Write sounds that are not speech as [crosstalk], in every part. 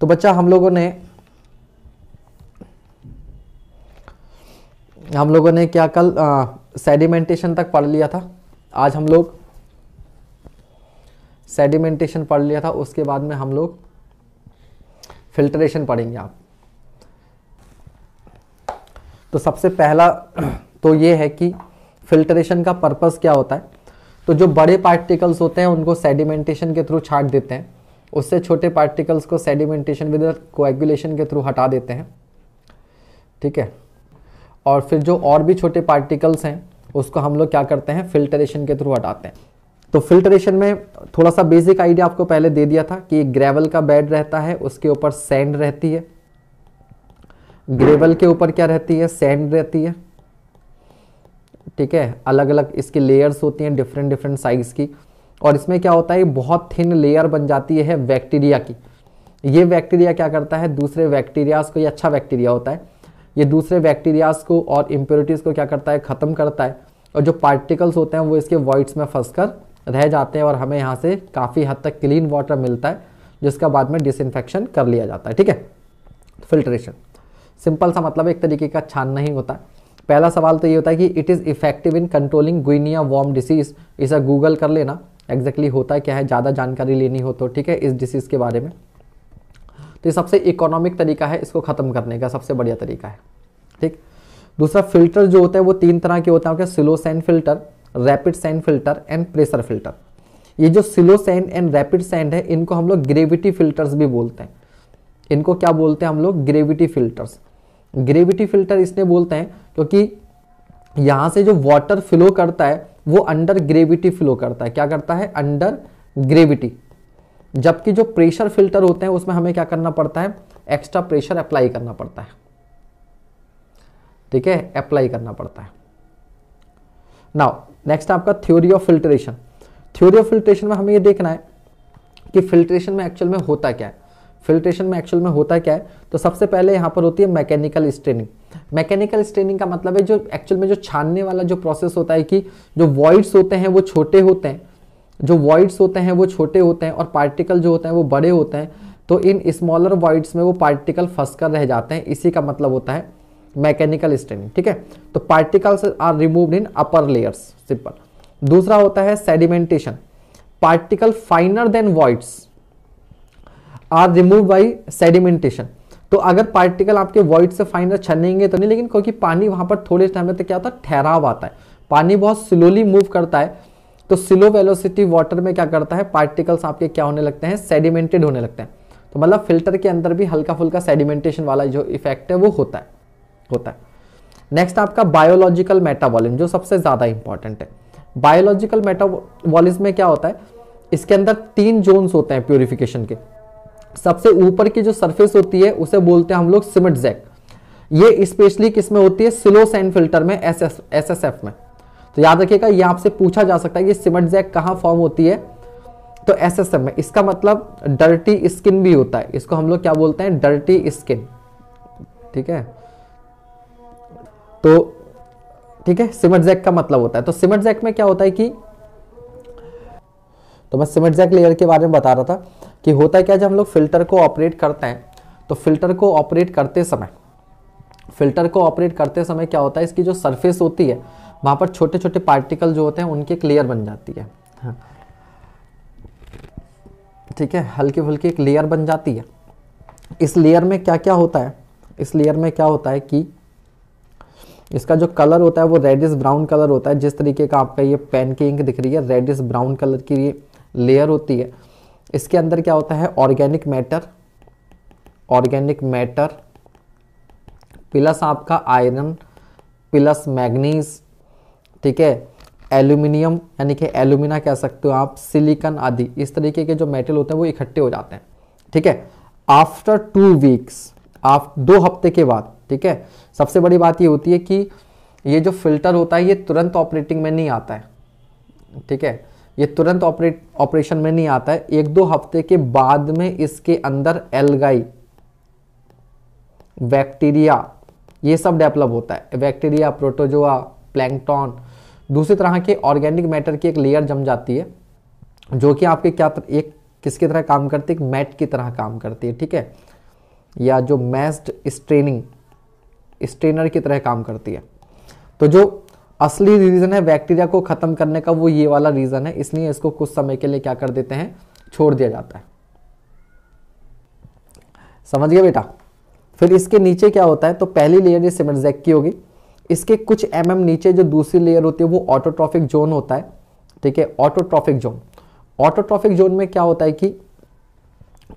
तो बच्चा, हम लोगों ने हम लोगों ने क्या कल सेडिमेंटेशन तक पढ़ लिया था। आज हम लोग सेडिमेंटेशन पढ़ लिया था, उसके बाद में हम लोग फिल्ट्रेशन पढ़ेंगे आप। तो सबसे पहला तो ये है कि फिल्ट्रेशन का पर्पस क्या होता है? तो जो बड़े पार्टिकल्स होते हैं, उनको सेडिमेंटेशन के थ्रू छाट देते हैं। उससे छोटे पार्टिकल्स को सेडिमेंटेशन विद कोएगुलेशन के थ्रू हटा देते हैं। ठीक है? और फिर जो और भी छोटे पार्टिकल्स हैं, उसको हम लोग क्या करते हैं? फिल्टरेशन के थ्रू हटाते हैं। तो फिल्टरेशन में थोड़ा सा बेसिक आइडिया आपको पहले दे दिया था कि ग्रेवल का बेड रहता है, उसके ऊपर सैंड रहती है। ग्रेवल के ऊपर क्या रहती है? सैंड रहती है। ठीक है? अलग अलग इसकी लेयर्स होती हैं डिफरेंट डिफरेंट साइज़ की। और इसमें क्या होता है बहुत थिन लेयर बन जाती है बैक्टीरिया की। ये बैक्टीरिया क्या करता है? दूसरे बैक्टीरियाज को, ये अच्छा बैक्टीरिया होता है। ये दूसरे बैक्टीरियाज को और इम्प्योरिटीज़ को क्या करता है? ख़त्म करता है। और जो पार्टिकल्स होते हैं, वो इसके वॉइड्स में फंस कर रह जाते हैं और हमें यहाँ से काफ़ी हद तक क्लीन वाटर मिलता है, जिसका बाद में डिसइंफेक्शन कर लिया जाता है। ठीक है? फिल्ट्रेशन सिंपल सा मतलब एक तरीके का छान नहीं होता। है पहला सवाल तो ये होता है कि it is effective in controlling guinea worm disease इसे गूगल कर लेना। एग्जैक्टली होता क्या है? ज़्यादा जानकारी लेनी हो तो ठीक है? इस डिसीज़ के बारे में। तो ये सबसे इकोनॉमिक तरीका है, इसको ख़त्म करने का सबसे बढ़िया तरीका है, ठीक? दूसरा फ़िल्टर जो होता है, वो तीन तरह के होते हैं slow sand filter rapid sand filter and pressure filter ये जो slow sand and rapid sand है, इनको हम लोग ग्रेविटी फिल्टर्स भी बोलते हैं। इनको क्या बोलते हैं हम लोग? ग्रेविटी फिल्टर्स ग्रेविटी फ़िल्टर इसलिए बोलते हैं, क्योंकि यहाँ से जो वाटर फ्लो करता है वो अंडर ग्रेविटी फ्लो करता है। क्या करता है? अंडर ग्रेविटी जबकि जो प्रेशर फ़िल्टर होते हैं, उसमें हमें क्या करना पड़ता है? एक्स्ट्रा प्रेशर अप्लाई करना पड़ता है। ठीक है? अप्लाई करना पड़ता है। नाउ नेक्स्ट आपका theory of filtration theory of filtration में हमें ये देखना है कि फिल्ट्रेशन में एक्चुअल में होता क्या है। फिल्ट्रेशन में एक्चुअल में होता क्या है? तो सबसे पहले यहाँ पर होती है मैकेनिकल स्ट्रेनिंग मैकेनिकल स्ट्रेनिंग का मतलब है जो एक्चुअल में जो छानने वाला जो प्रोसेस होता है कि जो वॉइड्स होते हैं, वो छोटे होते हैं। जो वॉइड्स होते हैं, वो छोटे होते हैं और पार्टिकल जो होते हैं, वो बड़े होते हैं। तो इन स्मॉलर वॉइड्स में वो पार्टिकल फंस कर रह जाते हैं। इसी का मतलब होता है मैकेनिकल स्ट्रेनिंग ठीक है? तो particles are removed in upper layers simple दूसरा होता है sedimentation particle finer than voids are remove by sedimentation तो अगर पार्टिकल आपके वॉइड से फाइनर छनेंगे तो नहीं, लेकिन क्योंकि पानी वहाँ पर थोड़े टाइम में तो क्या होता है? ठहराव आता है। पानी बहुत स्लोली मूव करता है। तो स्लो वेलोसिटी वाटर में क्या करता है? पार्टिकल्स आपके क्या होने लगते हैं? सेडिमेंटेड होने लगते हैं। तो मतलब फ़िल्टर के अंदर भी हल्का फुल्का सेडिमेंटेशन वाला जो इफ़ेक्ट है, वो होता है। होता है। नेक्स्ट आपका बायोलॉजिकल मेटाबॉलिज्म जो सबसे ज़्यादा इंपॉर्टेंट है। बायोलॉजिकल मेटाबॉलिज्म में क्या होता है? इसके अंदर तीन जोन्स होते हैं प्योरिफिकेशन के। सबसे ऊपर की जो सरफेस होती है, उसे बोलते हैं हम लोग सिमट जैक ये स्पेशली किसमें होती है? सिलो सैंड फ़िल्टर में एस एस में. तो याद रखिएगा, ये आपसे पूछा जा सकता है कि सिमट जैक कहाँ फॉर्म होती है। तो एस एस में, इसका मतलब डर्टी स्किन भी होता है। इसको हम लोग क्या बोलते हैं? डर्टी स्किन ठीक है? तो ठीक है? सिमट जैक का मतलब होता है। तो सिमट जैक में क्या होता है कि तो मैं सिमट जैक लेयर के बारे में बता रहा था कि होता है क्या जब हम लोग फ़िल्टर को ऑपरेट करते हैं तो फ़िल्टर को ऑपरेट करते समय फ़िल्टर को ऑपरेट करते समय क्या होता है, इसकी जो सरफेस होती है, वहाँ पर छोटे छोटे पार्टिकल जो होते हैं, उनकी एक लेयर बन जाती है। हाँ। ठीक है हल्की फुल्की एक लेयर बन जाती है। इस लेयर में क्या क्या होता है? इस लेयर में क्या होता है कि इसका जो कलर होता है, वो रेडिस ब्राउन कलर होता है। जिस तरीके का आपका ये पेन की इंक दिख रही है रेडिस ब्राउन कलर की ये लेयर होती है। इसके अंदर क्या होता है? Organic matter organic matter plus आपका आयरन प्लस मैग्नीज ठीक है? एल्यूमिनियम यानी कि एल्यूमिना कह सकते हो आप सिलिकन आदि, इस तरीके के जो मेटल होते हैं, वो इकट्ठे हो जाते हैं, ठीक है? आफ्टर टू वीक्स आप दो हफ़्ते के बाद, ठीक है? सबसे बड़ी बात ये होती है कि ये जो फ़िल्टर होता है, ये तुरंत ऑपरेटिंग में नहीं आता है, ठीक है? ये तुरंत ऑपरेट ऑपरेशन में नहीं आता है। एक दो हफ़्ते के बाद में इसके अंदर एलगाई बैक्टीरिया ये सब डेवलप होता है। बैक्टीरिया प्रोटोजोआ प्लैंकटॉन दूसरी तरह के ऑर्गेनिक मैटर की एक लेयर जम जाती है जो कि आपके क्या तर, एक किसकी तरह काम करती है? मैट की तरह काम करती है ठीक है? या जो मैस्ड स्ट्रेनिंग स्ट्रेनर की तरह काम करती है। तो जो असली रीज़न है बैक्टीरिया को ख़त्म करने का वो ये वाला रीज़न है, इसलिए इसको कुछ समय के लिए क्या कर देते हैं, छोड़ दिया जाता है। समझ गया बेटा? फिर इसके नीचे क्या होता है तो पहली लेयर ये सिमरजैक की होगी। इसके कुछ एम mm नीचे जो दूसरी लेयर होती है, वो ऑटोट्रॉफिक जोन होता है। ठीक है ऑटोट्रॉफिक जोन ऑटोट्रॉफिक जोन में क्या होता है कि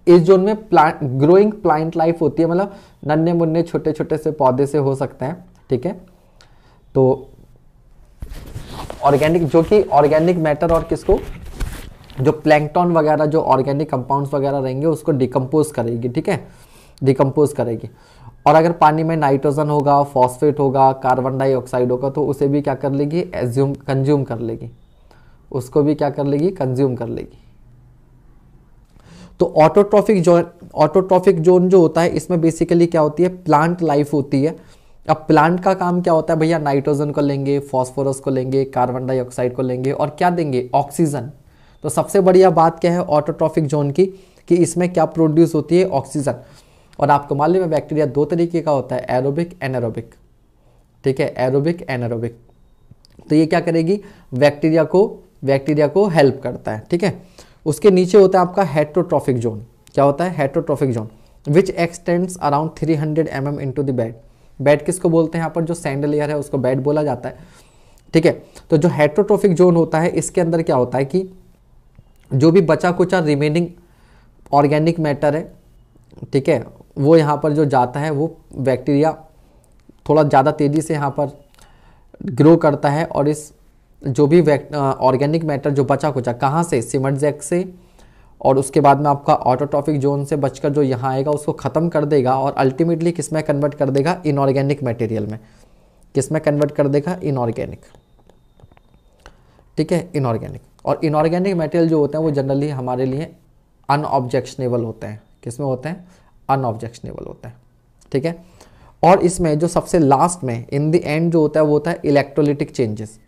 इस जोन में प्लांट ग्रोइंग प्लांट लाइफ होती है मतलब नन्हे मुन्ने छोटे छोटे से पौधे से हो सकते हैं। ठीक है? तो ऑर्गेनिक, जो कि ऑर्गेनिक मैटर और किसको, जो प्लैंकटॉन वगैरह, जो ऑर्गेनिक कंपाउंड्स वगैरह रहेंगे, उसको डिकम्पोज करेगी, ठीक है? डिकम्पोज करेगी। और अगर पानी में नाइट्रोजन होगा, फॉस्फेट होगा, कार्बन डाइऑक्साइड होगा तो उसे भी क्या कर लेगी? एज्यूम, कंज्यूम कर लेगी। उसको भी क्या कर लेगी? कंज्यूम कर लेगी। तो ऑटोट्रॉफिक जोन ऑटोट्रॉफिक जोन जो होता है, इसमें बेसिकली क्या होती है? प्लांट लाइफ होती है। अब प्लांट का काम क्या होता है? भैया नाइट्रोजन को लेंगे फॉस्फोरस को लेंगे कार्बन डाइऑक्साइड को लेंगे और क्या देंगे? ऑक्सीजन तो सबसे बढ़िया बात क्या है ऑटोट्रॉफिक जोन की, कि इसमें क्या प्रोड्यूस होती है? ऑक्सीजन और आपको मालूम है बैक्टीरिया दो तरीके का होता है एरोबिक एनारोबिक ठीक है? एरोबिक एनारोबिक तो ये क्या करेगी? बैक्टीरिया को बैक्टीरिया को हेल्प करता है, ठीक है? उसके नीचे होता है आपका हेट्रोट्रॉफिक जोन क्या होता है? Heterotrophic zone which extends around 300 hundred M M in to the bed bed किसको बोलते हैं यहाँ पर? जो सैंड लेयर है, उसको बैट बोला जाता है। ठीक है? तो जो हेट्रोट्रॉफिक जोन होता है, इसके अंदर क्या होता है कि जो भी बचा कुचा रिमेनिंग ऑर्गेनिक मैटर है, ठीक है, वो यहाँ पर जो जाता है, वो बैक्टीरिया थोड़ा ज़्यादा तेज़ी से यहाँ पर ग्रो करता है और इस जो भी ऑर्गेनिक मैटर जो बचा कुचा कहाँ से? सिमट जैक से और उसके बाद में आपका ऑटोट्रॉफिक जोन से बचकर जो यहाँ आएगा, उसको ख़त्म कर देगा और अल्टीमेटली किसमें कन्वर्ट कर देगा? इनऑर्गेनिक मटेरियल में। किसमें कन्वर्ट कर देगा? इनऑर्गेनिक ठीक है? इनऑर्गेनिक और इनऑर्गेनिक मटेरियल जो होते हैं, वो जनरली हमारे लिए अनऑब्जेक्शनेबल होते हैं। किसमें होते हैं? अनऑब्जेक्शनेबल होते हैं। ठीक है? और इसमें जो सबसे लास्ट में इन द एंड जो होता है, वो होता है इलेक्ट्रोलिटिक चेंजेस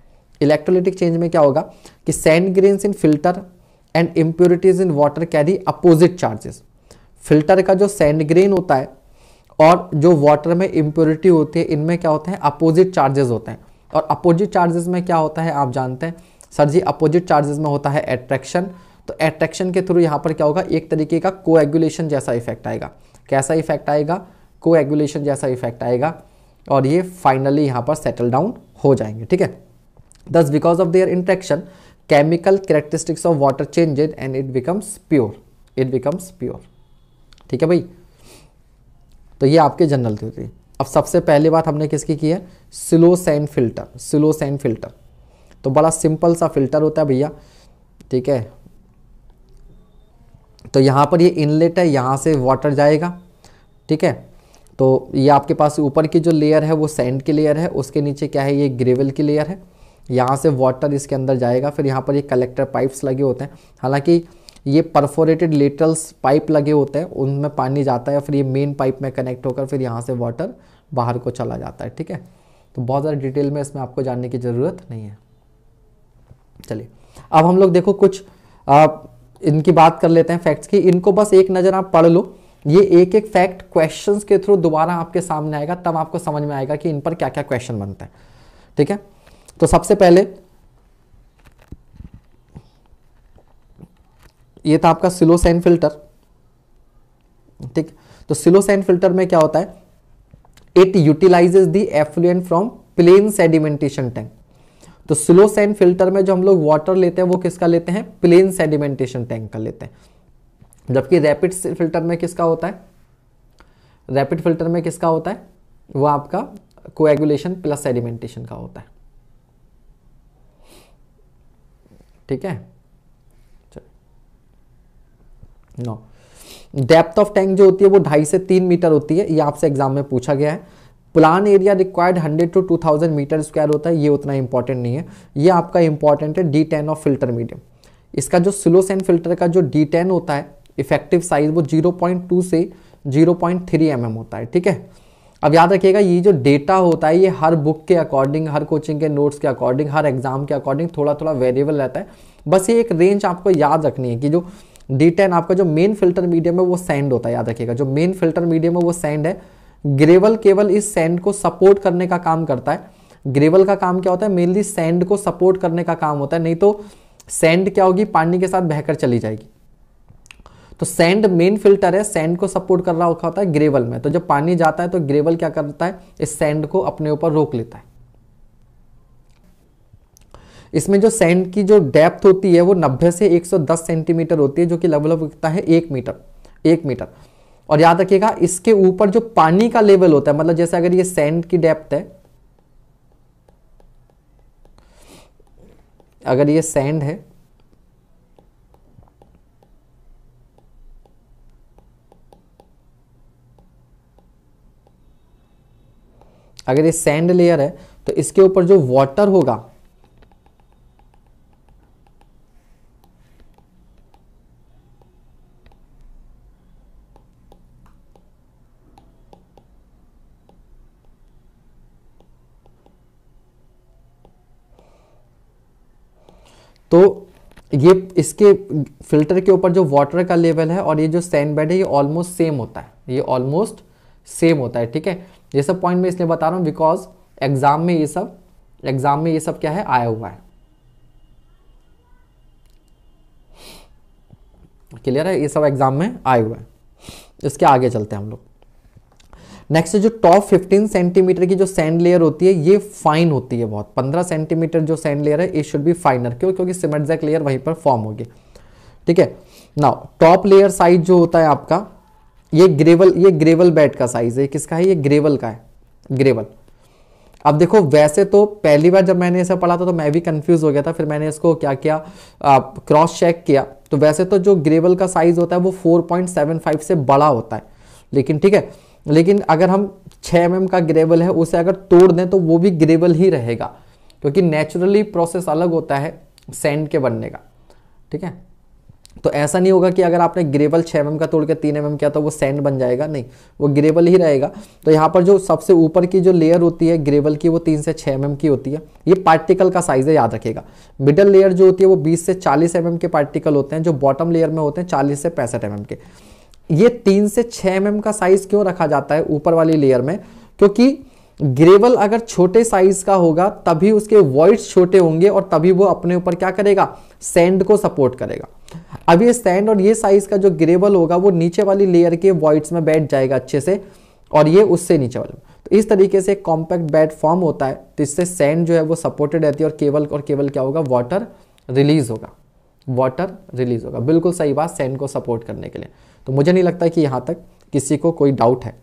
इलेक्ट्रोलिटिक चेंज में क्या होगा? कि sand grains in filter and impurities in water carry opposite charges filter का जो सैंड ग्रेन होता है और जो वाटर में इम्प्योरिटी होती है, इनमें क्या होते हैं? अपोजिट चार्जेस होते हैं। और अपोजिट चार्जेस में क्या होता है? आप जानते हैं। सर जी अपोजिट चार्जेस में होता है एट्रैक्शन तो एट्रैक्शन के थ्रू यहाँ पर क्या होगा? एक तरीके का कोएगुलेशन जैसा इफ़ेक्ट आएगा। कैसा इफ़ेक्ट आएगा? कोएगुलेशन जैसा इफ़ेक्ट आएगा। और ये फाइनली यहाँ पर सेटल डाउन हो जाएँगे। ठीक है? दस because of their interaction chemical characteristics of water changes and it becomes pure. It becomes pure. ठीक है भाई? तो ये आपके जनरल थ्योरी अब सबसे पहली बात हमने किसकी की है? Slow sand filter slow sand filter तो बड़ा सिंपल सा फ़िल्टर होता है भैया। ठीक है? तो यहाँ पर ये इनलेट है, यहाँ से वाटर जाएगा। ठीक है? तो ये आपके पास ऊपर की जो लेयर है, वो सैंड की लेयर है, उसके नीचे क्या है? ये ग्रेवल की लेयर है। यहाँ से वाटर इसके अंदर जाएगा फिर यहाँ पर ये कलेक्टर पाइप्स लगे होते हैं। हालाँकि ये परफोरेटेड लेटरल्स पाइप लगे होते हैं उनमें पानी जाता है फिर ये मेन पाइप में कनेक्ट होकर फिर यहाँ से वाटर बाहर को चला जाता है ठीक है? तो बहुत ज़्यादा डिटेल में इसमें आपको जानने की ज़रूरत नहीं है। चलिए अब हम लोग देखो कुछ आ, इनकी बात कर लेते हैं फैक्ट्स की। इनको बस एक नज़र आप पढ़ लो। ये एक एक फैक्ट क्वेश्चंस के थ्रू दोबारा आपके सामने आएगा तब आपको समझ में आएगा कि इन पर क्या क्या क्वेश्चन बनते हैं ठीक है? तो सबसे पहले ये था आपका सिलोसैन फ़िल्टर ठीक? तो सिलोसैन फ़िल्टर में क्या होता है? It utilizes the effluent from plain sedimentation tank तो सिलोसैन फ़िल्टर में जो हम लोग वाटर लेते हैं, वो किसका लेते हैं? प्लेन सेडिमेंटेशन टैंक का लेते हैं। जबकि रैपिड फ़िल्टर में किसका होता है? रैपिड फ़िल्टर में किसका होता है? वो आपका कोएगुलेशन प्लस सेडिमेंटेशन का होता है। ठीक है? नो डेप्थ ऑफ़ टैंक जो होती है वो ढाई से तीन मीटर होती है, ये आपसे एग्ज़ाम में पूछा गया है। Plan area required hundred to two thousand metre square होता है, ये उतना इंपॉर्टेंट नहीं है। ये आपका इंपॉर्टेंट है D ten of filter medium इसका जो स्लो सिलोसेन फ़िल्टर का जो डी टेन होता है इफ़ेक्टिव साइज़ वो ज़ीरो पॉइंट टू से zero point three M M होता है, ठीक है? अब याद रखिएगा, ये जो डेटा होता है, ये हर बुक के अकॉर्डिंग हर कोचिंग के नोट्स के अकॉर्डिंग हर एग्ज़ाम के अकॉर्डिंग थोड़ा थोड़ा वेरिएबल रहता है। बस ये एक रेंज आपको याद रखनी है कि जो डी टेन आपका जो मेन फ़िल्टर मीडियम है, वो सैंड होता है, याद रखिएगा। जो मेन फ़िल्टर मीडियम है, वो सैंड है। ग्रेवल केवल इस सैंड को सपोर्ट करने का काम करता है। ग्रेवल का काम क्या होता है? मेनली सैंड को सपोर्ट करने का काम होता है, नहीं तो सैंड क्या होगी? पानी के साथ बहकर चली जाएगी। तो सैंड मेन फ़िल्टर है सैंड को सपोर्ट कर रहा होता है ग्रेवल में। तो जब पानी जाता है तो ग्रेवल क्या करता है? इस सैंड को अपने ऊपर रोक लेता है। इसमें जो सैंड की जो डेप्थ होती है, वो 90 से 110 सेंटीमीटर होती है, जो कि लेवल ऑफ़ है? एक मीटर एक मीटर और याद रखिएगा, इसके ऊपर जो पानी का लेवल होता है मतलब जैसे अगर ये सैंड की डेप्थ है, अगर ये सैंड है अगर ये सैंड लेयर है तो इसके ऊपर जो वाटर होगा तो ये, इसके फ़िल्टर के ऊपर जो वाटर का लेवल है और ये जो सैंड बेड है, ये ऑलमोस्ट सेम होता है। ये ऑलमोस्ट सेम होता है, ठीक है? ये सब पॉइंट मैं इसलिए बता रहा हूँ बिकॉज़ एग्ज़ाम में ये सब एग्ज़ाम में ये सब क्या है? आया हुआ है। क्लियर है? ये सब एग्ज़ाम में आए हुए हैं। इसके आगे चलते हैं हम लोग। नेक्स्ट जो टॉप 15 सेंटीमीटर की जो सैंड लेयर होती है, ये फाइन होती है बहुत। 15 सेंटीमीटर जो सैंड लेयर है इट शुड बी फाइनर क्यों? क्योंकि सिमेंट लेयर वहीं पर फॉर्म होगी। ठीक है? नाउ टॉप लेयर साइज़ जो होता है आपका ये ग्रेवल ये ग्रेवल बेड का साइज़ है किसका है? ये ग्रेवल का है, ग्रेवल। अब देखो, वैसे तो पहली बार जब मैंने इसे पढ़ा था तो मैं भी कंफ्यूज हो गया था, फिर मैंने इसको क्या किया? क्रॉस चेक किया। तो वैसे तो जो ग्रेवल का साइज़ होता है, वो 4.75 से बड़ा होता है। लेकिन ठीक है, लेकिन अगर हम 6 एम mm का ग्रेवल है, उसे अगर तोड़ दें तो वो भी ग्रेवल ही रहेगा। क्योंकि नेचुरली प्रोसेस अलग होता है सैंड के बनने का। ठीक है? तो ऐसा नहीं होगा कि अगर आपने ग्रेवल छः एम का तोड़ के तीन एम किया तो वो सैंड बन जाएगा। नहीं, वो ग्रेवल ही रहेगा। तो यहाँ पर जो सबसे ऊपर की जो लेयर होती है ग्रेवल की वो तीन से छः एम की होती है। ये पार्टिकल का साइज़ है, याद रखेगा मिडल लेयर जो होती है वो बीस से चालीस एम के पार्टिकल होते हैं, जो बॉटम लेयर में होते हैं, चालीस से पैंसठ एम के। ये तीन से छः एम का साइज़ क्यों रखा जाता है ऊपर वाली लेयर में? क्योंकि ग्रेवल अगर छोटे साइज़ का होगा, तभी उसके वॉइड्स छोटे होंगे और तभी वो अपने ऊपर क्या करेगा? सैंड को सपोर्ट करेगा। अब ये सैंड और ये साइज़ का जो ग्रेवल होगा, वो नीचे वाली लेयर के वॉइड्स में बैठ जाएगा अच्छे से और ये उससे नीचे वाले तो इस तरीके से कॉम्पैक्ट बेड फॉर्म होता है तो इससे सैंड जो है वो सपोर्टेड रहती है और केवल और केवल क्या होगा? वाटर रिलीज़ होगा। वाटर रिलीज़ होगा। बिल्कुल सही बात सैंड को सपोर्ट करने के लिए। तो मुझे नहीं लगता कि यहाँ तक किसी को कोई डाउट है।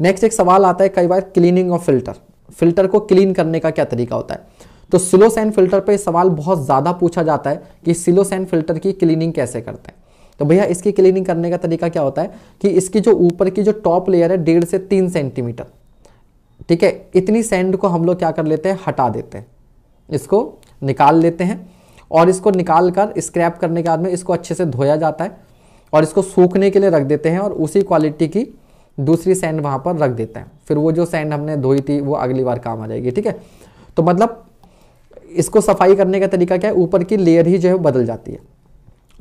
नेक्स्ट एक सवाल आता है कई बार क्लीनिंग ऑफ़ फ़िल्टर फ़िल्टर को क्लीन करने का क्या तरीका होता है? तो सिलोसैन फ़िल्टर पे सवाल बहुत ज़्यादा पूछा जाता है कि सिलोसैन फ़िल्टर की क्लीनिंग कैसे करते हैं? तो भैया, इसकी क्लीनिंग करने का तरीका क्या होता है कि इसकी जो ऊपर की जो टॉप लेयर है, डेढ़ से तीन सेंटीमीटर ठीक है? इतनी सैंड को हम लोग क्या कर लेते हैं? हटा देते हैं। इसको निकाल लेते हैं और इसको निकाल कर स्क्रैप करने के बाद में इसको अच्छे से धोया जाता है और इसको सूखने के लिए रख देते हैं और उसी क्वालिटी की दूसरी सैंड वहाँ पर रख देते हैं। फिर वो जो सैंड हमने धोई थी, वो अगली बार काम आ जाएगी, ठीक है? तो मतलब इसको सफ़ाई करने का तरीका क्या है? ऊपर की लेयर ही जो है बदल जाती है।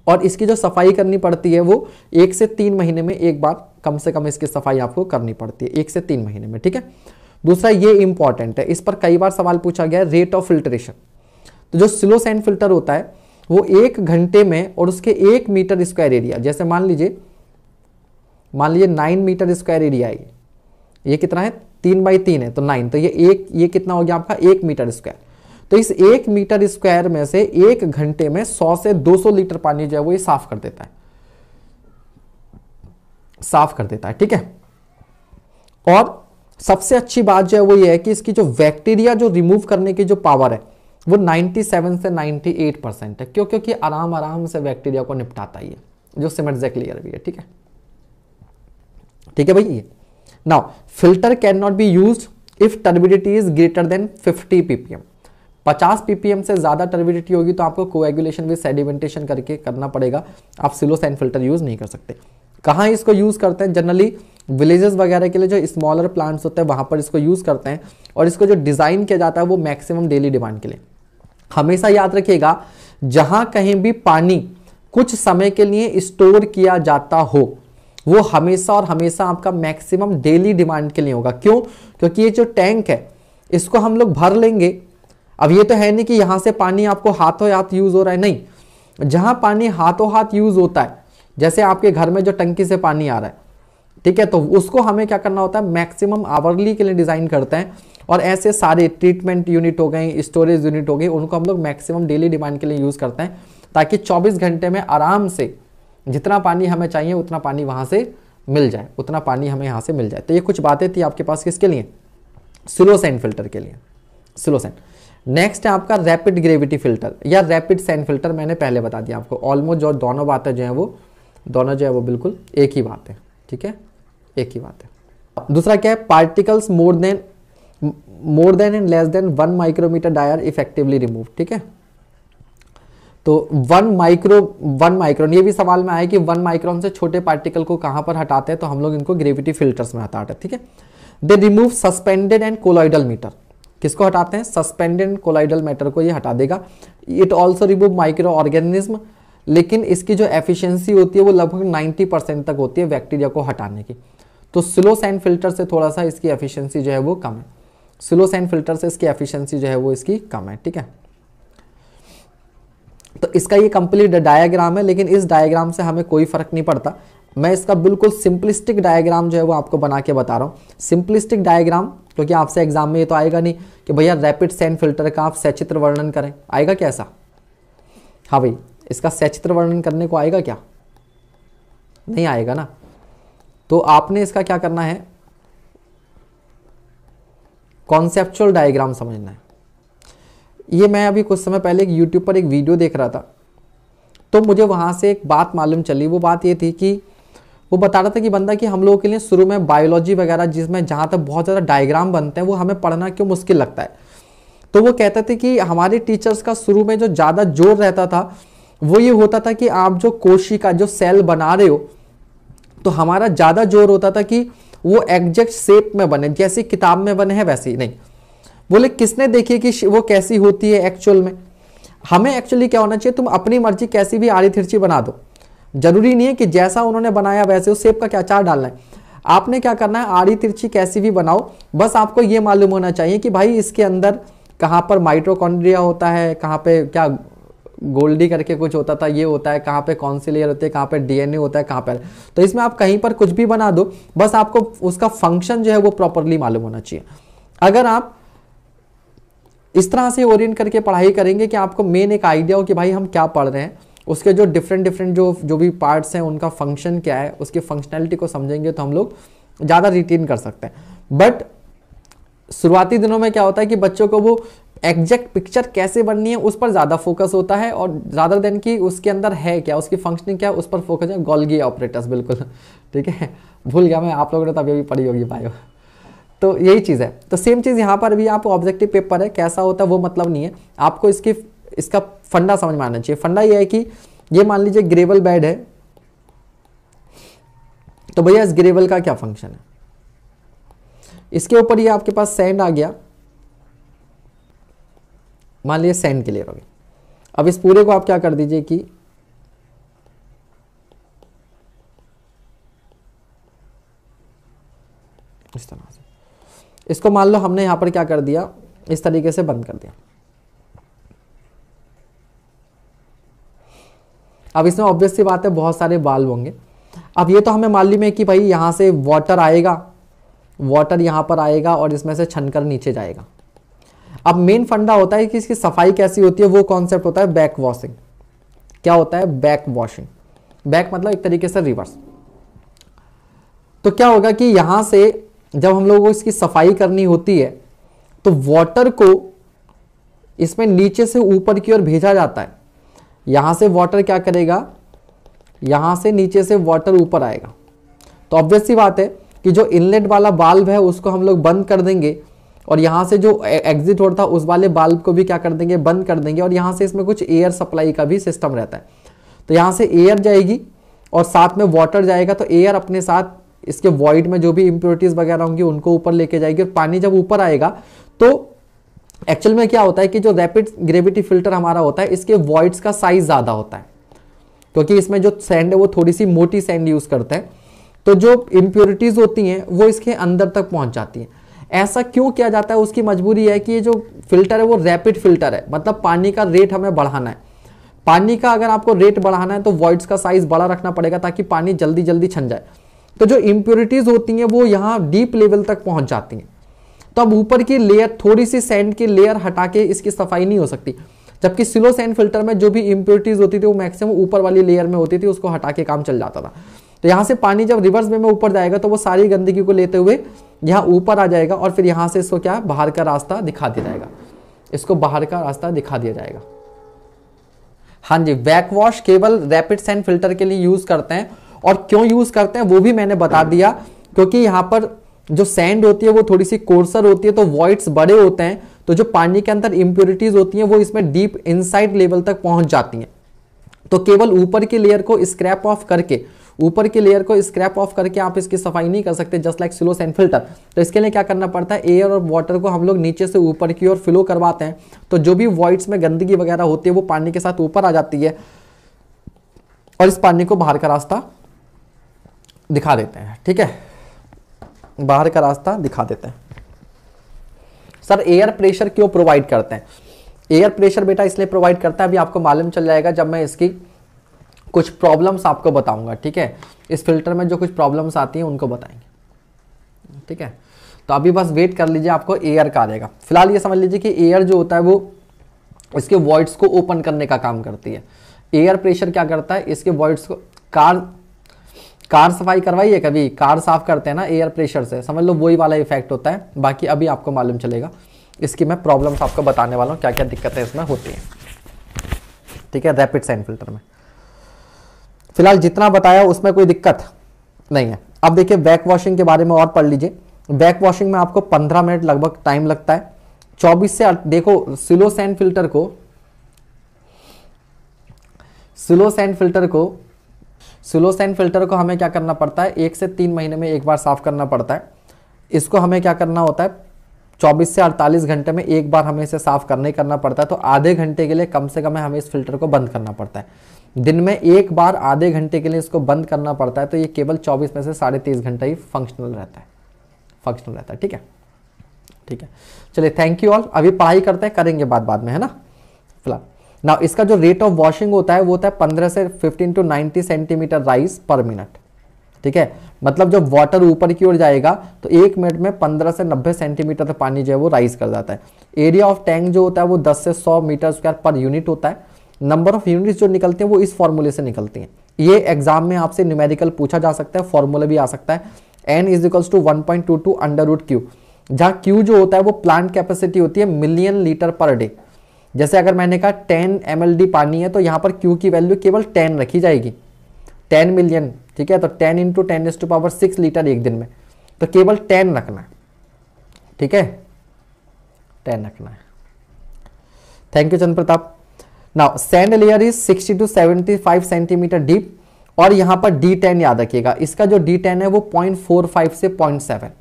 और इसकी जो सफ़ाई करनी पड़ती है वो एक से तीन महीने में एक बार कम से कम इसकी सफ़ाई आपको करनी पड़ती है, एक से तीन महीने में, ठीक है? दूसरा ये इंपॉर्टेंट है, इस पर कई बार सवाल पूछा गया है रेट ऑफ़ फिल्ट्रेशन तो जो स्लो सैंड फ़िल्टर होता है, वो एक घंटे में और उसके एक मीटर स्क्वायर एरिया जैसे मान लीजिए मान लीजिए नाइन मीटर स्क्वायर एरिया है ये। कितना है? तीन बाई तीन है तो नाइन तो ये एक, ये कितना हो गया आपका? एक मीटर स्क्वायर तो इस एक मीटर स्क्वायर में से एक घंटे में 100 से 200 लीटर पानी जो है वो ये साफ़ कर देता है। साफ़ कर देता है, ठीक है? और सबसे अच्छी बात जो है वो ये है कि इसकी जो बैक्टीरिया जो रिमूव करने की जो पावर है, वो 97 से 98 परसेंट है। क्यों? क्योंकि आराम आराम से बैक्टीरिया को निपटाता ही है, जो सिमेट क्लियर भी है, ठीक है? ठीक है भाई? ये now filter can not be use if turbidity is greater than 50 PPM 50 PPM से ज़्यादा टर्बिडिटी होगी तो आपको कोएगुलेशन विद सेडिमेंटेशन करके करना पड़ेगा। आप सिलोसैन फ़िल्टर यूज़ नहीं कर सकते। कहाँ इसको यूज़ करते हैं? जनरली विलेजेस वगैरह के लिए जो स्मॉलर प्लांट्स होते हैं, वहाँ पर इसको यूज़ करते हैं और इसको जो डिज़ाइन किया जाता है वो मैक्सिमम डेली डिमांड के लिए। हमेशा याद रखिएगा, जहाँ कहीं भी पानी कुछ समय के लिए स्टोर किया जाता हो वो हमेशा और हमेशा आपका मैक्सिमम डेली डिमांड के लिए होगा। क्यों? क्योंकि ये जो टैंक है, इसको हम लोग भर लेंगे। अब ये तो है नहीं कि यहाँ से पानी आपको हाथों हाथ यूज़ हो रहा है। नहीं, जहाँ पानी हाथों हाथ यूज़ होता है, जैसे आपके घर में जो टंकी से पानी आ रहा है, ठीक है? तो उसको हमें क्या करना होता है? मैक्सिमम आवरली के लिए डिज़ाइन करते हैं। और ऐसे सारे ट्रीटमेंट यूनिट हो गए स्टोरेज यूनिट हो गए, उनको हम लोग मैक्सिमम डेली डिमांड के लिए यूज़ करते हैं, ताकि 24 घंटे में आराम से जितना पानी हमें चाहिए, उतना पानी वहाँ से मिल जाए, उतना पानी हमें यहाँ से मिल जाए। तो ये कुछ बातें थी आपके पास किसके लिए? सिलोसैन फ़िल्टर के लिए। सिलोसैन नेक्स्ट है आपका रैपिड ग्रेविटी फ़िल्टर या रैपिड सैन फ़िल्टर मैंने पहले बता दिया आपको। ऑलमोस्ट जो दोनों बातें जो है वो, दोनों जो है वो बिल्कुल एक ही बात है। ठीक है? एक ही बात है। दूसरा क्या है? Particles more than more than and less than one micrometre Dyer effectively remove ठीक है? तो वन माइक्रो वन माइक्रोन ये भी सवाल में आया कि वन माइक्रोन से छोटे पार्टिकल को कहाँ पर हटाते हैं तो हम लोग इनको ग्रेविटी फिल्टर्स में हटाते हैं, ठीक है? They remove suspended and colloidal matter किसको हटाते हैं? सस्पेंडेड कोलॉइडल मैटर को ये हटा देगा। It also remove micro organism लेकिन इसकी जो एफिशिएंसी होती है वो लगभग 90 परसेंट तक होती है बैक्टीरिया को हटाने की। तो स्लो सैंड फ़िल्टर से थोड़ा सा इसकी एफिशिएंसी जो है वो कम है। स्लो सैंड फ़िल्टर से इसकी एफिशिएंसी जो है वो इसकी कम है, ठीक है? तो इसका ये कंप्लीट डायग्राम है, लेकिन इस डायग्राम से हमें कोई फ़र्क नहीं पड़ता। मैं इसका बिल्कुल सिंपलिस्टिक डायग्राम जो है वो आपको बना के बता रहा हूँ। सिंपलिस्टिक डायग्राम क्योंकि आपसे एग्ज़ाम में ये तो आएगा नहीं कि भैया रैपिड सैन फ़िल्टर का आप सचित्र वर्णन करें। आएगा क्या ऐसा? हाँ भाई, इसका सचित्र वर्णन करने को आएगा क्या? नहीं आएगा ना। तो आपने इसका क्या करना है? कॉन्सेप्चुअल डायग्राम समझना है। ये मैं अभी कुछ समय पहले एक यूट्यूब पर एक वीडियो देख रहा था। तो मुझे वहाँ से एक बात मालूम चली। वो बात ये थी कि वो बता रहा था कि बंदा कि हम लोगों के लिए शुरू में बायोलॉजी वगैरह, जिसमें जहाँ तक बहुत ज़्यादा डायग्राम बनते हैं, वो हमें पढ़ना क्यों मुश्किल लगता है? तो वो कहते थे कि हमारे टीचर्स का शुरू में जो ज़्यादा ज़ोर रहता था, वो ये होता था कि आप जो कोशिका, जो सेल बना रहे हो तो हमारा ज़्यादा ज़ोर होता था कि वो एग्जैक्ट शेप में बने। जैसी किताब में बने हैं, वैसे ही नहीं। बोले, किसने देखी कि वो कैसी होती है एक्चुअल में? हमें एक्चुअली क्या होना चाहिए? तुम अपनी मर्ज़ी कैसी भी आड़ी तिरछी बना दो। ज़रूरी नहीं है कि जैसा उन्होंने बनाया वैसे उस शेप का क्या चार डालना है। आपने क्या करना है? आड़ी तिरछी कैसी भी बनाओ। बस आपको ये मालूम होना चाहिए कि भाई इसके अंदर कहाँ पर माइट्रोकॉन्ड्रिया होता है, कहाँ पे क्या गोल्डी करके कुछ होता था, ये होता है, कहाँ पे कौन सी लेयर होती है, कहाँ पे डीएनए होता है, कहाँ पर तो इसमें आप कहीं पर कुछ भी बना दो, बस आपको उसका फ़ंक्शन जो है वो प्रॉपरली मालूम होना चाहिए। अगर आप इस तरह से ओरिएंट करके पढ़ाई करेंगे कि आपको मेन एक आइडिया हो कि भाई हम क्या पढ़ रहे हैं। उसके जो डिफरेंट डिफरेंट जो जो भी पार्ट्स हैं, उनका फ़ंक्शन क्या है, उसकी फंक्शनैलिटी को समझेंगे तो हम लोग ज़्यादा रिटेन कर सकते हैं। बट शुरुआती दिनों में क्या होता है कि बच्चों को वो एग्जैक्ट पिक्चर कैसे बननी है, उस पर ज़्यादा फोकस होता है और ज़्यादा देन कि उसके अंदर है क्या, उसकी फंक्शनिंग क्या है, उस पर फोकस है। गोल्गी ऑपरेटर्स बिल्कुल। ठीक है? भूल गया मैं, आप लोगों ने तो अभी अभी पढ़ी होगी बायो तो यही चीज़ है। तो सेम चीज़ यहाँ पर भी आप ऑब्जेक्टिव पेपर है, कैसा होता है वो मतलब नहीं है। आपको इसकी, इसका फंडा समझ में आना चाहिए। फंडा ये है कि, ये मान लीजिए ग्रेवल बेड है तो भैया इस ग्रेवल का क्या फ़ंक्शन है? इसके ऊपर ये आपके पास सैंड आ गया। मान लीजिए सैंड क्लियर हो गया। अब इस पूरे को आप क्या कर दीजिए कि, इस तरह से। इसको मान लो हमने यहाँ पर क्या कर दिया? इस तरीके से बंद कर दिया। अब इसमें ऑब्वियस सी बात है, बहुत सारे बाल्ब होंगे। अब ये तो हमें मालूम है कि भाई यहाँ से वाटर आएगा वाटर यहाँ पर आएगा और इसमें से छनकर नीचे जाएगा। अब मेन फंडा होता है कि इसकी सफ़ाई कैसी होती है, वो कॉन्सेप्ट होता है बैक वॉशिंग क्या होता है? बैक वॉशिंग बैक मतलब एक तरीके से रिवर्स तो क्या होगा कि यहाँ से जब हम लोगों को इसकी सफ़ाई करनी होती है तो वाटर को इसमें नीचे से ऊपर की ओर भेजा जाता है। यहाँ से वाटर क्या करेगा? यहाँ से नीचे से वाटर ऊपर आएगा। तो ऑब्वियस सी बात है कि जो इनलेट वाला बाल्ब है, उसको हम लोग बंद कर देंगे और यहाँ से जो एग्जिट होता है उस वाले बाल्ब को भी क्या कर देंगे? बंद कर देंगे और यहाँ से इसमें कुछ एयर सप्लाई का भी सिस्टम रहता है। तो यहाँ से एयर जाएगी और साथ में वाटर जाएगा तो एयर अपने साथ इसके वॉइड में जो भी इंप्योरिटीज वगैरह होंगी, उनको ऊपर लेके जाएगी और पानी जब ऊपर आएगा तो एक्चुअल में क्या होता है कि जो रैपिड ग्रेविटी फ़िल्टर हमारा होता है, इसके वॉइड्स का साइज़ ज़्यादा होता है। क्योंकि इसमें जो सैंड है, वो थोड़ी सी मोटी सैंड यूज़ करते हैं। तो जो इम्प्योरिटीज होती हैं, वो इसके अंदर तक पहुँच जाती हैं। ऐसा क्यों किया जाता है? उसकी मजबूरी है कि ये जो फ़िल्टर है, वो रैपिड फ़िल्टर है। मतलब पानी का रेट हमें बढ़ाना है। पानी का अगर आपको रेट बढ़ाना है तो वॉइड्स का साइज़ बड़ा रखना पड़ेगा ताकि पानी जल्दी जल्दी छन जाए। तो जो इम्प्योरिटीज होती हैं, वो यहाँ डीप लेवल तक पहुँच जाती हैं। तो अब ऊपर की लेयर थोड़ी सी सैंड की लेयर हटा के इसकी सफ़ाई नहीं हो सकती। जबकि स्लो सैंड फ़िल्टर में जो भी इम्प्योरिटीज होती थी, वो मैक्सिमम ऊपर वाली लेयर में होती थी, उसको हटा के काम चल जाता था। तो यहाँ से पानी जब रिवर्स वे में ऊपर जाएगा तो वो सारी गंदगी को लेते हुए यहाँ ऊपर आ जाएगा और फिर यहाँ से इसको क्या, बाहर का रास्ता दिखा दिया जाएगा। इसको बाहर का रास्ता दिखा दिया जाएगा। हाँ जी बैक वॉश केवल रैपिड सैंड फ़िल्टर के लिए यूज़ करते हैं। और क्यों यूज़ करते हैं वो भी मैंने बता दिया। क्योंकि यहाँ पर जो सैंड होती है वो थोड़ी सी कोर्सर होती है तो वॉइड्स बड़े होते हैं तो जो पानी के अंदर इंप्योरिटीज होती हैं वो इसमें डीप इनसाइड लेवल तक पहुँच जाती हैं। तो केवल ऊपर की लेयर को स्क्रैप ऑफ़ करके ऊपर की लेयर को स्क्रैप ऑफ़ करके आप इसकी सफ़ाई नहीं कर सकते just like slow sand filter तो इसके लिए क्या करना पड़ता है एयर और वाटर को हम लोग नीचे से ऊपर की ओर फ्लो करवाते हैं। तो जो भी वॉइड्स में गंदगी वगैरह होती है वो पानी के साथ ऊपर आ जाती है और इस पानी को बाहर का रास्ता दिखा देते हैं, ठीक है? बाहर का रास्ता दिखा देते हैं। सर एयर प्रेशर क्यों प्रोवाइड करते हैं? एयर प्रेशर बेटा इसलिए प्रोवाइड करता है, अभी आपको मालूम चल जाएगा जब मैं इसकी कुछ प्रॉब्लम्स आपको बताऊँगा, ठीक है? इस फ़िल्टर में जो कुछ प्रॉब्लम्स आती हैं, उनको बताएँगे, ठीक है? तो अभी बस वेट कर लीजिए, आपको एयर का आ जाएगा। फ़िलहाल ये समझ लीजिए कि एयर जो होता है, वो इसके वॉइड्स को ओपन करने का काम करती है। एयर प्रेशर क्या करता है? इसके वॉइड्स को कार कार सफ़ाई करवाइए, कभी कार साफ़ करते हैं ना एयर प्रेशर से। समझ लो, वही वाला इफ़ेक्ट होता है। बाकी अभी आपको मालूम चलेगा। इसकी मैं प्रॉब्लम्स आपको बताने वाला हूँ क्या क्या दिक्कतें इसमें होती हैं। ठीक है रैपिड साइन फ़िल्टर में। फ़िलहाल जितना बताया, उसमें कोई दिक्कत नहीं है। अब देखिए बैक वॉशिंग के बारे में और पढ़ लीजिए। बैक वॉशिंग में आपको 15 मिनट लगभग टाइम लगता है। 24 से देखो, सिलो सैंड फ़िल्टर को सिलो सैंड फ़िल्टर को सिलो सैंड फ़िल्टर को हमें क्या करना पड़ता है? एक से तीन महीने में एक बार साफ़ करना पड़ता है। इसको हमें क्या करना होता है? 24 से 48 घंटे में एक बार हमें इसे साफ़ करना ही करना पड़ता है। तो आधे घंटे के लिए कम से कम हमें इस फ़िल्टर को बंद करना पड़ता है। दिन में एक बार आधे घंटे के लिए इसको बंद करना पड़ता है। तो ये केवल 24 में से साढ़े तीस घंटा ही फंक्शनल रहता है। फंक्शनल रहता है, ठीक है? ठीक है। चलिए थैंक यू ऑल अभी पढ़ाई करते हैं, करेंगे बाद बाद में, है ना? फ़िलहाल। ना इसका जो रेट ऑफ़ वॉशिंग होता है, वो होता है पंद्रह से fifteen to ninety centimetre rise per minute ठीक है? मतलब जब वाटर ऊपर की ओर जाएगा तो एक मिनट में 15 से 90 सेंटीमीटर तक पानी जो है वो राइज कर जाता है। एरिया ऑफ़ टैंक जो होता है, वो 10 से 100 मीटर स्क्वायर पर यूनिट होता है। नंबर ऑफ़ यूनिट्स जो निकलते हैं, वो इस फॉर्मूले से निकलती हैं। ये एग्ज़ाम में आपसे न्यूमेरिकल पूछा जा सकता है फॉर्मूला भी आ सकता है। N is equals to one point two two under root Q जहाँ क्यू जो होता है, वो प्लांट कैपेसिटी होती है मिलियन लीटर पर डे जैसे अगर मैंने कहा टेन एम पानी है तो यहाँ पर क्यू की वैल्यू केवल टेन रखी जाएगी। टेन मिलियन ठीक है? तो ten into ten to power six litre एक दिन में। तो केवल टेन रखना है। ठीक है? टेन रखना है। Thank you Chandra Pratap. Now sand layer is 60 to 75 centimetre deep और यहाँ पर D10 याद रखिएगा। इसका जो D10 है, वो 0.45 से 0.7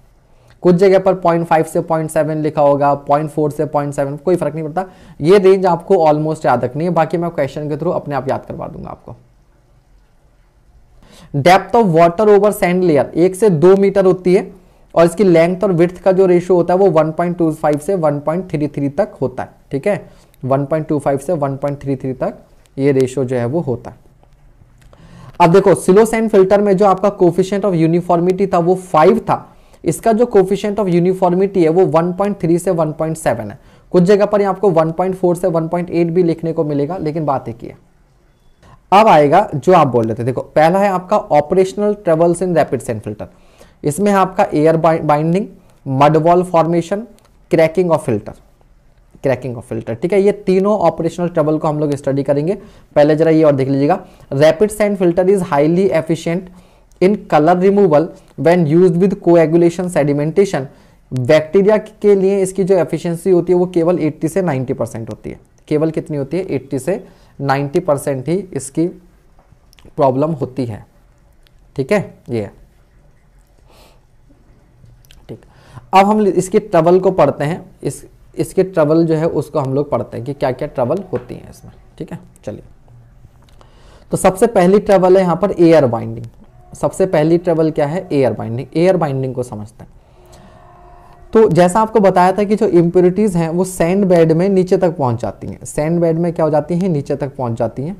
कुछ जगह पर 0.5 से 0.7 लिखा होगा 0.4 से 0.7 कोई फ़र्क नहीं पड़ता। ये रेंज आपको ऑलमोस्ट याद रखनी है। बाकी मैं क्वेश्चन के थ्रू अपने आप याद करवा दूँगा आपको। Depth of water over sand layer एक से दो मीटर होती है और इसकी लेंथ और विथ का जो रेशियो होता है वो 1.25 से 1.33 तक होता है, ठीक है? 1.25 से 1.33 तक ये रेशियो जो है वो होता है। अब देखो सिलोसैन फ़िल्टर में जो आपका कोफिशियंट ऑफ़ यूनिफॉर्मिटी था वो 5 था। इसका जो कोफिशियंट ऑफ़ यूनिफॉर्मिटी है, वो 1.3 से 1.7 है। कुछ जगह पर आपको 1.4 से 1.8 भी लिखने को मिलेगा, लेकिन बात एक ही है। अब आएगा जो आप बोल रहे थे। देखो, पहला है आपका operational troubles in rapid sand filter इसमें है आपका air binding mud ball formation cracking of filter cracking of filter ठीक है? ये तीनों ऑपरेशनल ट्रबल को हम लोग स्टडी करेंगे। पहले जरा ये और देख लीजिएगा। Rapid sand filter is highly efficient in colour removal when used with coagulation sedimentation bacteria के लिए इसकी जो एफिशिएंसी होती है वो केवल 80 से 90 परसेंट होती है। केवल कितनी होती है? 80 से 90 परसेंट ही इसकी प्रॉब्लम होती है। ठीक है? ये ठीक। अब हम इसके ट्रबल को पढ़ते हैं। इस, इसके ट्रबल जो है उसको हम लोग पढ़ते हैं कि क्या क्या ट्रबल होती हैं इसमें। ठीक है? चलिए। तो सबसे पहली ट्रेवल है यहाँ पर एयर बाइंडिंग सबसे पहली ट्रेवल क्या है? Air binding. एयर बाइंडिंग को समझते हैं। तो जैसा आपको बताया था कि जो इम्प्योरिटीज हैं, वो सैंड बेड में नीचे तक पहुँच जाती हैं। सैंड बेड में क्या हो जाती हैं? नीचे तक पहुँच जाती हैं।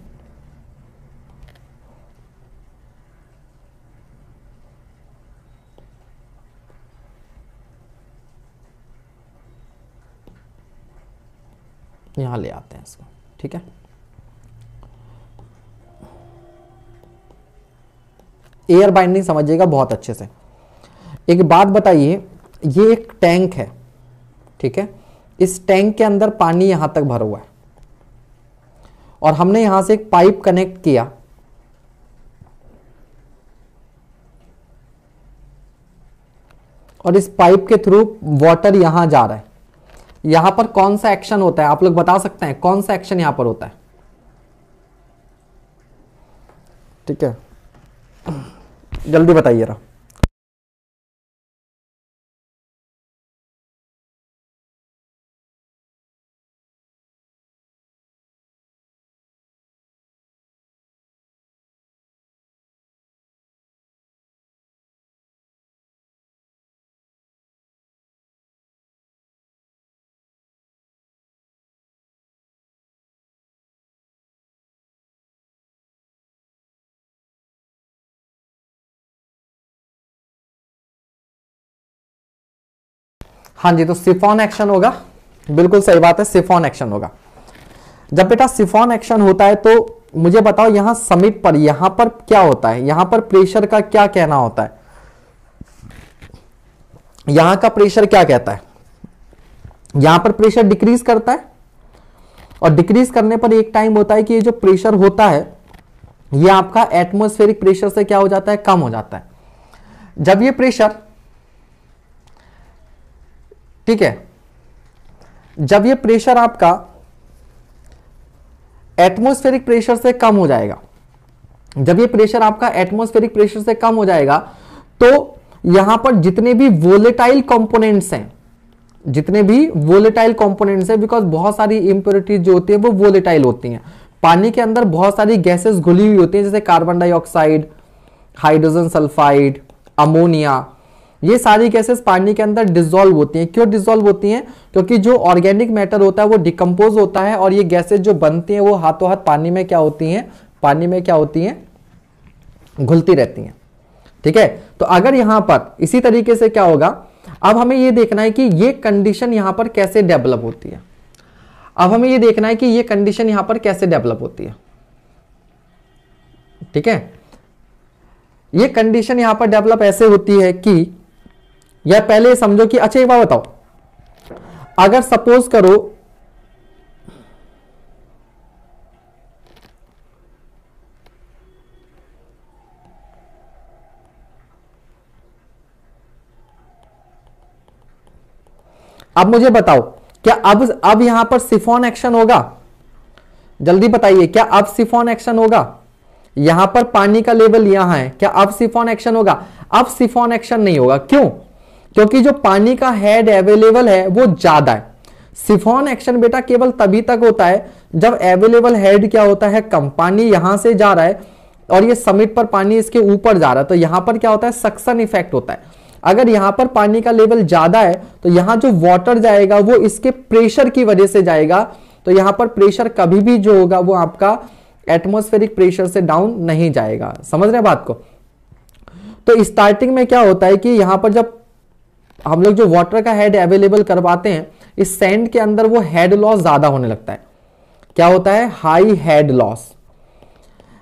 यहाँ ले आते हैं इसको। ठीक है? एयर बाइंडिंग समझिएगा बहुत अच्छे से। एक बात बताइए, ये एक टैंक है, ठीक है? इस टैंक के अंदर पानी यहाँ तक भरा हुआ है। और हमने यहाँ से एक पाइप कनेक्ट किया। और इस पाइप के थ्रू वाटर यहाँ जा रहा है। यहाँ पर कौन सा एक्शन होता है? आप लोग बता सकते हैं, कौन सा एक्शन यहाँ पर होता है? ठीक है? जल्दी बताइए रहा। हाँ जी तो सिफॉन एक्शन होगा। बिल्कुल सही बात है, सिफॉन एक्शन होगा। जब बेटा सिफॉन एक्शन होता है तो मुझे बताओ यहाँ समीप पर, यहाँ पर क्या होता है? यहाँ पर प्रेशर का क्या कहना होता है? यहाँ का प्रेशर क्या कहता है? यहाँ पर प्रेशर डिक्रीज करता है। और डिक्रीज करने पर एक टाइम होता है कि ये जो प्रेशर होता है, ये आपका एटमोस्फेरिक प्रेशर से क्या हो जाता है? कम हो जाता है। जब ये प्रेशर ठीक है? जब ये प्रेशर आपका एटमोस्फेरिक प्रेशर से कम हो जाएगा, जब ये प्रेशर आपका एटमोस्फेरिक प्रेशर से कम हो जाएगा तो यहाँ पर जितने भी वोलेटाइल कंपोनेंट्स हैं, जितने भी वोलेटाइल कंपोनेंट्स हैं बिकॉज़ बहुत सारी इंप्योरिटीज जो होती है, वो वोलेटाइल होती हैं। पानी के अंदर बहुत सारी गैसेस घुली हुई होती हैं, जैसे carbon dioxide hydrogen sulphide ammonia ये सारी गैसेस पानी के अंदर डिजोल्व होती हैं। क्यों डिजोल्व होती हैं? क्योंकि जो ऑर्गेनिक मैटर होता है, वो डिकम्पोज होता है और ये गैसेस जो बनती हैं, वो हाथों हाथ पानी में क्या होती हैं? पानी में क्या होती हैं? घुलती रहती हैं। ठीक है? तो अगर यहाँ पर, इसी तरीके से क्या होगा? अब हमें ये देखना है कि ये कंडीशन यहाँ पर कैसे डेवलप होती है। अब हमें ये देखना है कि ये कंडीशन यहाँ पर कैसे डेवलप होती है। ठीक है? ये कंडीशन यहाँ पर डेवलप ऐसे होती है कि या पहले समझो कि अच्छा एक बात बताओ। अगर सपोज़ करो, अब मुझे बताओ, क्या अब अब यहाँ पर सिफोन एक्शन होगा? जल्दी बताइए, क्या अब सिफोन एक्शन होगा? यहाँ पर पानी का लेवल यहाँ है, क्या अब सिफोन एक्शन होगा? अब सिफोन एक्शन नहीं होगा, क्यों? क्योंकि जो पानी का हेड अवेलेबल है, वो ज़्यादा है। सिफोन एक्शन बेटा केवल तभी तक होता है जब अवेलेबल हेड क्या होता है, कम। पानी यहाँ से जा रहा है और ये समिट पर पानी इसके ऊपर जा रहा है तो यहाँ पर क्या होता है सक्सन इफ़ेक्ट होता है। अगर यहाँ पर पानी का लेवल ज़्यादा है तो यहाँ जो वाटर जाएगा, वो इसके प्रेशर की वजह से जाएगा। तो यहाँ पर प्रेशर कभी भी जो होगा, वो आपका एटमोस्फेरिक प्रेशर से डाउन नहीं जाएगा। समझ रहे बात को? तो स्टार्टिंग में क्या होता है कि यहाँ पर जब हम लोग जो वाटर का हेड अवेलेबल करवाते हैं, इस सैंड के अंदर वो हेड लॉस ज़्यादा होने लगता है। क्या होता है? हाई हेड लॉस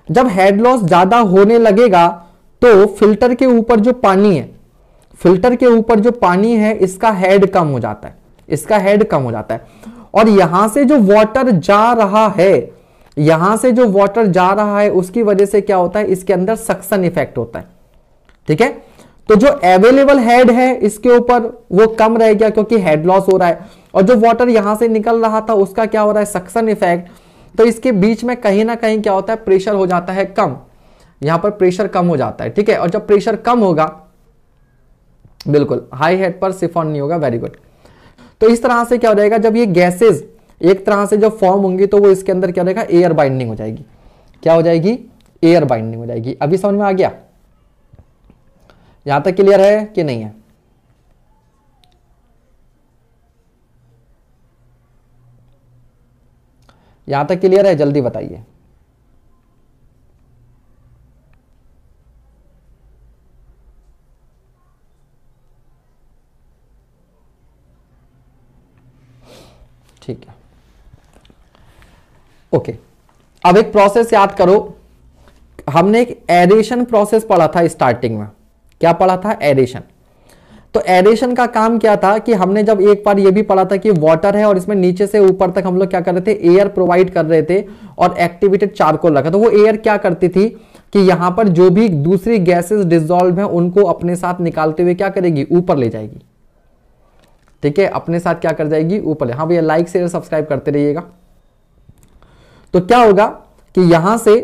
जब हेड लॉस ज़्यादा होने लगेगा तो फ़िल्टर के ऊपर जो पानी है फ़िल्टर के ऊपर जो पानी है, इसका हेड कम हो जाता है। इसका हेड कम हो जाता है। और यहाँ से जो वाटर जा रहा है, यहाँ से जो वाटर जा रहा है, उसकी वजह से क्या होता है? इसके अंदर सक्सन इफ़ेक्ट होता है। ठीक है? तो जो अवेलेबल हेड है, इसके ऊपर वो कम रह गया क्योंकि हेड लॉस हो रहा है। और जो वाटर यहाँ से निकल रहा था, उसका क्या हो रहा है? सक्सन इफ़ेक्ट तो इसके बीच में कहीं ना कहीं क्या होता है? प्रेशर हो जाता है कम। यहाँ पर प्रेशर कम हो जाता है, ठीक है? और जब प्रेशर कम होगा, बिल्कुल हाई हेड पर सिफॉन नहीं होगा वेरी गुड तो इस तरह से क्या हो जाएगा? जब ये गैसेज एक तरह से जब फॉर्म होंगी तो वो इसके अंदर क्या हो जाएगा? एयर बाइंडिंग हो जाएगी। क्या हो जाएगी? एयर बाइंडिंग हो जाएगी। अभी समझ में आ गया? यहाँ तक क्लियर है कि नहीं है? यहाँ तक क्लियर है? जल्दी बताइए। ठीक है। ओके। अब एक प्रोसेस याद करो। हमने एक एडिशन प्रोसेस पढ़ा था स्टार्टिंग में। क्या पढ़ा था? एरेशन तो एरेशन का काम क्या था कि हमने जब एक बार ये भी पढ़ा था कि वाटर है और इसमें नीचे से ऊपर तक हम लोग क्या कर रहे थे? एयर प्रोवाइड कर रहे थे और एक्टिवेटेड चारकोल रखा। तो वो एयर क्या करती थी कि यहाँ पर जो भी दूसरी गैसेस डिजोल्व है, उनको अपने साथ निकालते हुए क्या करेगी? ऊपर ले जाएगी। ठीक है? अपने साथ क्या कर जाएगी? ऊपर हाँ भैया लाइक शेयर सब्सक्राइब करते रहिएगा। तो क्या होगा कि यहाँ से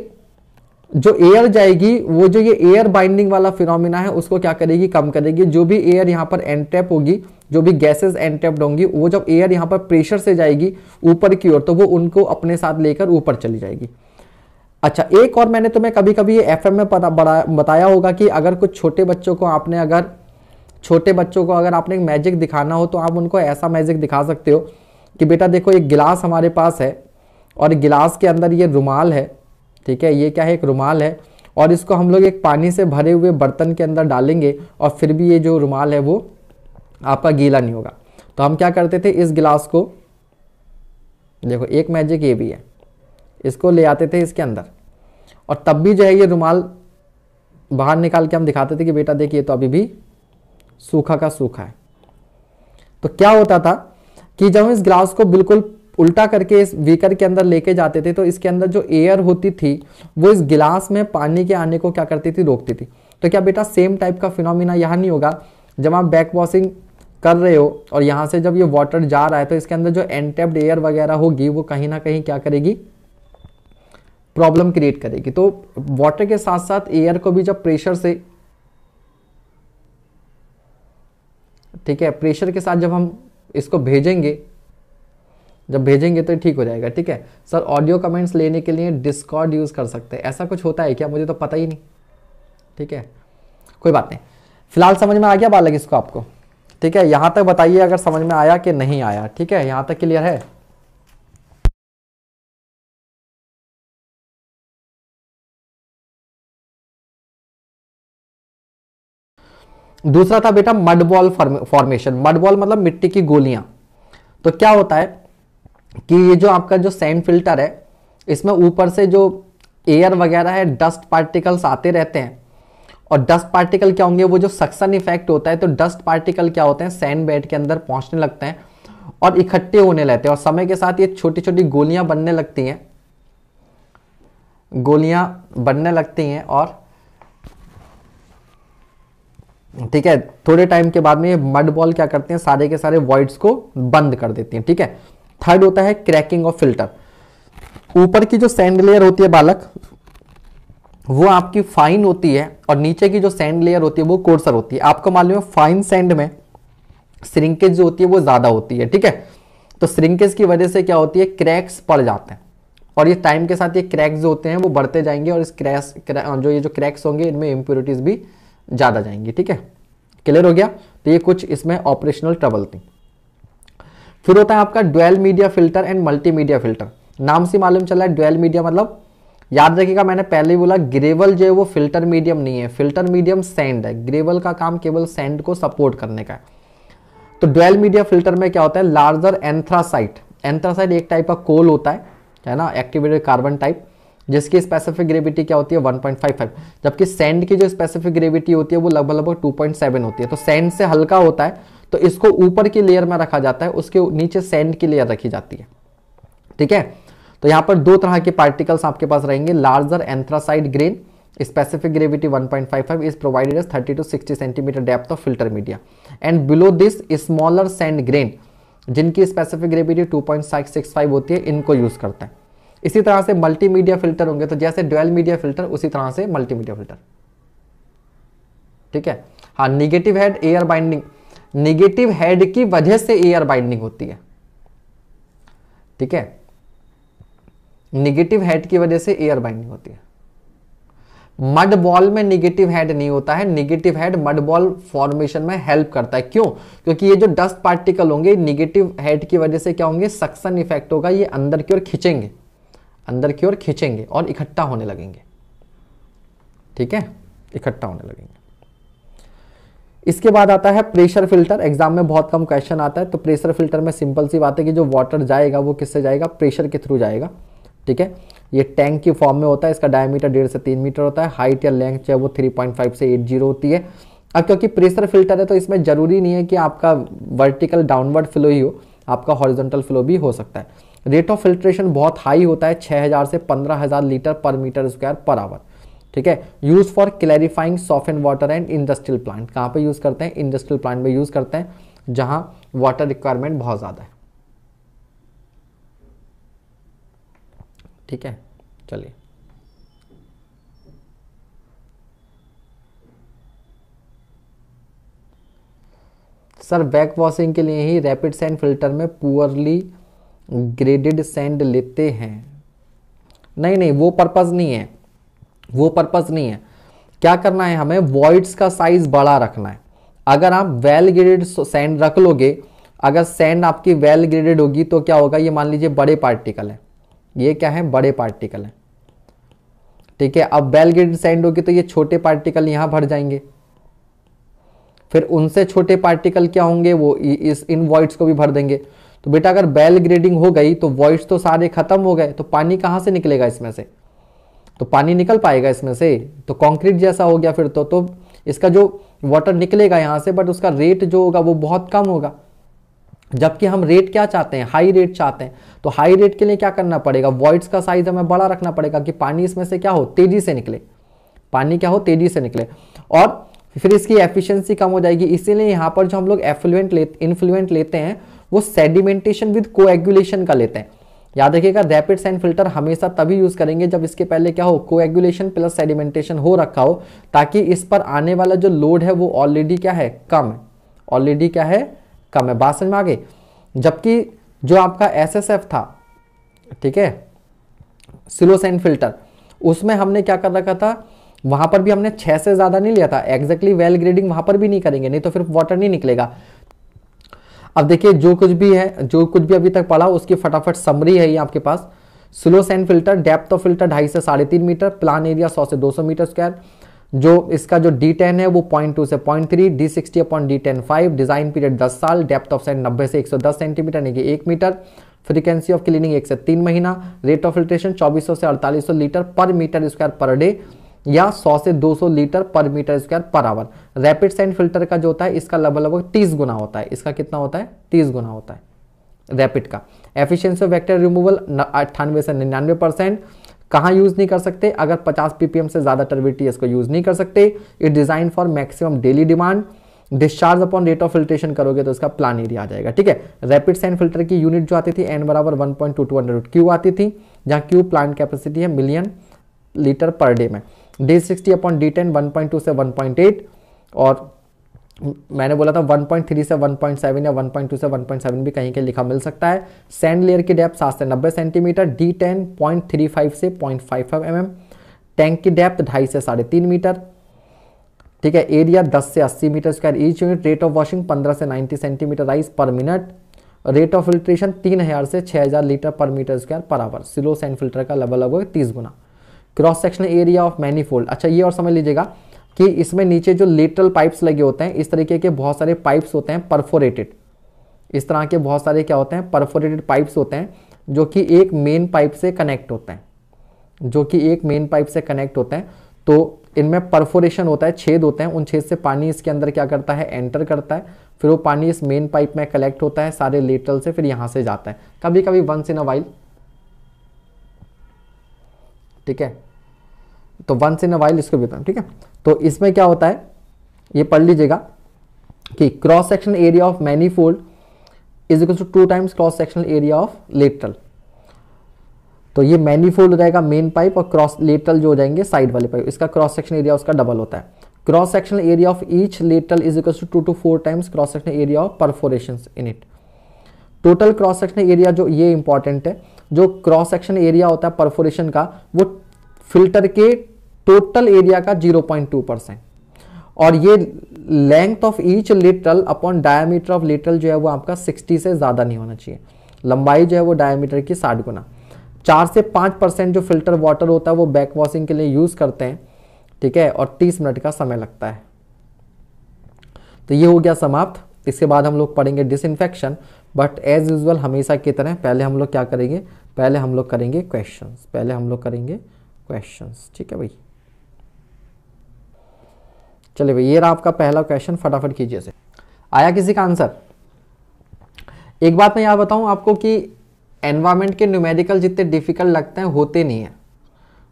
जो एयर जाएगी, वो जो ये एयर बाइंडिंग वाला फिनोमिना है, उसको क्या करेगी? कम करेगी। जो भी एयर यहाँ पर एंट्रैप होगी, जो भी गैसेस एंट्रैप्ड होंगी, वो जब एयर यहाँ पर प्रेशर से जाएगी ऊपर की ओर तो वो उनको अपने साथ लेकर ऊपर चली जाएगी। अच्छा एक और मैंने तुम्हें कभी कभी ये एफ़ में पता बताया होगा कि अगर कुछ छोटे बच्चों को आपने अगर, छोटे बच्चों को अगर आपने मैजिक दिखाना हो तो आप उनको ऐसा मैजिक दिखा सकते हो कि बेटा देखो, एक गिलास हमारे पास है और गिलास के अंदर ये रुमाल है। ठीक है, ये क्या है, एक रुमाल है और इसको हम लोग एक पानी से भरे हुए बर्तन के अंदर डालेंगे और फिर भी ये जो रुमाल है वो आपका गीला नहीं होगा। तो हम क्या करते थे, इस गिलास को, देखो, एक मैजिक ये भी है, इसको ले आते थे इसके अंदर और तब भी जो है ये रुमाल बाहर निकाल के हम दिखाते थे कि बेटा देखिए तो अभी भी सूखा का सूखा है। तो क्या होता था कि जब हम इस ग्लास को बिल्कुल उल्टा करके इस बीकर के अंदर लेके जाते थे तो इसके अंदर जो एयर होती थी, वो इस गिलास में पानी के आने को क्या करती थी, रोकती थी। तो क्या बेटा सेम टाइप का फिनोमिना यहाँ नहीं होगा। जब आप बैक वॉशिंग कर रहे हो और यहाँ से जब ये वाटर जा रहा है तो इसके अंदर जो एंटेप्ड एयर वगैरह होगी, वो कहीं ना कहीं क्या करेगी? प्रॉब्लम क्रिएट करेगी। तो वाटर के साथ साथ एयर को भी जब प्रेशर से ठीक है प्रेशर के साथ जब हम इसको भेजेंगे जब भेजेंगे तो ठीक हो जाएगा, ठीक है? सर ऑडियो कमेंट्स लेने के लिए डिस्कॉर्ड यूज़ कर सकते हैं। ऐसा कुछ होता है क्या? मुझे तो पता ही नहीं। ठीक है? कोई बात नहीं। फ़िलहाल समझ में आ गया बालक इसको आपको? ठीक है? यहाँ तक बताइए अगर समझ में आया कि नहीं आया। ठीक है? यहाँ तक क्लियर है? दूसरा था बेटा mud ball formation mud ball मतलब मिट्टी की गोलियाँ। तो क्या होता है? कि ये जो आपका जो सैंड फ़िल्टर है, इसमें ऊपर से जो एयर वगैरह है डस्ट पार्टिकल्स आते रहते हैं। और डस्ट पार्टिकल क्या होंगे, वो जो सक्सन इफ़ेक्ट होता है तो डस्ट पार्टिकल क्या होते हैं? सैंड बेड के अंदर पहुँचने लगते हैं और इकट्ठे होने लगते हैं। और समय के साथ ये छोटी छोटी गोलियाँ बनने लगती हैं। गोलियाँ बनने लगती हैं और ठीक है, थोड़े टाइम के बाद में ये मड बॉल क्या करते हैं? सारे के सारे वॉइड्स को बंद कर देती हैं, ठीक है? थर्ड होता है क्रैकिंग ऑफ़ फ़िल्टर ऊपर की जो सैंड लेयर होती है बालक, वो आपकी फाइन होती है और नीचे की जो सैंड लेयर होती है वो कोर्सर होती है। आपको मालूम है फाइन सैंड में श्रिंकेज जो होती है वो ज़्यादा होती है, ठीक है? तो श्रिंकेज की वजह से क्या होती है? क्रैक्स पड़ जाते हैं। और ये टाइम के साथ ये क्रैक्स जो होते हैं वो बढ़ते जाएँगे और इस क्रैश जो ये जो क्रैक्स होंगे, इनमें इम्प्योरिटीज भी ज़्यादा जाएँगी, ठीक है? क्लियर हो गया? तो ये कुछ इसमें ऑपरेशनल ट्रबल थी। फिर होता है आपका dual media filter and multi media filter नाम से मालूम चला है डुअल मीडिया मतलब याद रखिएगा मैंने पहले ही बोला ग्रेवल जो है वो फ़िल्टर मीडियम नहीं है। फ़िल्टर मीडियम सैंड है। ग्रेवल का काम केवल सैंड को सपोर्ट करने का है। तो डुअल मीडिया फ़िल्टर में क्या होता है? लार्जर एंथ्रासाइट एंथ्रासाइट एक टाइप का कोल होता है है ना? एक्टिवेटेड कार्बन टाइप जिसकी स्पेसिफिक ग्रेविटी क्या होती है? 1.55 जबकि सैंड की जो स्पेसिफिक ग्रेविटी होती है, वो लगभग लगभग 2.7 होती है। तो सैंड से हल्का होता है तो इसको ऊपर की लेयर में रखा जाता है, उसके नीचे सैंड की लेयर रखी जाती है। ठीक है? तो यहाँ पर दो तरह के पार्टिकल्स आपके पास रहेंगे larger anthracite grain specific gravity 1.55 is provided as 30 to 60 centimetre depth of filter media and below this smaller sand grain जिनकी स्पेसिफिक ग्रेविटी 2.665 होती है, इनको यूज़ करता है। इसी तरह से मल्टीमीडिया फ़िल्टर होंगे तो जैसे डुअल मीडिया फ़िल्टर उसी तरह से मल्टीमीडिया फ़िल्टर ठीक है? हाँ negative head air binding negative head की वजह से एयर बाइंडिंग होती है। ठीक है? निगेटिव हेड की वजह से एयर बाइंडिंग होती है। मड बॉल में निगेटिव हेड नहीं होता है, negative head mud ball formation में हेल्प करता है। क्यों? क्योंकि ये जो डस्ट पार्टिकल होंगे, निगेटिव हेड की वजह से क्या होंगे? सक्सन इफ़ेक्ट होगा, ये अंदर की ओर खींचेंगे। अंदर की ओर खींचेंगे और इकट्ठा होने लगेंगे। ठीक है? इकट्ठा होने लगेंगे। इसके बाद आता है प्रेशर फ़िल्टर। एग्ज़ाम में बहुत कम क्वेश्चन आता है तो प्रेशर फ़िल्टर में सिंपल सी बात है कि जो वाटर जाएगा, वो किससे जाएगा? प्रेशर के थ्रू जाएगा। ठीक है? ये टैंक की फॉर्म में होता है, इसका डायमीटर डेढ़ से तीन मीटर होता है हाइट या लेंथ जो है वो थ्री पॉइंट फाइव से एट ज़ीरो होती है। अब क्योंकि प्रेशर फ़िल्टर है तो इसमें ज़रूरी नहीं है कि आपका वर्टिकल डाउनवर्ड फ्लो ही हो, आपका हॉरिजॉन्टल फ्लो भी हो सकता है। रेट ऑफ़ फिल्ट्रेशन बहुत हाई होता है 6000 से 15000 लीटर पर मीटर स्क्वायर पर आवर ठीक है? Use for clarifying soft and water and industrial plant कहाँ पे यूज़ करते हैं? इंडस्ट्रियल प्लांट में यूज़ करते हैं, जहाँ वाटर रिक्वायरमेंट बहुत ज़्यादा है। ठीक है? चलिए। सर बैक वॉशिंग के लिए ही रैपिड सैंड फ़िल्टर में पुअरली ग्रेडेड सैंड लेते हैं। नहीं नहीं, वो पर्पज नहीं है। वो पर्पज नहीं है। क्या करना है हमें? वॉइड्स का साइज़ बड़ा रखना है। अगर आप वेल ग्रेडेड सैंड रख लोगे, अगर सैंड आपकी वेल ग्रेडेड होगी तो क्या होगा? ये मान लीजिए बड़े पार्टिकल है। ये क्या है? बड़े पार्टिकल है। ठीक है, अब वेल ग्रेडेड सैंड होगी तो ये छोटे पार्टिकल यहाँ भर जाएँगे। फिर उनसे छोटे पार्टिकल क्या होंगे? वो इस, इन वॉइड्स को भी भर देंगे। तो बेटा, अगर बेल ग्रेडिंग हो गई तो वॉइड्स तो सारे खत्म हो गए। तो पानी कहाँ से निकलेगा इसमें से? तो पानी निकल पाएगा इसमें से तो कंक्रीट जैसा हो गया फिर तो तो इसका जो वाटर निकलेगा यहाँ से बट उसका रेट जो होगा वो बहुत कम होगा। जबकि हम रेट क्या चाहते हैं? हाई रेट चाहते हैं। तो हाई रेट के लिए क्या करना पड़ेगा? वॉइड्स का साइज़ हमें बड़ा रखना पड़ेगा कि पानी इसमें से क्या हो? तेज़ी से निकले। पानी क्या हो? तेज़ी से निकले। और फिर इसकी एफिशिएंसी कम हो जाएगी। इसीलिए यहाँ पर जो हम लोग एफ्लुएंट ले इन्फ्लुएंट लेते हैं, वो सेडिमेंटेशन विद कोएगुलेशन का लेते हैं। याद रखिएगा रैपिड सैंड फ़िल्टर हमेशा तभी यूज़ करेंगे जब इसके पहले क्या हो कोएगुलेशन प्लस सेडिमेंटेशन हो रखा हो, ताकि इस पर आने वाला जो लोड है वो ऑलरेडी क्या है, कम है। ऑलरेडी क्या है, कम है। बात समझ में आगे जबकि जो आपका एसएसएफ था, ठीक है सिलो सैंड फ़िल्टर उसमें हमने क्या कर रखा था, वहाँ पर भी हमने छह से ज़्यादा नहीं लिया था। एग्जैक्टली वेल ग्रेडिंग वहाँ पर भी नहीं करेंगे, नहीं तो फिर वाटर नहीं निकलेगा। अब देखिए, जो कुछ भी है, जो कुछ भी अभी तक पढ़ा, उसकी फटाफट समरी है ये आपके पास। Slow sand filter depth of filter ढाई से साढ़े तीन मीटर प्लान एरिया सौ से दो सौ मीटर स्क्वायर जो इसका जो डी टेन है, वो पॉइंट टू से point three D sixty upon D ten five design period दस साल डेप्थ ऑफ़ सैंड नब्बे से एक सौ दस सेंटीमीटर यानी कि एक मीटर। फ्रीक्वेंसी ऑफ़ क्लीनिंग एक से तीन महीना रेट ऑफ़ फिल्ट्रेशन चौबीस सौ से अड़तालीस सौ लीटर पर मीटर स्क्वायर पर डे या 100 से 200 litre per metre square per hour rapid sand filter का जो होता है, इसका लगभग लगभग तीस गुना होता है। इसका कितना होता है? तीस गुना होता है। रैपिड का। एफिशिएंसी ऑफ़ वेक्टर रिमूवल अट्ठानवे से निन्यानवे परसेंट। कहाँ यूज़ नहीं कर सकते? अगर 50 पीपीएम से ज़्यादा टर्बिटी इसको यूज़ नहीं कर सकते it design for maximum daily demand discharge upon rate of filtration करोगे तो इसका प्लान एरिया आ जाएगा, ठीक है? रैपिड सैंड फ़िल्टर की यूनिट जो आती थी एन बराबर one point two two hundred Q आती थी, जहाँ क्यू प्लांट कैपेसिटी है मिलियन लीटर पर डे में। D sixty upon D ten one point two से वन पॉइंट एट और मैंने बोला था 1.3 से 1.7 या 1.2 से 1.7 भी कहीं के लिखा मिल सकता है। सैंड लेयर की डेप्थ सात से नब्बे centimetre D ten point three five से point five five M M tank की डेप्थ ढाई से साढ़े तीन मीटर। ठीक है एरिया 10 से 80 metre square each unit rate of washing 15 से 90 centimetre rise per minute rate of filtration 3000 से 6000 litre per metre square per hour slow sand filter का लेवल लगभग तीस गुना। Cross sectional area of manifold. अच्छा ये और समझ लीजिएगा कि इसमें नीचे जो लेटरल पाइप्स लगे होते हैं, इस तरीके के बहुत सारे पाइप्स होते हैं परफोरेटेड। इस तरह के बहुत सारे क्या होते हैं? परफोरेटेड पाइप्स होते हैं, जो कि एक मेन पाइप से कनेक्ट होते हैं। जो कि एक मेन पाइप से कनेक्ट होते हैं। तो इनमें परफोरेशन होता है, छेद होते हैं। उन छेद से पानी इसके अंदर क्या करता है? एंटर करता है। फिर वो पानी इस मेन पाइप में कलेक्ट होता है, सारे लेटरल से फिर यहाँ से जाता है। कभी कभी वंस इन अ वाइल ठीक है? तो वंस इन अ वाइल इसको भी ठीक है? तो इसमें क्या होता है? ये पढ़ लीजिएगा कि cross section area of manifold is equal to two times cross sectional area of lateral तो ये मैनीफोल्ड हो जाएगा मेन पाइप और क्रॉस लेटरल जो हो जाएँगे साइड वाले पाइप इसका क्रॉस सेक्शन एरिया उसका डबल होता है। Cross sectional area of each lateral is equal to two to four times cross sectional area of perforation in it total cross sectional area जो ये इंपॉर्टेंट है, जो cross section area होता है perforation का, वो फ़िल्टर के टोटल एरिया का 0.2 परसेंट। और ये length of each lateral upon diameter of lateral जो है वो आपका 60 से ज़्यादा नहीं होना चाहिए। लंबाई जो है वो डायमीटर की साठ गुना। चार से पाँच परसेंट जो फ़िल्टर वाटर होता है वो बैक वॉशिंग के लिए यूज़ करते हैं, ठीक है, और तीस मिनट का समय लगता है। तो ये हो गया समाप्त। इसके बाद हम लोग पढ़ेंगे डिसइंफेक्शन बट एज यूजल हमेशा की तरह पहले हम लोग क्या करेंगे? पहले हम लोग करेंगे क्वेश्चंस पहले हम लोग करेंगे क्वेश्चंस ठीक है भाई? चलिए भाई, ये रहा आपका पहला क्वेश्चन फटाफट कीजिए से आया किसी का आंसर एक बात मैं यहाँ बताऊँ आपको कि एनवायरमेंट के न्यूमेरिकल जितने डिफ़िकल्ट लगते हैं, होते नहीं है।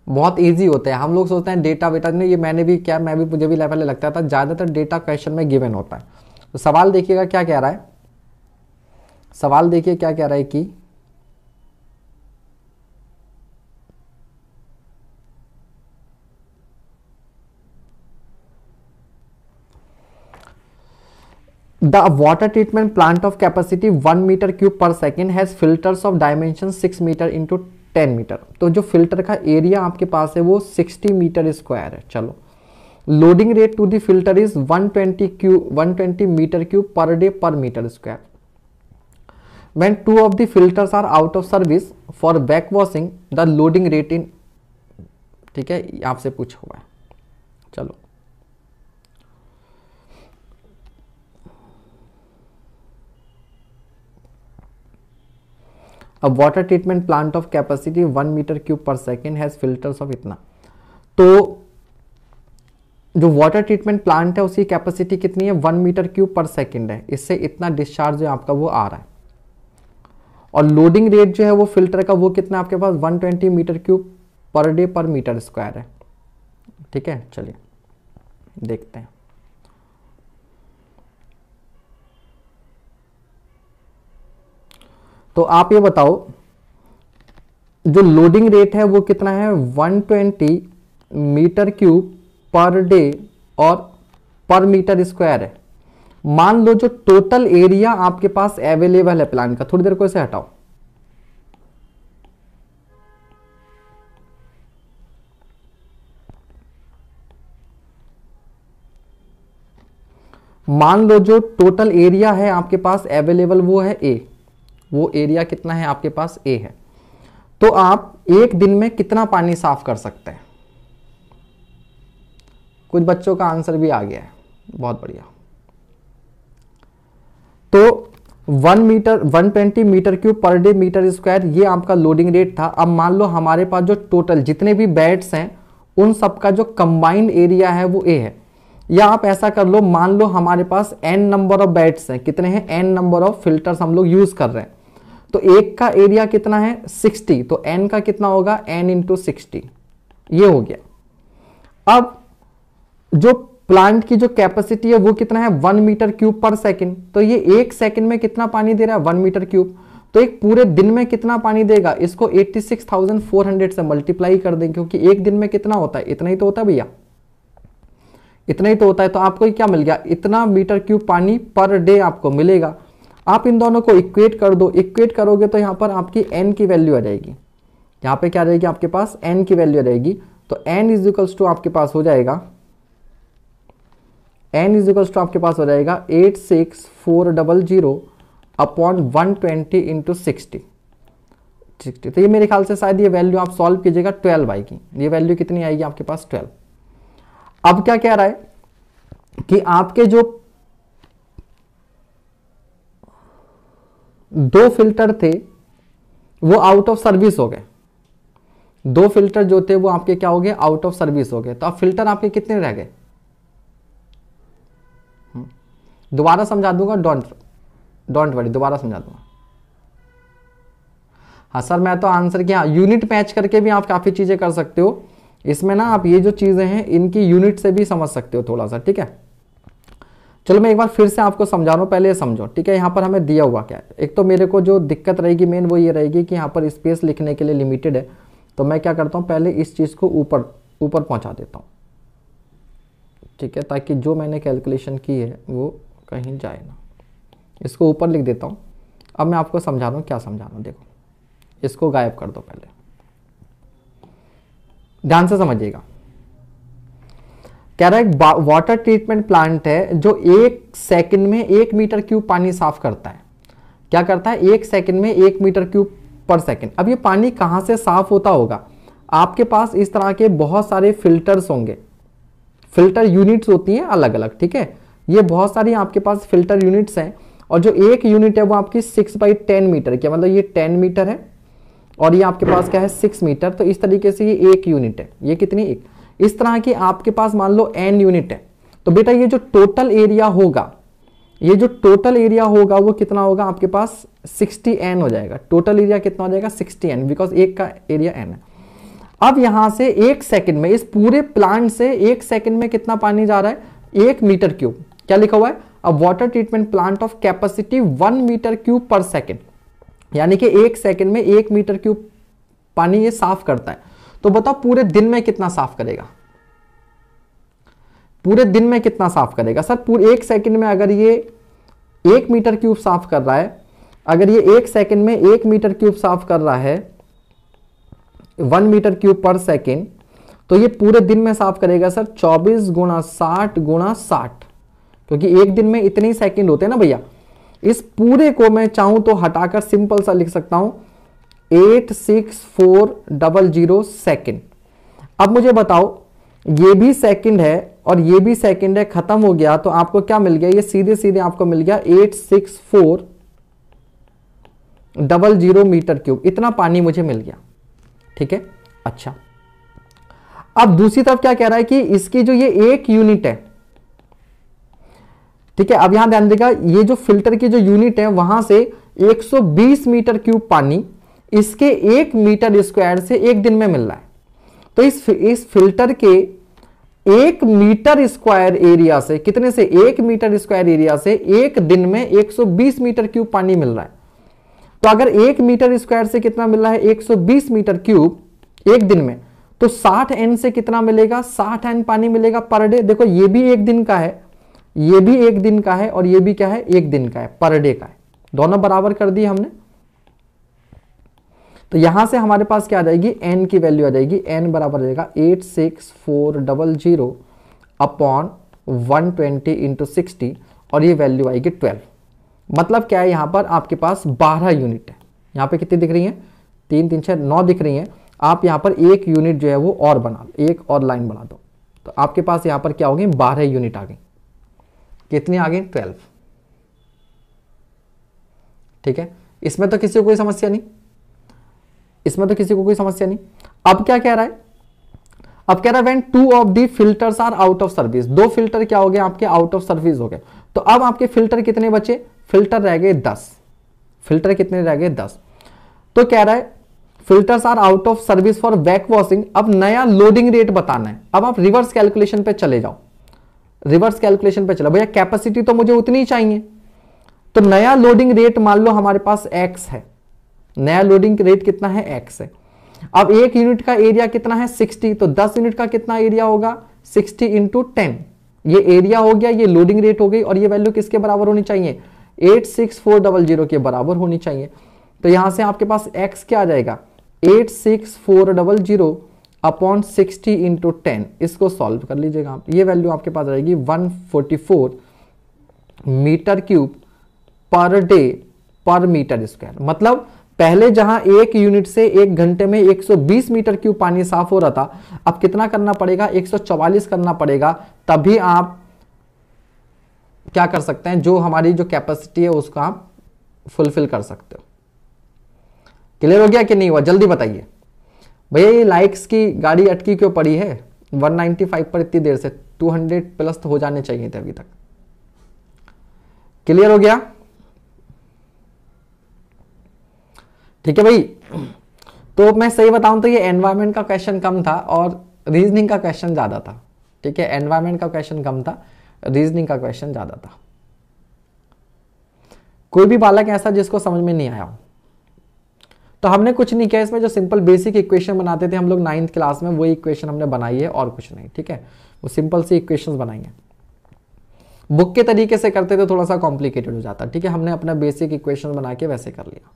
बहुत इजी होते हैं। हम लोग सोचते हैं डेटा वेटा ये मैंने भी क्या, मैं भी, मुझे भी पहले लगता था। ज़्यादातर डेटा क्वेश्चन में गिवन होता है। तो सवाल देखिएगा क्या कह रहा है। सवाल देखिए क्या कह रहा है कि the water treatment plant of capacity one metre cube per second has filters of dimension six metre into ten metre तो जो फ़िल्टर का एरिया आपके पास है वो सिक्सटी मीटर स्क्वायर है। चलो। Loading rate to the filter is one twenty Q one twenty metre cube per day per metre square when two of the filter are out of service for back washing the loading rate in ठीक है? आपसे पूछ हुआ है। चलो। अब water treatment plant of capacity one metre cube per second has filters of इतना। तो जो वाटर ट्रीटमेंट प्लांट है उसकी कैपेसिटी कितनी है? One metre cube per second है। इससे इतना डिस्चार्ज जो आपका वो आ रहा है। और लोडिंग रेट जो है, वो फ़िल्टर का वो कितना आपके पास? 120 metre cube per day per metre square है। ठीक है? चलिए, देखते हैं। तो आप ये बताओ, जो लोडिंग रेट है वो कितना है? 120 मीटर क्यूब पर डे और पर मीटर स्क्वायर है। मान लो जो टोटल एरिया आपके पास अवेलेबल है प्लान का, थोड़ी देर को इसे हटाओ। मान लो जो टोटल एरिया है आपके पास अवेलेबल वो है ए वो एरिया कितना है आपके पास? ए है। तो आप एक दिन में कितना पानी साफ़ कर सकते हैं? कुछ बच्चों का आंसर भी आ गया है। बहुत बढ़िया। तो one metre, one twenty metre cube per day metre square, ये आपका लोडिंग रेट था। अब मान लो हमारे पास जो टोटल जितने भी बेड्स हैं, उन सबका जो कंबाइंड एरिया है, वो ए है। या आप ऐसा कर लो, मान लो हमारे पास एन नंबर ऑफ़ बेड्स हैं। कितने हैं? एन नंबर ऑफ़ फिल्टर्स हम लोग यूज़ कर रहे हैं। तो एक का एरिया कितना है? 60 तो एन का कितना होगा? एन इंटू सिक्सटी ये हो गया। अब जो प्लांट की जो कैपेसिटी है वो कितना है? One metre cube per second तो ये एक सेकंड में कितना पानी दे रहा है? वन मीटर क्यूब तो एक पूरे दिन में कितना पानी देगा? इसको 86,400 से मल्टीप्लाई कर दें क्योंकि एक दिन में कितना होता है? इतना ही तो होता है भैया। इतना ही तो होता है तो आपको क्या मिल गया? इतना मीटर क्यूब पानी पर डे आपको मिलेगा। आप इन दोनों को इक्वेट कर दो। इक्वेट करोगे तो यहाँ पर आपकी एन की वैल्यू आ जाएगी। यहाँ पे क्या रहेगी आपके पास? एन की वैल्यू आ जाएगी। तो एन इज़ इक्वल्स टू आपके पास हो जाएगा। एन इज़ इक्वल्स टू आपके पास हो जाएगा eight six four double zero upon one twenty into sixty sixty तो ये मेरे ख्याल से शायद ये वैल्यू आप सॉल्व कीजिएगा ट्वेल्व आएगी ये वैल्यू कितनी आएगी आपके पास? ट्वेल्व अब क्या कह रहा है कि आपके जो दो फ़िल्टर थे, वो आउट ऑफ़ सर्विस हो गए। दो फ़िल्टर जो थे, वो आपके क्या हो गए? आउट ऑफ़ सर्विस हो गए। तो अब फ़िल्टर आपके कितने रह गए? हम्म। दोबारा समझा दूँगा? डोंट डोंट वरी दोबारा समझा दूँगा। हाँ सर, मैं तो आंसर किया। यूनिट मैच करके भी आप काफ़ी चीज़ें कर सकते हो। इसमें ना आप ये जो चीज़ें हैं, इनकी यूनिट से भी समझ सकते हो थोड़ा सा, ठीक है? चलो मैं एक बार फिर से आपको समझा रहा हूँ, पहले ये समझो, ठीक है? यहाँ पर हमें दिया हुआ क्या है? एक तो मेरे को जो दिक्कत रहेगी मेन वो ये रहेगी कि यहाँ पर स्पेस लिखने के लिए लिमिटेड है। तो मैं क्या करता हूँ, पहले इस चीज़ को ऊपर ऊपर पहुँचा देता हूँ, ठीक है? ताकि जो मैंने कैलकुलेशन की है, वो कहीं जाए ना। इसको ऊपर लिख देता हूँ। अब मैं आपको समझा रहा हूँ, क्या समझा रहा हूँ, देखो। इसको गायब कर दो पहले। ध्यान से समझिएगा। कह रहा है वाटर ट्रीटमेंट प्लांट है जो एक सेकंड में एक मीटर क्यूब पानी साफ़ करता है। क्या करता है? एक सेकंड में एक मीटर क्यूब पर सेकंड अब ये पानी कहाँ से साफ़ होता होगा? आपके पास इस तरह के बहुत सारे फिल्टर्स होंगे। फ़िल्टर यूनिट्स होती हैं अलग अलग ठीक है? ये बहुत सारी आपके पास फ़िल्टर यूनिट्स हैं और जो एक यूनिट है वो आपकी सिक्स बाई टेन मीटर की मतलब ये टेन मीटर है और ये आपके पास क्या है? सिक्स मीटर तो इस तरीके से ये एक यूनिट है। ये कितनी? एक। इस तरह की आपके पास मान लो एन यूनिट है तो बेटा ये जो टोटल एरिया होगा, ये जो टोटल एरिया होगा वो कितना होगा? आपके पास 60 एन हो जाएगा। टोटल एरिया कितना हो जाएगा? 60 एन बिकॉज़ एक का एरिया एन है। अब यहाँ से एक सेकंड में, इस पूरे प्लांट से एक सेकंड में कितना पानी जा रहा है? एक मीटर क्यूब क्या लिखा हुआ है? A water treatment plant of capacity one metre cube per second यानी कि एक सेकंड में एक मीटर क्यूब पानी ये साफ़ करता है। तो बताओ पूरे दिन में कितना साफ़ करेगा? पूरे दिन में कितना साफ़ करेगा? सर, पूरे एक सेकंड में अगर ये एक मीटर क्यूब साफ़ कर रहा है, अगर ये एक सेकंड में एक मीटर क्यूब साफ़ कर रहा है, one metre cube per second तो ये पूरे दिन में साफ़ करेगा सर 24 गुणा साठ गुणा साठ। क्योंकि एक दिन में इतने ही सेकंड होते हैं ना भैया। इस पूरे को मैं चाहूँ तो हटाकर सिंपल सा लिख सकता हूँ। Eight six four double zero second. अब मुझे बताओ, ये भी सेकंड है और ये भी सेकंड है, खत्म हो गया तो आपको क्या मिल गया? ये सीधे सीधे आपको मिल गया eight six four double zero metre cube. इतना पानी मुझे मिल गया। ठीक है? अच्छा। अब दूसरी तरफ़ क्या कह रहा है कि इसकी जो ये एक यूनिट है, ठीक है, अब यहाँ ध्यान देगा, ये जो फ़िल्टर की जो यूनिट है, वहाँ से 120 मीटर क्यूब पानी इसके एक मीटर स्क्वायर से एक दिन में मिल रहा है। तो इस इस फ़िल्टर के एक मीटर स्क्वायर एरिया से, कितने से? एक मीटर स्क्वायर एरिया से एक दिन में 120 मीटर क्यूब पानी मिल रहा है। तो अगर एक मीटर स्क्वायर से कितना मिल रहा है? 120 मीटर क्यूब एक दिन में। तो 60 एन से कितना मिलेगा? 60 एन पानी मिलेगा पर डे। देखो, ये भी एक दिन का है, ये भी एक दिन का है और ये भी क्या है? एक दिन का है, पर डे का है। दोनों बराबर कर दिए हमने। तो यहाँ से हमारे पास क्या आ जाएगी? एन की वैल्यू आ जाएगी। एन बराबर आ जाएगा eight six four double zero upon one twenty into sixty और ये वैल्यू आएगी ट्वेल्व मतलब क्या है? यहाँ पर आपके पास बारह यूनिट है। यहाँ पे कितनी दिख रही है? तीन तीन, छह, नौ दिख रही है। आप यहाँ पर एक यूनिट जो है वो और बना एक और लाइन बना दो। तो आपके पास यहाँ पर क्या हो गई? बारह यूनिट आ गई। कितनी आ गई ट्वेल्व ठीक है? इसमें तो किसी को कोई समस्या नहीं। इसमें तो किसी को कोई समस्या नहीं। अब क्या कह रहा है? अब कह रहा है when two of the filters are out of service दो फ़िल्टर क्या हो गए? आपके आउट ऑफ़ सर्विस हो गए। तो अब आपके फ़िल्टर कितने बचे? फ़िल्टर रह गए दस। फ़िल्टर कितने रह गए? दस। तो कह रहा है filters are out of service for back washing अब नया लोडिंग रेट बताना है। अब आप रिवर्स कैलकुलेशन पे चले जाओ। रिवर्स कैलकुलेशन पे चलो। भैया कैपेसिटी तो मुझे उतनी चाहिए। तो नया लोडिंग रेट मान लो हमारे पास एक्स है। नया लोडिंग रेट कितना है? एक्स है। अब एक यूनिट का एरिया कितना है? 60 तो 10 यूनिट का कितना एरिया होगा? 60 इंटू टेन ये एरिया हो गया, ये लोडिंग रेट हो गई और ये वैल्यू किसके बराबर होनी चाहिए? Eight six four double zero के बराबर होनी चाहिए। तो यहाँ से आपके पास एक्स क्या आ जाएगा? Eight six four double zero upon sixty into ten इसको सॉल्व कर लीजिएगा ये वैल्यू आपके पास रहेगी one forty four metre cube per day per metre square मतलब पहले जहाँ एक यूनिट से एक घंटे में 120 मीटर क्यूब पानी साफ़ हो रहा था, अब कितना करना पड़ेगा? 144 करना पड़ेगा। तभी आप क्या कर सकते हैं? जो हमारी जो कैपेसिटी है, उसको आप फुलफिल कर सकते हो। क्लियर हो गया कि नहीं हुआ? जल्दी बताइए। भैया, ये लाइक्स की गाड़ी अटकी क्यों पड़ी है? 195 पर इतनी देर से। 200 प्लस तो हो जाने चाहिए थे अभी तक। क्लियर हो गया? ठीक है भाई? तो मैं सही बताऊँ तो ये एनवायरमेंट का क्वेश्चन कम था और रीजनिंग का क्वेश्चन ज़्यादा था। ठीक है? एनवायरमेंट का क्वेश्चन कम था रीजनिंग का क्वेश्चन ज़्यादा था। कोई भी बालक ऐसा जिसको समझ में नहीं आया हो। तो हमने कुछ नहीं किया इसमें, जो सिंपल बेसिक इक्वेशन बनाते थे हम लोग नाइन्थ क्लास में, वो इक्वेशन हमने बनाई है और कुछ नहीं, ठीक है? वो सिंपल सी इक्वेशंस बनाएँगे। बुक के तरीके से करते थे थोड़ा सा कॉम्प्लिकेटेड हो जाता, ठीक है? हमने अपना बेसिक इक्वेशन बना के वैसे कर लिया।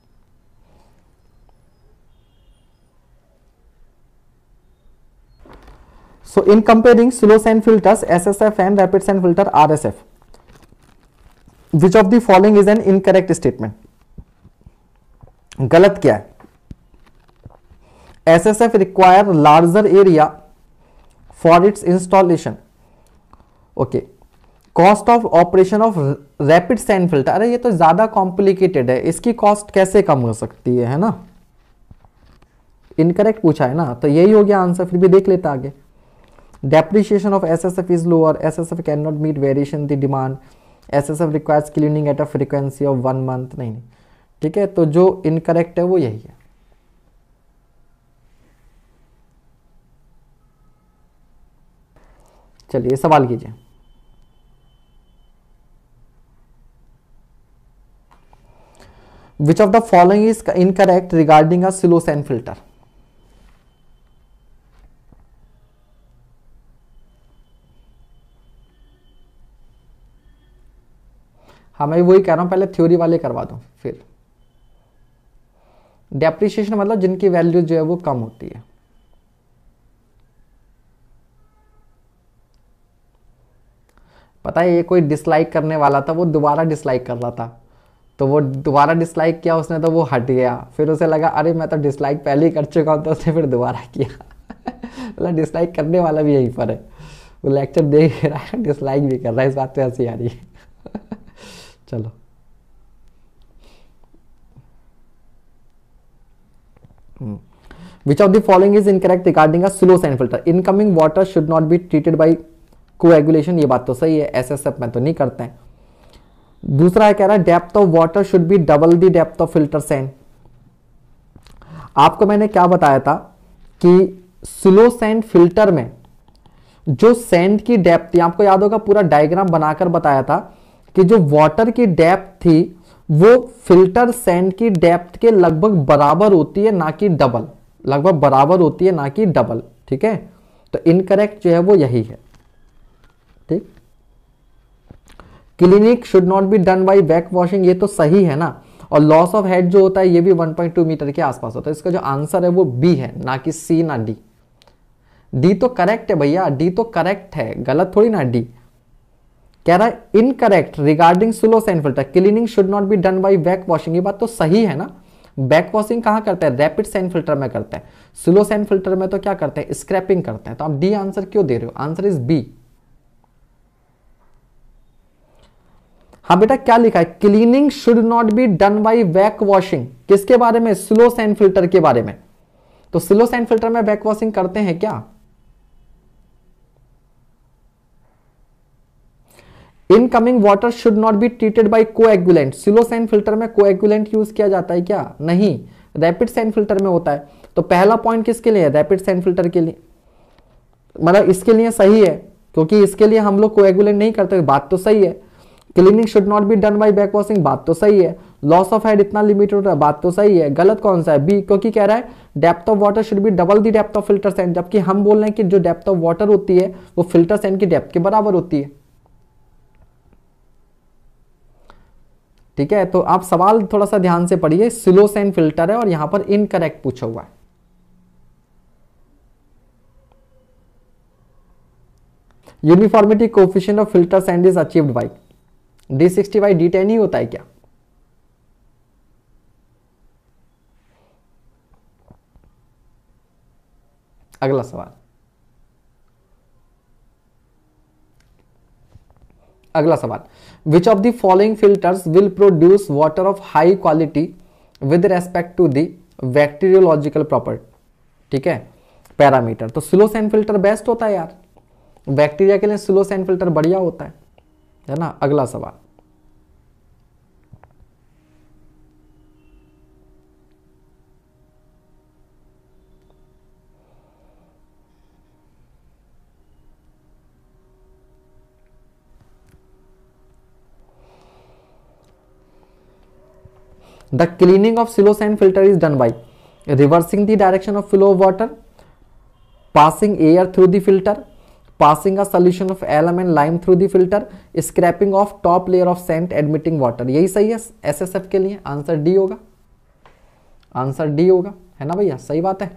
So in comparing slow sand filters, SSF and rapid sand filter RSF, which of the following is an incorrect statement? गलत क्या है SSF require larger area for its installation. Okay. Cost of operation of rapid sand filter अरे ये तो ज़्यादा complicated है इसकी cost कैसे कम हो सकती है है ना इनकरेक्ट पूछा है ना तो यही हो गया आंसर फिर भी देख लेता आगे depreciation of SSF is lower. SSF cannot meet variation the demand. SSF requires cleaning at a frequency of one month. नहीं नहीं ठीक है तो जो इनकरेक्ट है वो यही है चलिए सवाल कीजिए which of the following is incorrect regarding a slow sand filter हाँ मैं वही कह रहा हूँ, पहले थ्योरी वाले करवा दूँ, फिर। डेप्रिशिएशन मतलब जिनकी वैल्यू जो है वो कम होती है। पता है, ये कोई डिसलाइक करने वाला था, वो दोबारा डिसलाइक कर रहा था। तो वो दोबारा डिसलाइक किया उसने तो वो हट गया। फिर उसे लगा, अरे, मैं तो डिसलाइक पहले ही कर चुका हूँ तो उसने फिर दोबारा किया। [laughs] मतलब डिसलाइक करने वाला भी यहीं पर है। वो लेक्चर देख रहा है डिसलाइक भी कर रहा है, इस बात पे हँसी आ रही है। [laughs] चलो। Which of the following is incorrect regarding a slow sand filter? Incoming water should not be treated by coagulation, ये बात तो सही है एसएसएफ में तो नहीं करते हैं। दूसरा है, कह रहा है depth of water should be double the depth of filter sand आपको मैंने क्या बताया था कि स्लो सैंड फ़िल्टर में जो सैंड की डेप्थ आपको याद होगा, पूरा डायग्राम बनाकर बताया था कि जो वाटर की डेप्थ थी, वो फ़िल्टर सैंड की डेप्थ के लगभग बराबर होती है, ना कि डबल लगभग बराबर होती है, ना कि डबल ठीक है? तो इनकरेक्ट जो है, वो यही है। ठीक? Cleaning should not be done by back washing ये तो सही है ना? और लॉस ऑफ़ हेड जो होता है, ये भी 1.2 मीटर के आसपास होता है। इसका जो आंसर है, वो बी है, ना कि सी ना डी डी तो करेक्ट है भैया डी तो करेक्ट है, गलत थोड़ी ना डी कह रहा है incorrect regarding slow sand filter cleaning should not be done by back washing ये बात तो सही है ना? बैक वॉशिंग कहाँ करते हैं? रैपिड सैंड फ़िल्टर में करते हैं। स्लो सैंड फ़िल्टर में तो क्या करते हैं? स्क्रैपिंग करते हैं। तो आप डी आंसर क्यों दे रहे हो? आंसर इज़ बी हाँ बेटा, क्या लिखा है? Cleaning should not be done by back washing किसके बारे में? स्लो सैंड फ़िल्टर के बारे में। तो स्लो सैंड फ़िल्टर में बैक वॉशिंग करते हैं क्या? Incoming water should not be treated by coagulant slow sand filter में कोएगुलेंट यूज़ किया जाता है क्या? नहीं। रैपिड सैन फ़िल्टर में होता है। तो पहला पॉइंट किसके लिए रैपिड सैन फ़िल्टर के लिए। मतलब इसके लिए सही है, क्योंकि इसके लिए हम लोग कोएगुलेंट नहीं करते। बात तो सही है। Cleaning should not be done by back washing बात तो सही है। लॉस ऑफ़ हेड इतना लिमिटेड होता है। बात तो सही है। गलत कौन सा है? बी क्योंकि कह रहा है depth of water should be double the depth of filter sand जबकि हम बोल रहे हैं कि जो डेप्थ ऑफ़ वाटर होती है, वो फ़िल्टर सैंड की डेप्थ के बराबर होती है। ठीक है? तो आप सवाल थोड़ा सा ध्यान से पढ़िए। सिलोसेन फ़िल्टर है और यहाँ पर इनकरेक्ट पूछा हुआ है। Uniformity coefficient of filter sand is achieved by D sixty by D ten ही होता है क्या? अगला सवाल। अगला सवाल। Which of the following filters will produce water of high quality with respect to the bacteriological property ठीक है? पैरामीटर तो स्लो सैन फ़िल्टर बेस्ट होता है यार। बैक्टीरिया के लिए स्लो सैन फ़िल्टर बढ़िया होता है। है ना? अगला सवाल। The cleaning of slow sand filter is done by reversing the direction of flow of water passing air through the filter passing a solution of alum and lime through the filter scraping of top layer of sand admitting water यही सही है? S S F के लिए answer D होगा। Answer D होगा। है ना भैया? सही बात है?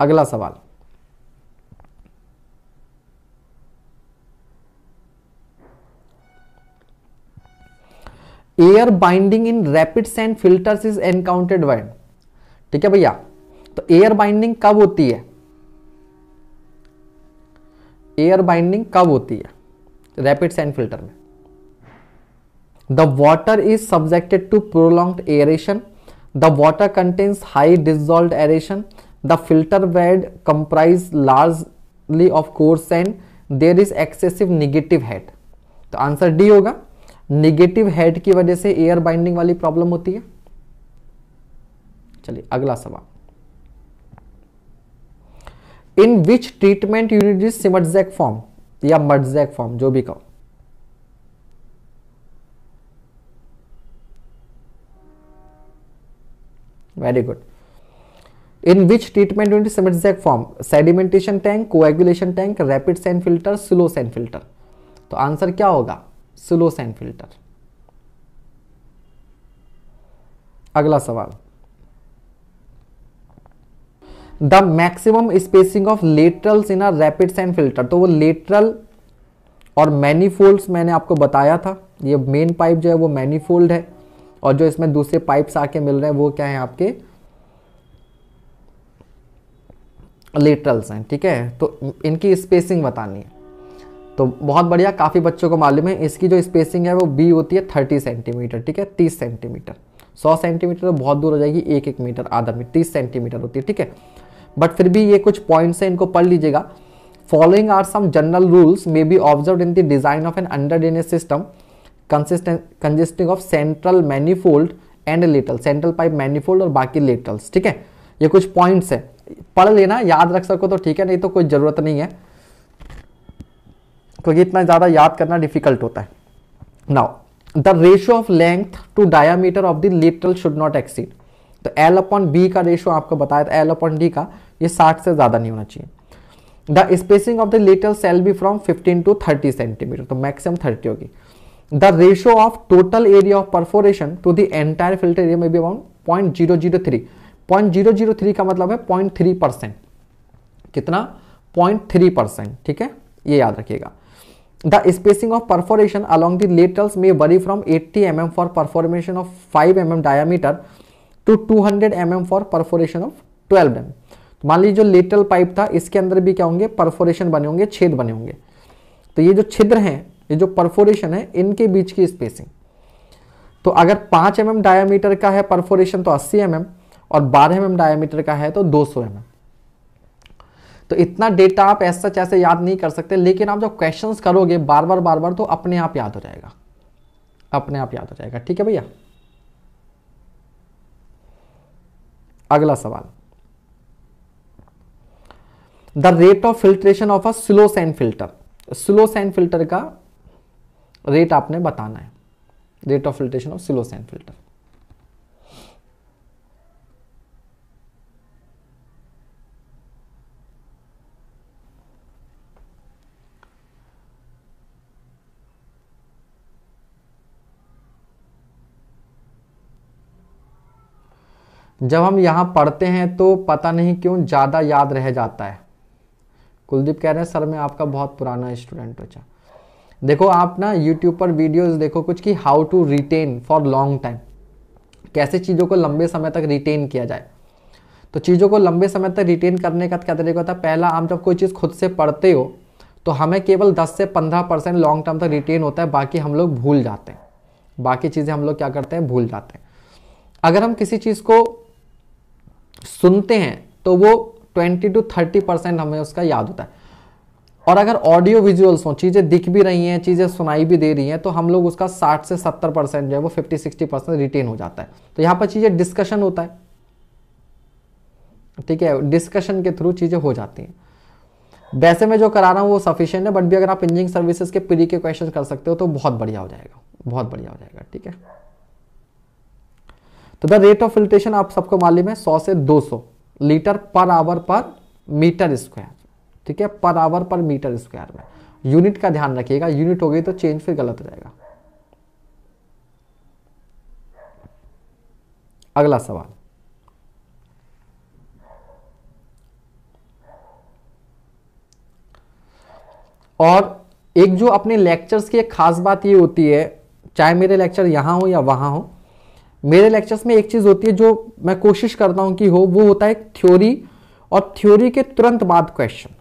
अगला सवाल। Air binding in rapid sand filters is encountered when ठीक है भैया? तो एयर बाइंडिंग कब होती है? एयर बाइंडिंग कब होती है? रैपिड सैंड फ़िल्टर में। The water is subjected to prolong aeration. The water contains high dissolve aeration. The filter bed comprise largely of coarse and there is excessive negative head. तो answer D होगा। Negative head की वजह से air binding वाली problem होती है। चलिए, अगला सवाल। In which treatment unit is schmutzdecke form या मर्जैक फॉर्म जो भी कहो। Very good in which treatment unit schmutzdecke form sedimentation tank coagulation tank rapid sand filter slow sand filter तो आंसर क्या होगा? Slow sand filter. अगला सवाल। The maximum spacing of laterals in a rapid sand filter. तो वो lateral और मैनीफोल्ड्स मैंने आपको बताया था। ये मेन पाइप जो है वो मैनीफोल्ड है और जो इसमें दूसरे पाइप्स आके मिल रहे हैं, वो क्या है आपके? लेटरल्स हैं, ठीक है? तो इनकी स्पेसिंग बतानी है। तो बहुत बढ़िया, काफ़ी बच्चों को मालूम है। इसकी जो स्पेसिंग है वो बी होती है थर्टी सेंटीमीटर ठीक है? तीस सेंटीमीटर सौ सेंटीमीटर तो बहुत दूर हो जाएगी, एक एक मीटर आधा मीटर, तीस सेंटीमीटर होती है, ठीक है? बट फिर भी ये कुछ पॉइंट्स हैं, इनको पढ़ लीजिएगा। Following are some general rules may be observe in the design of an under system consisting of central manifold and lateral central pipe manifold और बाकी लेटल्स ठीक है? ये कुछ पॉइंट्स है। पढ़ लेना, याद रख सको तो ठीक है, नहीं तो कोई ज़रूरत नहीं है। क्योंकि इतना ज़्यादा याद करना डिफ़िकल्ट होता है। Now the ratio of length to diameter of the lateral should not exceed तो एल अपॉन बी का रेशियो आपको बताया था एल अपॉन डी का, ये साठ से ज़्यादा नहीं होना चाहिए। The spacing of the lateral shall be from 15 to 30 centimetre तो मैक्सिमम 30 होगी। The ratio of total area of perforation to the entire filter area में be about point zero zero three point zero zero three का मतलब है point three percent कितना? Point three percent ठीक है? ये याद रखिएगा। The spacing of perforation along the laterals में vary from 80 mm for perforation of 5 mm diameter to 200 mm for perforation of 12 mm. तो मान लीजिए जो लेटरल पाइप था, इसके अंदर भी क्या होंगे? परफोरेशन बने होंगे, छेद बने होंगे। तो ये जो छिद्र हैं, ये जो परफोरेशन है, इनके बीच की स्पेसिंग तो अगर 5 एम mm डायामीटर का है परफोरेशन तो 80 एम mm और 12 एम mm डायामीटर का है तो 200 एम mm तो इतना डेटा आप ऐसा ऐसे याद नहीं कर सकते, लेकिन आप जब क्वेश्चन करोगे बार बार बार बार तो अपने आप याद हो जाएगा। अपने आप याद हो जाएगा। ठीक है भैया? अगला सवाल। The rate of filtration of a slow sand filter slow sand filter का रेट आपने बताना है। Rate of filtration of slow sand filter जब हम यहाँ पढ़ते हैं तो पता नहीं क्यों ज़्यादा याद रह जाता है। कुलदीप कह रहे हैं, सर, मैं आपका बहुत पुराना स्टूडेंट हो देखो, आप ना यूट्यूब पर वीडियोस देखो कुछ कि how to retain for long time कैसे चीज़ों को लंबे समय तक रिटेन किया जाए। तो चीज़ों को लंबे समय तक रिटेन करने का क्या तरीका होता है? पहला, आप जब कोई चीज़ खुद से पढ़ते हो तो हमें केवल 10 से 15 परसेंट लॉन्ग टर्म तक रिटेन होता है, बाकी हम लोग भूल जाते हैं। बाकी चीज़ें हम लोग क्या करते हैं? भूल जाते हैं। अगर हम किसी चीज़ को सुनते हैं तो वो 20 टू 30 परसेंट हमें उसका याद होता है। और अगर ऑडियो विजुअल्स हो, चीज़ें दिख भी रही हैं, चीज़ें सुनाई भी दे रही हैं तो हम लोग उसका 60 से 70 परसेंट जो है वो 50 60 परसेंट रिटेन हो जाता है। तो यहाँ पर चीज़ें डिस्कशन होता है। ठीक है, डिस्कशन के थ्रू चीज़ें हो जाती हैं। वैसे मैं जो करा रहा हूँ वो सफिशियंट है बट भी अगर आप इंजीनियरिंग सर्विसेज़ के प्री के क्वेश्चन कर सकते हो तो बहुत बढ़िया हो जाएगा, बहुत बढ़िया हो जाएगा, ठीक है? तो द रेट ऑफ़ फिल्ट्रेशन आप सबको मालूम है 100 से 200 litre per hour per metre square ठीक है? पर आवर पर मीटर स्क्वायर में। यूनिट का ध्यान रखिएगा यूनिट हो गई तो चेंज फिर गलत रहेगा अगला सवाल। और एक जो अपने लेक्चर्स की एक खास बात ये होती है, चाहे मेरे लेक्चर यहाँ हो या वहाँ हो मेरे लेक्चर्स में एक चीज़ होती है जो मैं कोशिश करता हूँ कि हो, वो होता है थ्योरी और थ्योरी के तुरंत बाद क्वेश्चन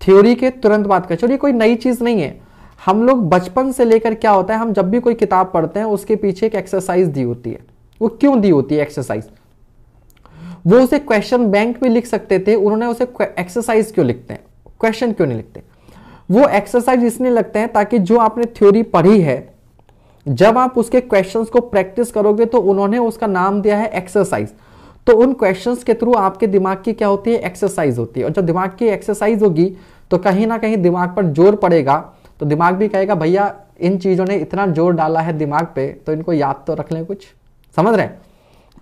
थ्योरी के तुरंत बाद क्वेश्चन ये कोई नई चीज़ नहीं है। हम लोग बचपन से लेकर क्या होता है, हम जब भी कोई किताब पढ़ते हैं, उसके पीछे एक एक्सरसाइज दी होती है। वो क्यों दी होती है एक्सरसाइज वो उसे क्वेश्चन बैंक में लिख सकते थे, उन्होंने उसे एक्सरसाइज क्यों लिखते हैं? क्वेश्चन क्यों नहीं लिखते? वो एक्सरसाइज इसलिए लगते हैं ताकि जो आपने थ्योरी पढ़ी है जब आप उसके क्वेश्चंस को प्रैक्टिस करोगे तो उन्होंने उसका नाम दिया है एक्सरसाइज तो उन क्वेश्चंस के थ्रू आपके दिमाग की क्या होती है? एक्सरसाइज होती है। और जब दिमाग की एक्सरसाइज होगी तो कहीं ना कहीं दिमाग पर ज़ोर पड़ेगा। तो दिमाग भी कहेगा, भैया, इन चीज़ों ने इतना ज़ोर डाला है दिमाग पे तो इनको याद तो रख लें कुछ। समझ रहे हैं?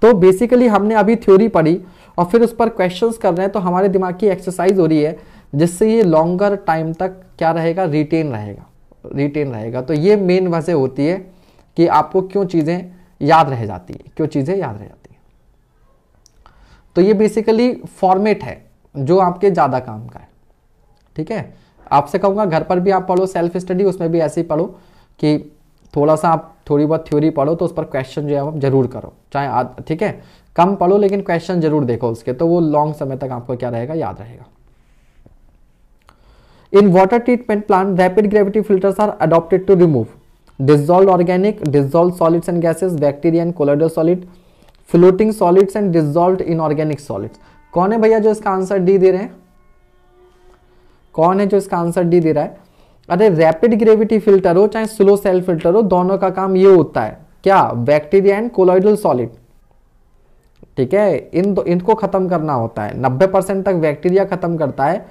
तो बेसिकली हमने अभी थ्योरी पढ़ी और फिर उस पर क्वेश्चंस कर रहे हैं तो हमारे दिमाग की एक्सरसाइज हो रही है, जिससे ये लॉन्गर टाइम तक क्या रहेगा? रिटेन रहेगा। रिटेन रहेगा। तो ये मेन वजह होती है। कि आपको क्यों चीज़ें याद रह जाती है, क्यों चीज़ें याद रह जाती है। तो ये बेसिकली फॉर्मेट है, जो आपके ज़्यादा काम का है। ठीक है? आपसे कहूँगा, घर पर भी आप पढ़ो सेल्फ स्टडी उसमें भी ऐसे ही पढ़ो कि थोड़ा सा आप थोड़ी बहुत थ्योरी पढ़ो तो उस पर क्वेश्चन जो है आप ज़रूर करो। चाहे ठीक है? कम पढ़ो, लेकिन क्वेश्चन ज़रूर देखो उसके तो वो लॉन्ग समय तक आपको क्या रहेगा? याद रहेगा। In water treatment plant rapid gravity filters are adopted to remove dissolved organic, dissolved solids and gases, bacteria and colloidal solid, floating solids and dissolved inorganic solids. कौन है भैया जो इसका आंसर डी दे रहे हैं? कौन है जो इसका आंसर डी दे रहा है? अरे रैपिड ग्रेविटी फ़िल्टर हो, चाहे स्लो सेल फ़िल्टर हो, दोनों का काम ये होता है। क्या? बैक्टीरिया एंड कोलोइडल सॉलिड ठीक है? इन दो, इनको खत्म करना होता है। 90 परसेंट तक बैक्टीरिया खत्म करता है।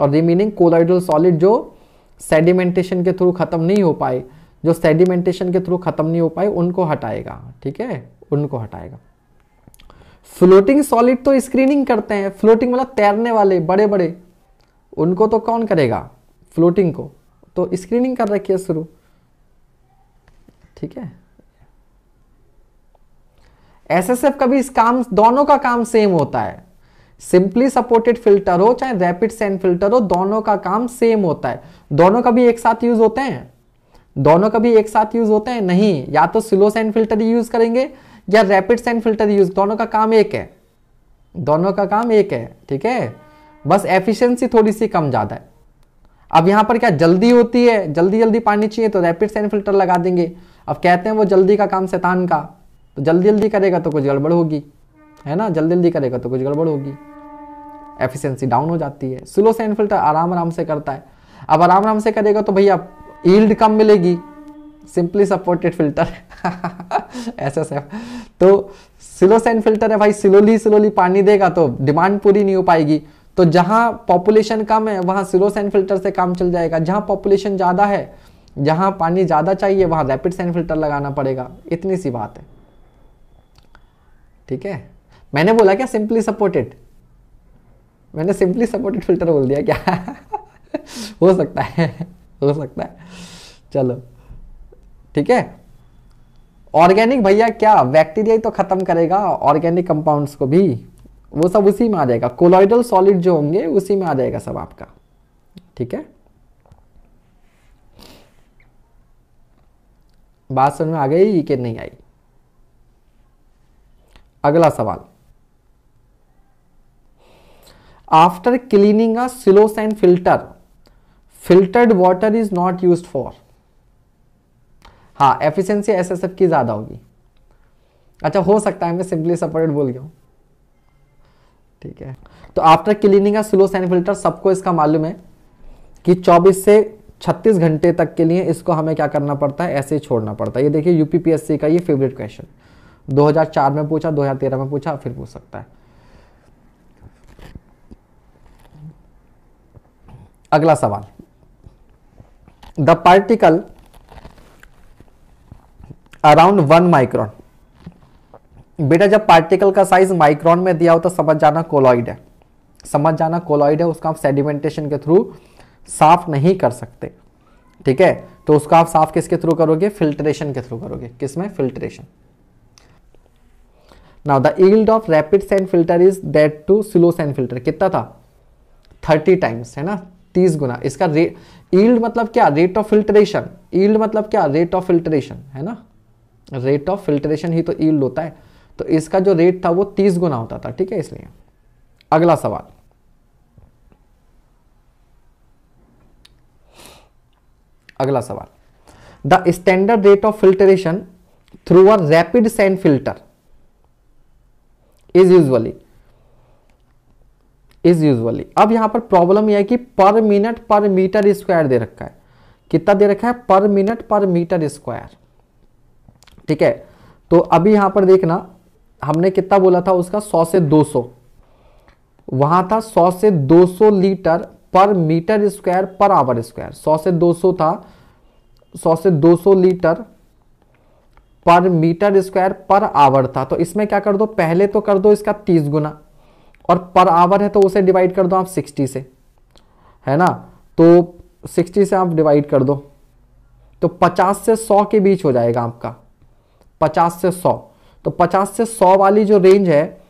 और रिमेनिंग कोलोइडल सॉलिड जो सेडिमेंटेशन के थ्रू खत्म नहीं हो पाए। जो सेडिमेंटेशन के थ्रू खत्म नहीं हो पाए उनको हटाएगा, ठीक है? उनको हटाएगा। फ्लोटिंग सॉलिड तो स्क्रीनिंग करते हैं। फ्लोटिंग मतलब तैरने वाले बड़े बड़े उनको तो कौन करेगा? फ्लोटिंग को। तो स्क्रीनिंग कर रखी है शुरू। ठीक है? एसएसएफ का भी इस काम, दोनों का काम सेम होता है। सिंपली सपोर्टेड फ़िल्टर हो, चाहे रैपिड सेंड फ़िल्टर हो, दोनों का काम सेम होता है। दोनों का भी एक साथ यूज़ होते हैं? दोनों का भी एक साथ यूज़ होते हैं, नहीं, या तो स्लो सेंड फ़िल्टर यूज़ करेंगे या रैपिड सेंड फ़िल्टर यूज़ दोनों का काम एक है। दोनों का काम एक है, ठीक है? बस एफिशिएंसी थोड़ी सी कम ज़्यादा है। अब यहाँ पर क्या जल्दी होती है? जल्दी जल्दी पानी चाहिए तो रैपिड सेंड फ़िल्टर लगा देंगे। अब कहते हैं वो जल्दी का काम शैतान का तो जल्दी जल्दी करेगा तो कुछ गड़बड़ होगी, है ना? जल्दी जल्दी करेगा तो कुछ गड़बड़ होगी। एफिशिएंसी डाउन हो जाती है। स्लो सेंड फ़िल्टर आराम आराम से करता है। अब आराम आराम से करेगा तो भैया ईल्ड कम मिलेगी। Simply supported filter S S F तो सिलोसेन फ़िल्टर है भाई। स्लोली स्लोली पानी देगा तो डिमांड पूरी नहीं हो पाएगी। तो जहाँ पॉपुलेशन कम है, वहाँ सिलोसेन फ़िल्टर से काम चल जाएगा। जहाँ पॉपुलेशन ज़्यादा है, जहाँ पानी ज़्यादा चाहिए, वहाँ रैपिड सैन फ़िल्टर लगाना पड़ेगा। इतनी सी बात है। ठीक है? मैंने बोला क्या? सिंपली सपोर्टेड मैंने सिंपली सपोर्टेड फ़िल्टर बोल दिया क्या? [laughs] हो सकता है। हो सकता है। चलो, ठीक है? ऑर्गेनिक भैया, क्या बैक्टीरिया ही तो खत्म करेगा ऑर्गेनिक कंपाउंड्स को भी? वो सब उसी में आ जाएगा। कोलोइडल सॉलिड जो होंगे, उसी में आ जाएगा सब आपका। ठीक है? बात समझ में आ गई कि नहीं आई? अगला सवाल। After cleaning a slow sand filter filtered water is not use for हाँ एफिशिएंसी एसएसएफ की ज़्यादा होगी। अच्छा हो सकता है, मैं सिंपली सपोर्टेड बोल गया ठीक है। तो आफ्टर क्लीनिंग का स्लो सैन फ़िल्टर सबको इसका मालूम है कि 24 से 36 घंटे तक के लिए इसको हमें क्या करना पड़ता है? ऐसे ही छोड़ना पड़ता है। ये देखिए यूपीपीएससी का ये फेवरेट क्वेश्चन 2004 में पूछा 2013 में पूछा, फिर पूछ सकता है। अगला सवाल। The particle around one micron बेटा, जब पार्टिकल का साइज़ माइक्रोन में दिया हो तो समझ जाना कोलॉइड है। समझ जाना कोलॉइड है, उसका आप सेडिमेंटेशन के थ्रू साफ़ नहीं कर सकते। ठीक है? तो उसका आप साफ़ किसके थ्रू करोगे? फिल्ट्रेशन के थ्रू करोगे। किसमें filtration now the yield of rapid sand filter is that to slow sand filter कितना था? थर्टी टाइम्स है ना? तीस गुना। इसका रेट ईल्ड मतलब क्या? रेट ऑफ़ फिल्ट्रेशन ईल्ड मतलब क्या? रेट ऑफ़ फिल्ट्रेशन है ना? रेट ऑफ़ फिल्ट्रेशन ही तो ईल्ड होता है। तो इसका जो रेट था वो तीस गुना होता था, ठीक है? इसलिए अगला सवाल। अगला सवाल। The standard rate of filtration through a rapid sand filter is usually is usually अब यहाँ पर प्रॉब्लम यह है कि पर मिनट पर मीटर स्क्वायर दे रखा है। कितना दे रखा है? पर मिनट पर मीटर स्क्वायर ठीक है? तो अभी यहाँ पर देखना, हमने कितना बोला था उसका? 100 से 200 वहाँ था 100 से 200 litre per metre square per hour square 100 से 200 था 100 से 200 लीटर पर मीटर स्क्वायर पर आवर था। तो इसमें क्या कर दो? पहले तो कर दो इसका 30 गुना। और पर आवर है तो उसे डिवाइड कर दो आप 60 से। है ना? तो 60 से आप डिवाइड कर दो। तो 50 से 100 के बीच हो जाएगा आपका। 50 से 100 तो 50 से 100 वाली जो रेंज है,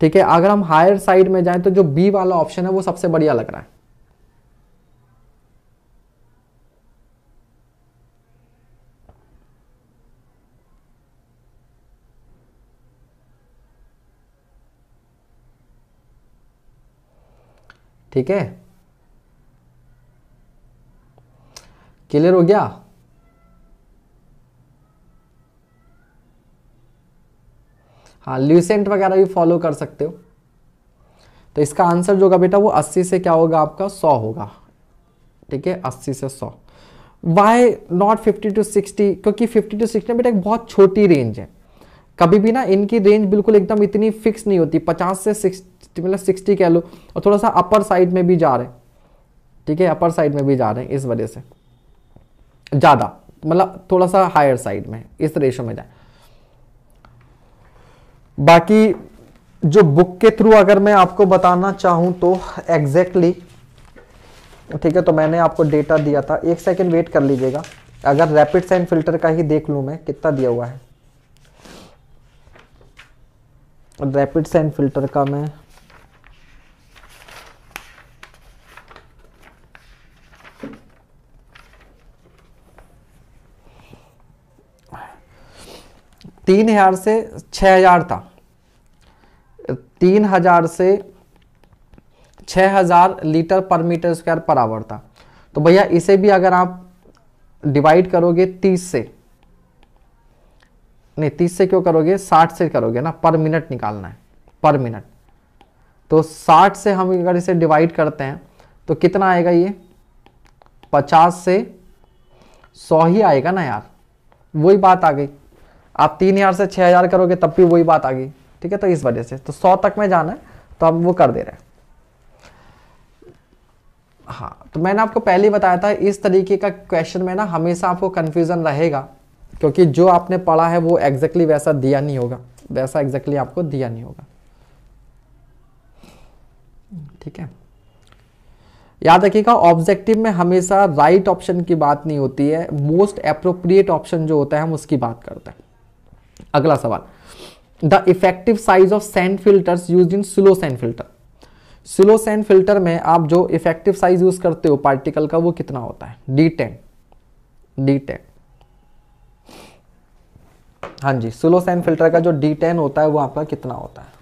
ठीक है, अगर हम हायर साइड में जाएँ तो जो बी वाला ऑप्शन है वो सबसे बढ़िया लग रहा है। ठीक है? क्लियर हो गया? हाँ ल्यूसेंट वगैरह भी फॉलो कर सकते हो। तो इसका आंसर जो होगा बेटा, वो 80 से क्या होगा आपका? 100 होगा। ठीक है? 80 से 100 वाई नॉट 50 टू 60 क्योंकि 50 टू 60 बेटा एक बहुत छोटी रेंज है। कभी भी ना इनकी रेंज बिल्कुल एकदम इतनी फिक्स नहीं होती 50 से 60 मतलब 60 कह लो और थोड़ा सा अपर साइड में भी जा रहे हैं। ठीक है अपर साइड में भी जा रहे हैं इस वजह से। ज़्यादा मतलब थोड़ा सा हायर साइड में इस रेशो में जाए। बाकी जो बुक के थ्रू अगर मैं आपको बताना चाहूँ तो एग्जैक्टली exactly, ठीक है तो मैंने आपको डेटा दिया था। एक सेकंड वेट कर लीजिएगा। अगर रैपिड साइन फ़िल्टर का ही देख लूँ मैं कितना दिया हुआ है। रैपिड साइन फ़िल्टर का मैं। तीन हज़ार से छह हज़ार था तीन हज़ार से छह हज़ार लीटर पर मीटर स्क्वायर पर आवर था तो भैया, इसे भी अगर आप डिवाइड करोगे तीस से नहीं, तीस से क्यों करोगे? साठ से करोगे ना, पर मिनट निकालना है, पर मिनट। तो साठ से हम अगर इसे डिवाइड करते हैं तो कितना आएगा ये? पचास से सौ ही आएगा ना यार। वही बात आ गई। आप तीन हज़ार से छह हज़ार करोगे, तब भी वही बात आ गई। ठीक है तो इस वजह से। तो सौ तक में जाना है तो हम वो कर दे रहे हैं। हाँ तो मैंने आपको पहले बताया था, इस तरीके का क्वेश्चन में ना हमेशा आपको कंफ्यूजन रहेगा। क्योंकि जो आपने पढ़ा है वो एग्जैक्टली exactly वैसा दिया नहीं होगा। वैसा एग्जैक्टली exactly आपको दिया नहीं होगा। ठीक है? याद रखिएगा ऑब्जेक्टिव में हमेशा राइट ऑप्शन की बात नहीं होती है। मोस्ट अप्रोप्रिएट ऑप्शन जो होता है, हम उसकी बात करते हैं। अगला सवाल। The effective size of sand filters use in slow sand filter slow sand filter में आप जो इफ़ेक्टिव साइज़ यूज़ करते हो पार्टिकल का, वो कितना होता है? डी टेन डी टेन हाँ जी, स्लो सैंड फ़िल्टर का जो डी टेन होता है, वो आपका कितना होता है?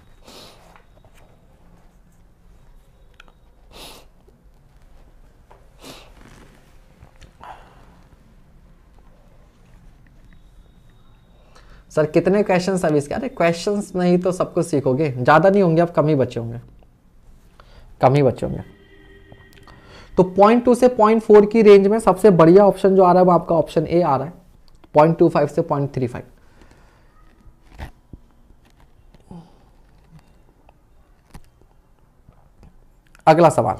सर, कितने क्वेश्चन अभी इसके? अरे क्वेश्चन नहीं तो सब कुछ सीखोगे। ज़्यादा नहीं होंगे, आप कम ही बचे होंगे। कम ही बचे होंगे। तो पॉइंट टू से पॉइंट फोर की रेंज में सबसे बढ़िया ऑप्शन जो आ रहा है, वो आपका ऑप्शन ए आ रहा है। पॉइंट टू फाइव से पॉइंट थ्री फाइव अगला सवाल।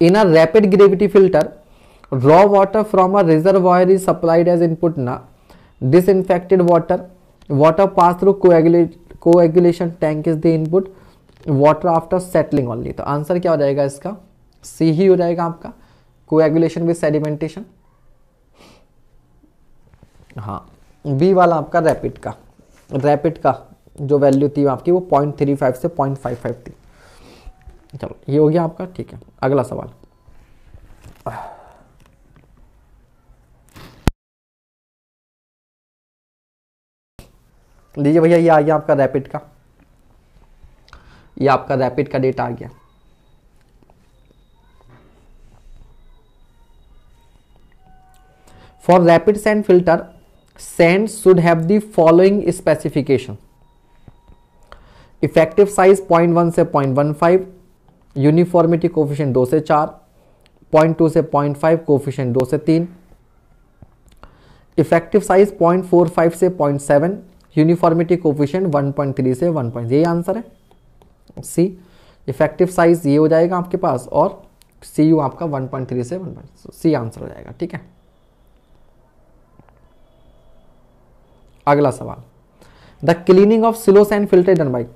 In a rapid gravity filter raw water from a reserve reservoir is supplied as input ना disinfected water water pass through coagulation tank is the input water after settling only तो answer क्या हो जाएगा इसका? C ही हो जाएगा आपका। कोएगुलेशन विद सेडिमेंटेशन हाँ बी वाला आपका रैपिड का। रैपिड का जो वैल्यू थी आपकी वो पॉइंट थ्री फाइव से पॉइंट फाइव फाइव थी। चलो, ये हो गया आपका, ठीक है। अगला सवाल। लीजिए भैया, ये आ गया आपका रैपिड का। ये आपका रैपिड का डेटा आ गया। For rapid sand filter sand should have the following specification effective size 0.1 से 0.15 यूनिफॉर्मिटी कोफिशिएंट 2 से 4 0.2 से 0.5 कोफिशिएंट 2 से 3 इफ़ेक्टिव साइज़ 0.45 से 0.7 यूनिफॉर्मिटी कोफिशिएंट 1.3 से 1. यही आंसर है सी इफ़ेक्टिव साइज़ ये हो जाएगा आपके पास और सी यू आपका 1.3 से 1. सी आंसर हो जाएगा, ठीक है अगला सवाल। The cleaning of slow sand filter done by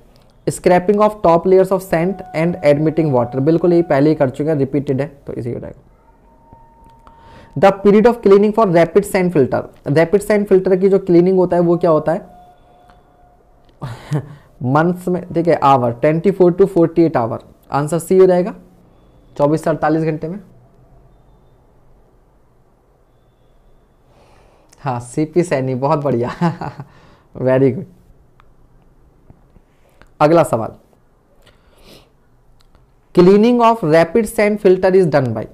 scraping of top layers of sand and admitting water बिल्कुल ये पहले ही कर चुके हैं रिपीटेड है तो इसी हो the period of cleaning for rapid sand filter rapid sand filter की जो क्लीनिंग होता है, वो क्या होता है? [laughs] मंथ्स में, ठीक है hour twenty four to forty eight hour answer C हो जाएगा, चौबीस से अड़तालीस घंटे में। हाँ सीपी सैनी, बहुत बढ़िया। [laughs] वेरी गुड अगला सवाल। Cleaning of rapid sand filter is done by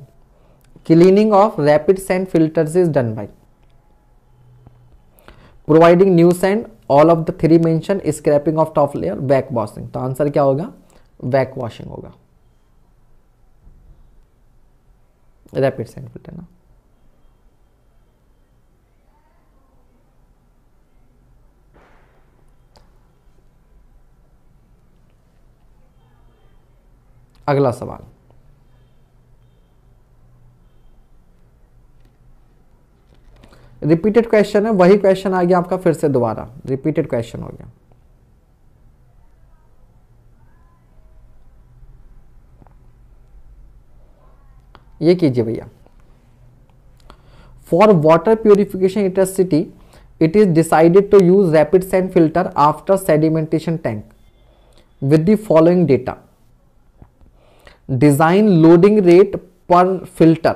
cleaning of rapid sand filters is done by providing new sand all of the three mention scraping of top layer back washing तो answer क्या होगा? Back washing होगा। Rapid sand filter ना। अगला सवाल। Repeated question है, वही question आ गया आपका, फिर से दोबारा। रिपीटेड क्वेश्चन हो गया। ये कीजिए भैया। For water purification electricity it is decided to use rapid sand filter after sedimentation tank with the following data design loading rate per filter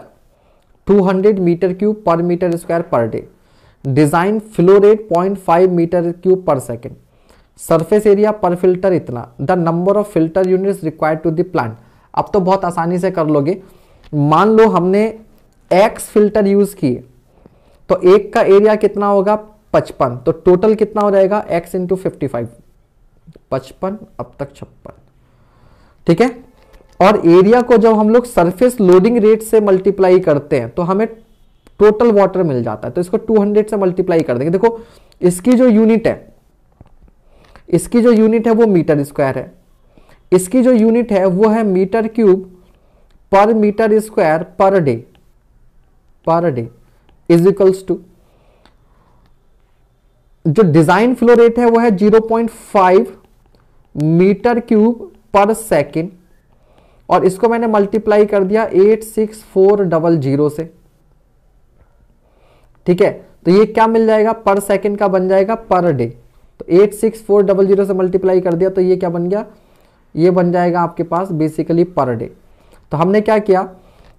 200 metre cube per metre square per day. Design flow rate 0.5 metre cube per second. Surface area per filter इतना। The number of filter units required to the plant. अब तो बहुत आसानी से कर लोगे। मान लो हमने एक्स फ़िल्टर यूज़ किए। तो एक का एरिया कितना होगा? पचपन। तो टोटल कितना हो जाएगा? एक्स इंटू फिफ्टी फाइव पचपन, अब तक छप्पन। ठीक है? और एरिया को जब हम लोग सरफेस लोडिंग रेट से मल्टीप्लाई करते हैं तो हमें टोटल वाटर मिल जाता है। तो इसको 200 से मल्टीप्लाई कर देंगे। देखो, इसकी जो यूनिट है, इसकी जो यूनिट है वो मीटर स्क्वायर है। इसकी जो यूनिट है वो है metre cube per metre square per day per day is equals to जो डिज़ाइन फ्लो रेट है वो है 0.5 मीटर क्यूब पर सेकेंड और इसको मैंने मल्टीप्लाई कर दिया eight six four double zero से। ठीक है? तो ये क्या मिल जाएगा? पर सेकंड का बन जाएगा पर डे तो eight six four double zero से मल्टीप्लाई कर दिया तो ये क्या बन गया? ये बन जाएगा आपके पास बेसिकली पर डे तो हमने क्या किया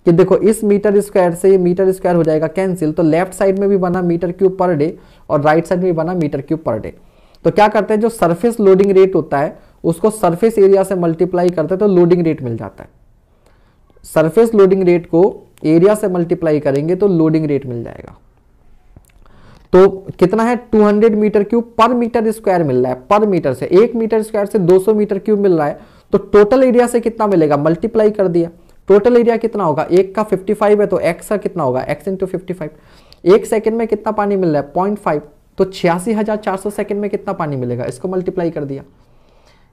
कि देखो, इस मीटर स्क्वायर से ये मीटर स्क्वायर हो जाएगा कैंसिल तो लेफ़्ट साइड में भी बना मीटर क्यूब पर डे और राइट साइड में भी बना मीटर क्यूब पर डे तो क्या करते हैं? जो सरफेस लोडिंग रेट होता है उसको सरफेस एरिया से मल्टीप्लाई करते हैं तो लोडिंग रेट मिल जाता है। सरफेस लोडिंग रेट को एरिया से मल्टीप्लाई करेंगे तो लोडिंग रेट मिल जाएगा। तो कितना है? 200 metre cube per metre square मिल रहा है पर मीटर से। एक मीटर स्क्वायर से 200 मीटर क्यूब मिल रहा है। तो टोटल एरिया से कितना मिलेगा? मल्टीप्लाई कर दिया। टोटल एरिया कितना होगा? एक का 55 है तो एक्स का कितना होगा? एक्स इंटू फिफ्टी फाइव एक सेकेंड में कितना पानी मिल रहा है? पॉइंट तो छियासी हज़ार चार सौ सेकेंड में कितना पानी मिलेगा? इसको मल्टीप्लाई कर दिया।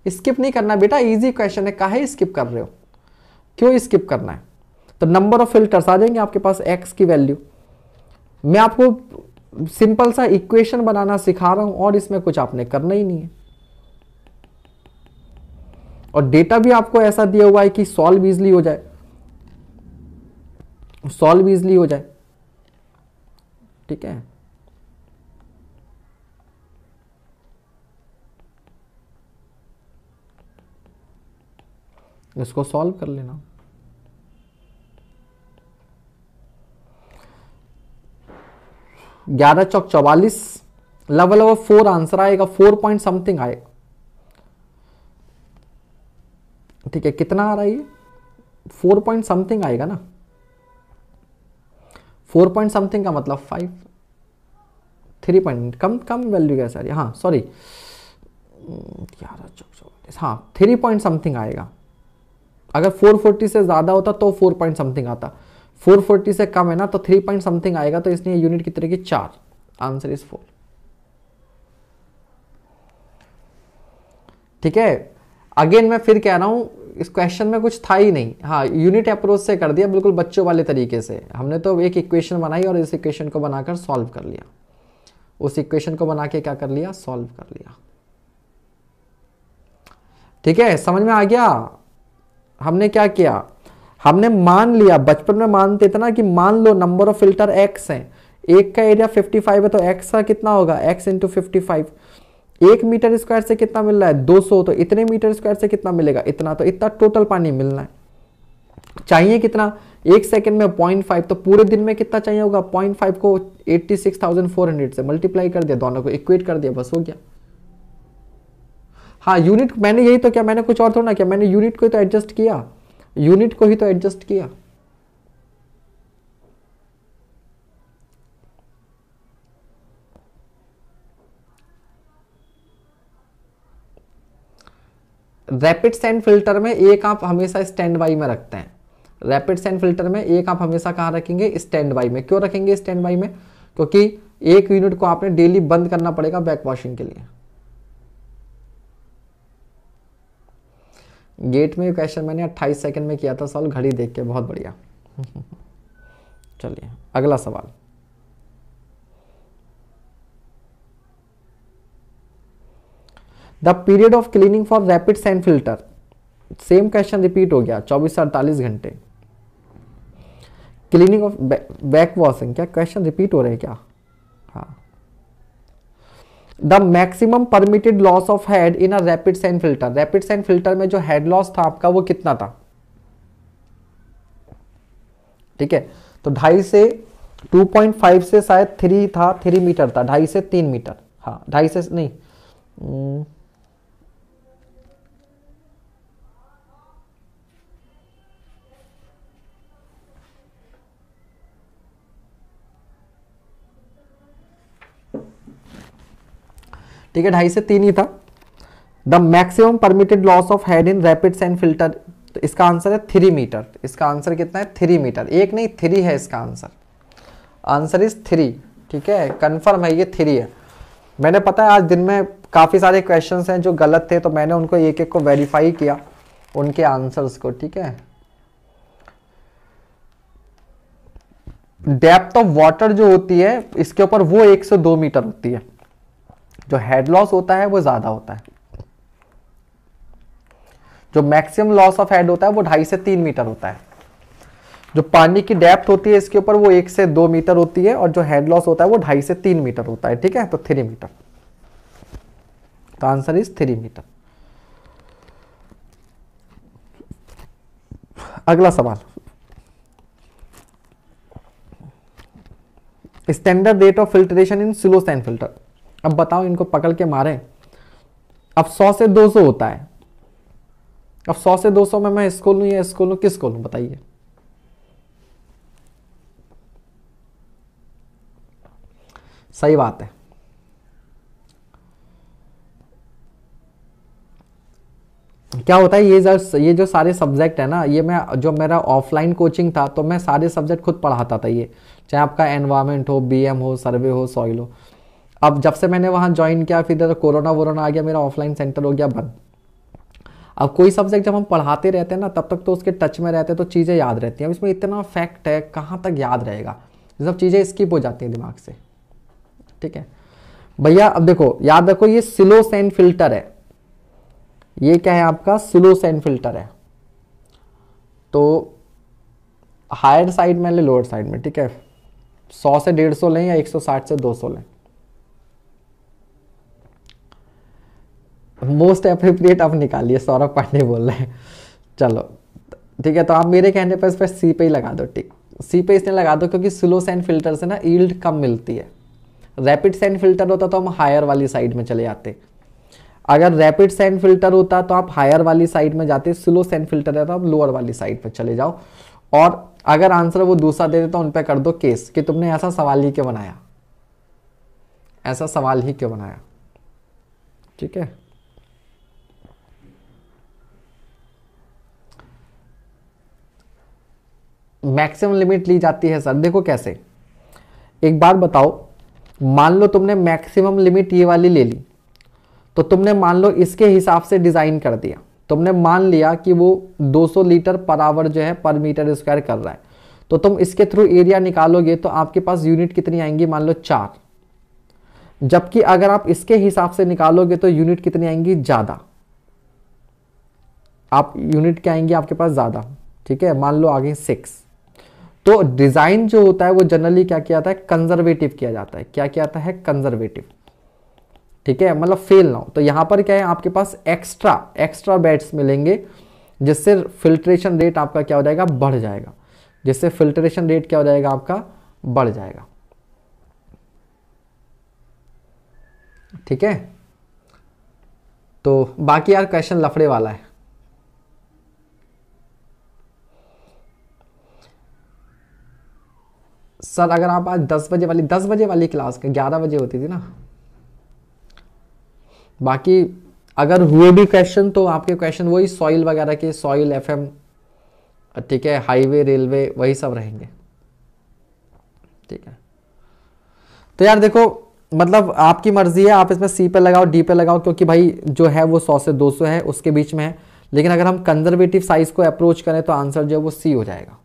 स्किप नहीं करना बेटा इजी क्वेश्चन है, काहे स्किप कर रहे हो? क्यों स्किप करना है? तो नंबर ऑफ़ फिल्टर्स आ जाएँगे आपके पास एक्स की वैल्यू मैं आपको सिंपल सा इक्वेशन बनाना सिखा रहा हूँ और इसमें कुछ आपने करना ही नहीं है। और डेटा भी आपको ऐसा दिया हुआ है कि सॉल्व इजली हो जाए। सॉल्व इजली हो जाए। ठीक है? इसको सॉल्व कर लेना। ग्यारह चौक चौवालीस लेवल ऑफ़ फोर आंसर आएगा फोर पॉइंट समथिंग आएगा। ठीक है, कितना आ रहा है ये? फोर पॉइंट समथिंग आएगा ना। फोर पॉइंट समथिंग का मतलब फाइव थ्री पॉइंट कम कम वैल्यू क्या सर हाँ सॉरी ग्यारह चौक चौवालीस हाँ थ्री पॉइंट समथिंग आएगा। अगर फोर फोर्टी से ज़्यादा होता तो फोर पॉइंट समथिंग आता। फोर फोर्टी से कम है ना तो थ्री पॉइंट समथिंग आएगा तो इसलिए यूनिट कितने की? चार। आंसर इज़ फोर ठीक है? अगेन मैं फिर कह रहा हूँ, इस क्वेश्चन में कुछ था ही नहीं। हाँ यूनिट अप्रोच से कर दिया, बिल्कुल बच्चों वाले तरीके से। हमने तो एक इक्वेशन बनाई और इस इक्वेशन को बनाकर सॉल्व कर लिया। उस इक्वेशन को बना के क्या कर लिया? सॉल्व कर लिया। ठीक है? समझ में आ गया? हमने क्या किया? हमने मान लिया। बचपन में मानते थे ना कि मान लो नंबर ऑफ़ फ़िल्टर एक्स है। एक का एरिया 55 है तो एक्स का कितना होगा? एक्स इंटू फिफ्टी एक मीटर स्क्वायर से कितना मिल रहा है? 200 तो इतने मीटर स्क्वायर से कितना मिलेगा? इतना। तो इतना टोटल पानी मिलना है। चाहिए कितना? एक सेकंड में पॉइंट फाइव तो पूरे दिन में कितना चाहिए होगा? पॉइंट फाइव को eighty six thousand four hundred से मल्टीप्लाई कर दिया। दोनों को इक्वेट कर दिया। बस हो गया। हाँ यूनिट मैंने यही तो क्या, मैंने कुछ और थोड़ा ना किया, मैंने यूनिट को ही तो एडजस्ट किया। यूनिट को ही तो एडजस्ट किया। रैपिड सेंड फ़िल्टर में एक आप हमेशा स्टैंड बाई में रखते हैं। रैपिड सेंड फ़िल्टर में एक आप हमेशा कहाँ रखेंगे? स्टैंड बाई में। क्यों रखेंगे स्टैंड बाई में? क्योंकि एक यूनिट को आपने डेली बंद करना पड़ेगा बैक वॉशिंग के लिए। गेट में क्वेश्चन मैंने 28 सेकंड में किया था सॉल्व घड़ी देख के, बहुत बढ़िया। चलिए, अगला सवाल। The period of cleaning for rapid sand filter same question repeat हो गया, चौबीस से अड़तालीस घंटे। क्लीनिंग ऑफ़ बैक वॉशिंग क्या क्वेश्चन रिपीट हो रहे हैं क्या? हाँ। The maximum permitted loss of head in a rapid sand filter rapid sand filter में जो हेड लॉस था आपका, वो कितना था? ठीक है? तो ढाई से 2.5 से शायद थ्री था थ्री मीटर था, ढाई से तीन मीटर हाँ ढाई से नहीं ठीक है, ढाई से तीन ही था। The maximum permitted loss of head in rapid sand filter तो इसका आंसर है थ्री मीटर इसका आंसर कितना है? थ्री मीटर एक नहीं थ्री है इसका आंसर आंसर इज़ थ्री ठीक है? कंफर्म है, ये थ्री है। मैंने पता है, आज दिन में काफ़ी सारे क्वेश्चंस हैं जो गलत थे तो मैंने उनको एक एक को वेरीफाई किया, उनके आंसर्स को, ठीक है? डेप्थ ऑफ़ वाटर जो होती है, इसके ऊपर वो एक से दो मीटर होती है। जो हेड लॉस होता है, वो ज़्यादा होता है। जो मैक्सिमम लॉस ऑफ़ हेड होता है, वो ढाई से तीन मीटर होता है। जो पानी की डेप्थ होती है, इसके ऊपर वो एक से दो मीटर होती है, और जो हेड लॉस होता है, वो ढाई से तीन मीटर होता है, ठीक है? तो थ्री मीटर तो आंसर इज़ थ्री मीटर अगला सवाल। Standard rate of filtration in slow sand filter अब बताओ इनको पकड़ के मारे। अब सौ से दो सौ होता है। अब सौ से दो सौ में मैं इसको लू या इसको लू, किसको लू, बताइए। सही बात है। क्या होता है, ये जो ये जो सारे सब्जेक्ट है ना, ये मैं, जो मेरा ऑफलाइन कोचिंग था तो मैं सारे सब्जेक्ट खुद पढ़ाता था ये। चाहे आपका एनवायरमेंट हो बीएम हो सर्वे हो सॉइल हो। अब जब से मैंने वहाँ ज्वाइन किया, फिर तो कोरोना वोरोना आ गया, मेरा ऑफलाइन सेंटर हो गया बंद। अब कोई सब्जेक्ट जब हम पढ़ाते रहते हैं ना, तब तक तो उसके टच में रहते हैं तो चीज़ें याद रहती हैं। अब इसमें इतना फैक्ट है, कहाँ तक याद रहेगा? ये सब चीज़ें स्किप हो जाती हैं दिमाग से। ठीक है? भैया, अब देखो, याद रखो, ये सिलो सेंड फ़िल्टर है। ये क्या है आपका? स्लो सेंड फ़िल्टर है। तो हायर साइड में ले लोअर साइड में, ठीक है? सौ से डेढ़ सौ लें या एक सौ साठ से दो सौ लें? मोस्ट अप्रोप्रिएट आप निकालिए सौरभ पांडे बोल रहे हैं। चलो, ठीक है तो आप मेरे कहने पर इस पर सी पे ही लगा दो टिक सी पे इसने लगा दो क्योंकि स्लो सैंड फ़िल्टर से ना ईल्ड कम मिलती है। रैपिड सैंड फ़िल्टर होता तो हम हायर वाली साइड में चले जाते। अगर रैपिड सैंड फ़िल्टर होता तो आप हायर वाली साइड में जाते स्लो सैंड फ़िल्टर है तो आप लोअर वाली साइड पर चले जाओ। और अगर आंसर वो दूसरा दे दे तो उन पर कर दो केस कि तुमने ऐसा सवाल ही क्यों बनाया? ऐसा सवाल ही क्यों बनाया? ठीक है? मैक्सिमम लिमिट ली जाती है सर। देखो कैसे। एक बात बताओ, मान लो तुमने मैक्सिमम लिमिट ये वाली ले ली तो तुमने मान लो इसके हिसाब से डिज़ाइन कर दिया। तुमने मान लिया कि वो 200 लीटर पर आवर जो है, पर मीटर स्क्वायर कर रहा है। तो तुम इसके थ्रू एरिया निकालोगे तो आपके पास यूनिट कितनी आएँगी? मान लो चार। जबकि अगर आप इसके हिसाब से निकालोगे तो यूनिट कितनी आएँगी? ज़्यादा। आप यूनिट क्या आएँगी? आपके पास ज़्यादा। ठीक है? मान लो आगे सिक्स। तो डिज़ाइन जो होता है, वो जनरली क्या किया जाता है? कंजर्वेटिव किया जाता है। क्या किया जाता है? कंजर्वेटिव ठीक है? मतलब फेल ना हो। तो यहाँ पर क्या है? आपके पास एक्स्ट्रा एक्स्ट्रा बेड्स मिलेंगे, जिससे फिल्ट्रेशन रेट आपका क्या हो जाएगा? बढ़ जाएगा। जिससे फिल्ट्रेशन रेट क्या हो जाएगा? आपका बढ़ जाएगा। ठीक है? तो बाकी यार क्वेश्चन लफड़े वाला है। सर, अगर आप आज 10 बजे वाली 10 बजे वाली क्लास के 11 बजे होती थी ना। बाकी अगर हुए भी क्वेश्चन तो आपके क्वेश्चन वही सॉइल वगैरह के सॉइल एफएम ठीक है हाईवे रेलवे वही सब रहेंगे। ठीक है। तो यार देखो मतलब आपकी मर्ज़ी है, आप इसमें सी पे लगाओ डी पे लगाओ, क्योंकि भाई जो है वो सौ से 200 है, उसके बीच में है। लेकिन अगर हम कंजर्वेटिव साइज़ को अप्रोच करें तो आंसर जो है वो सी हो जाएगा।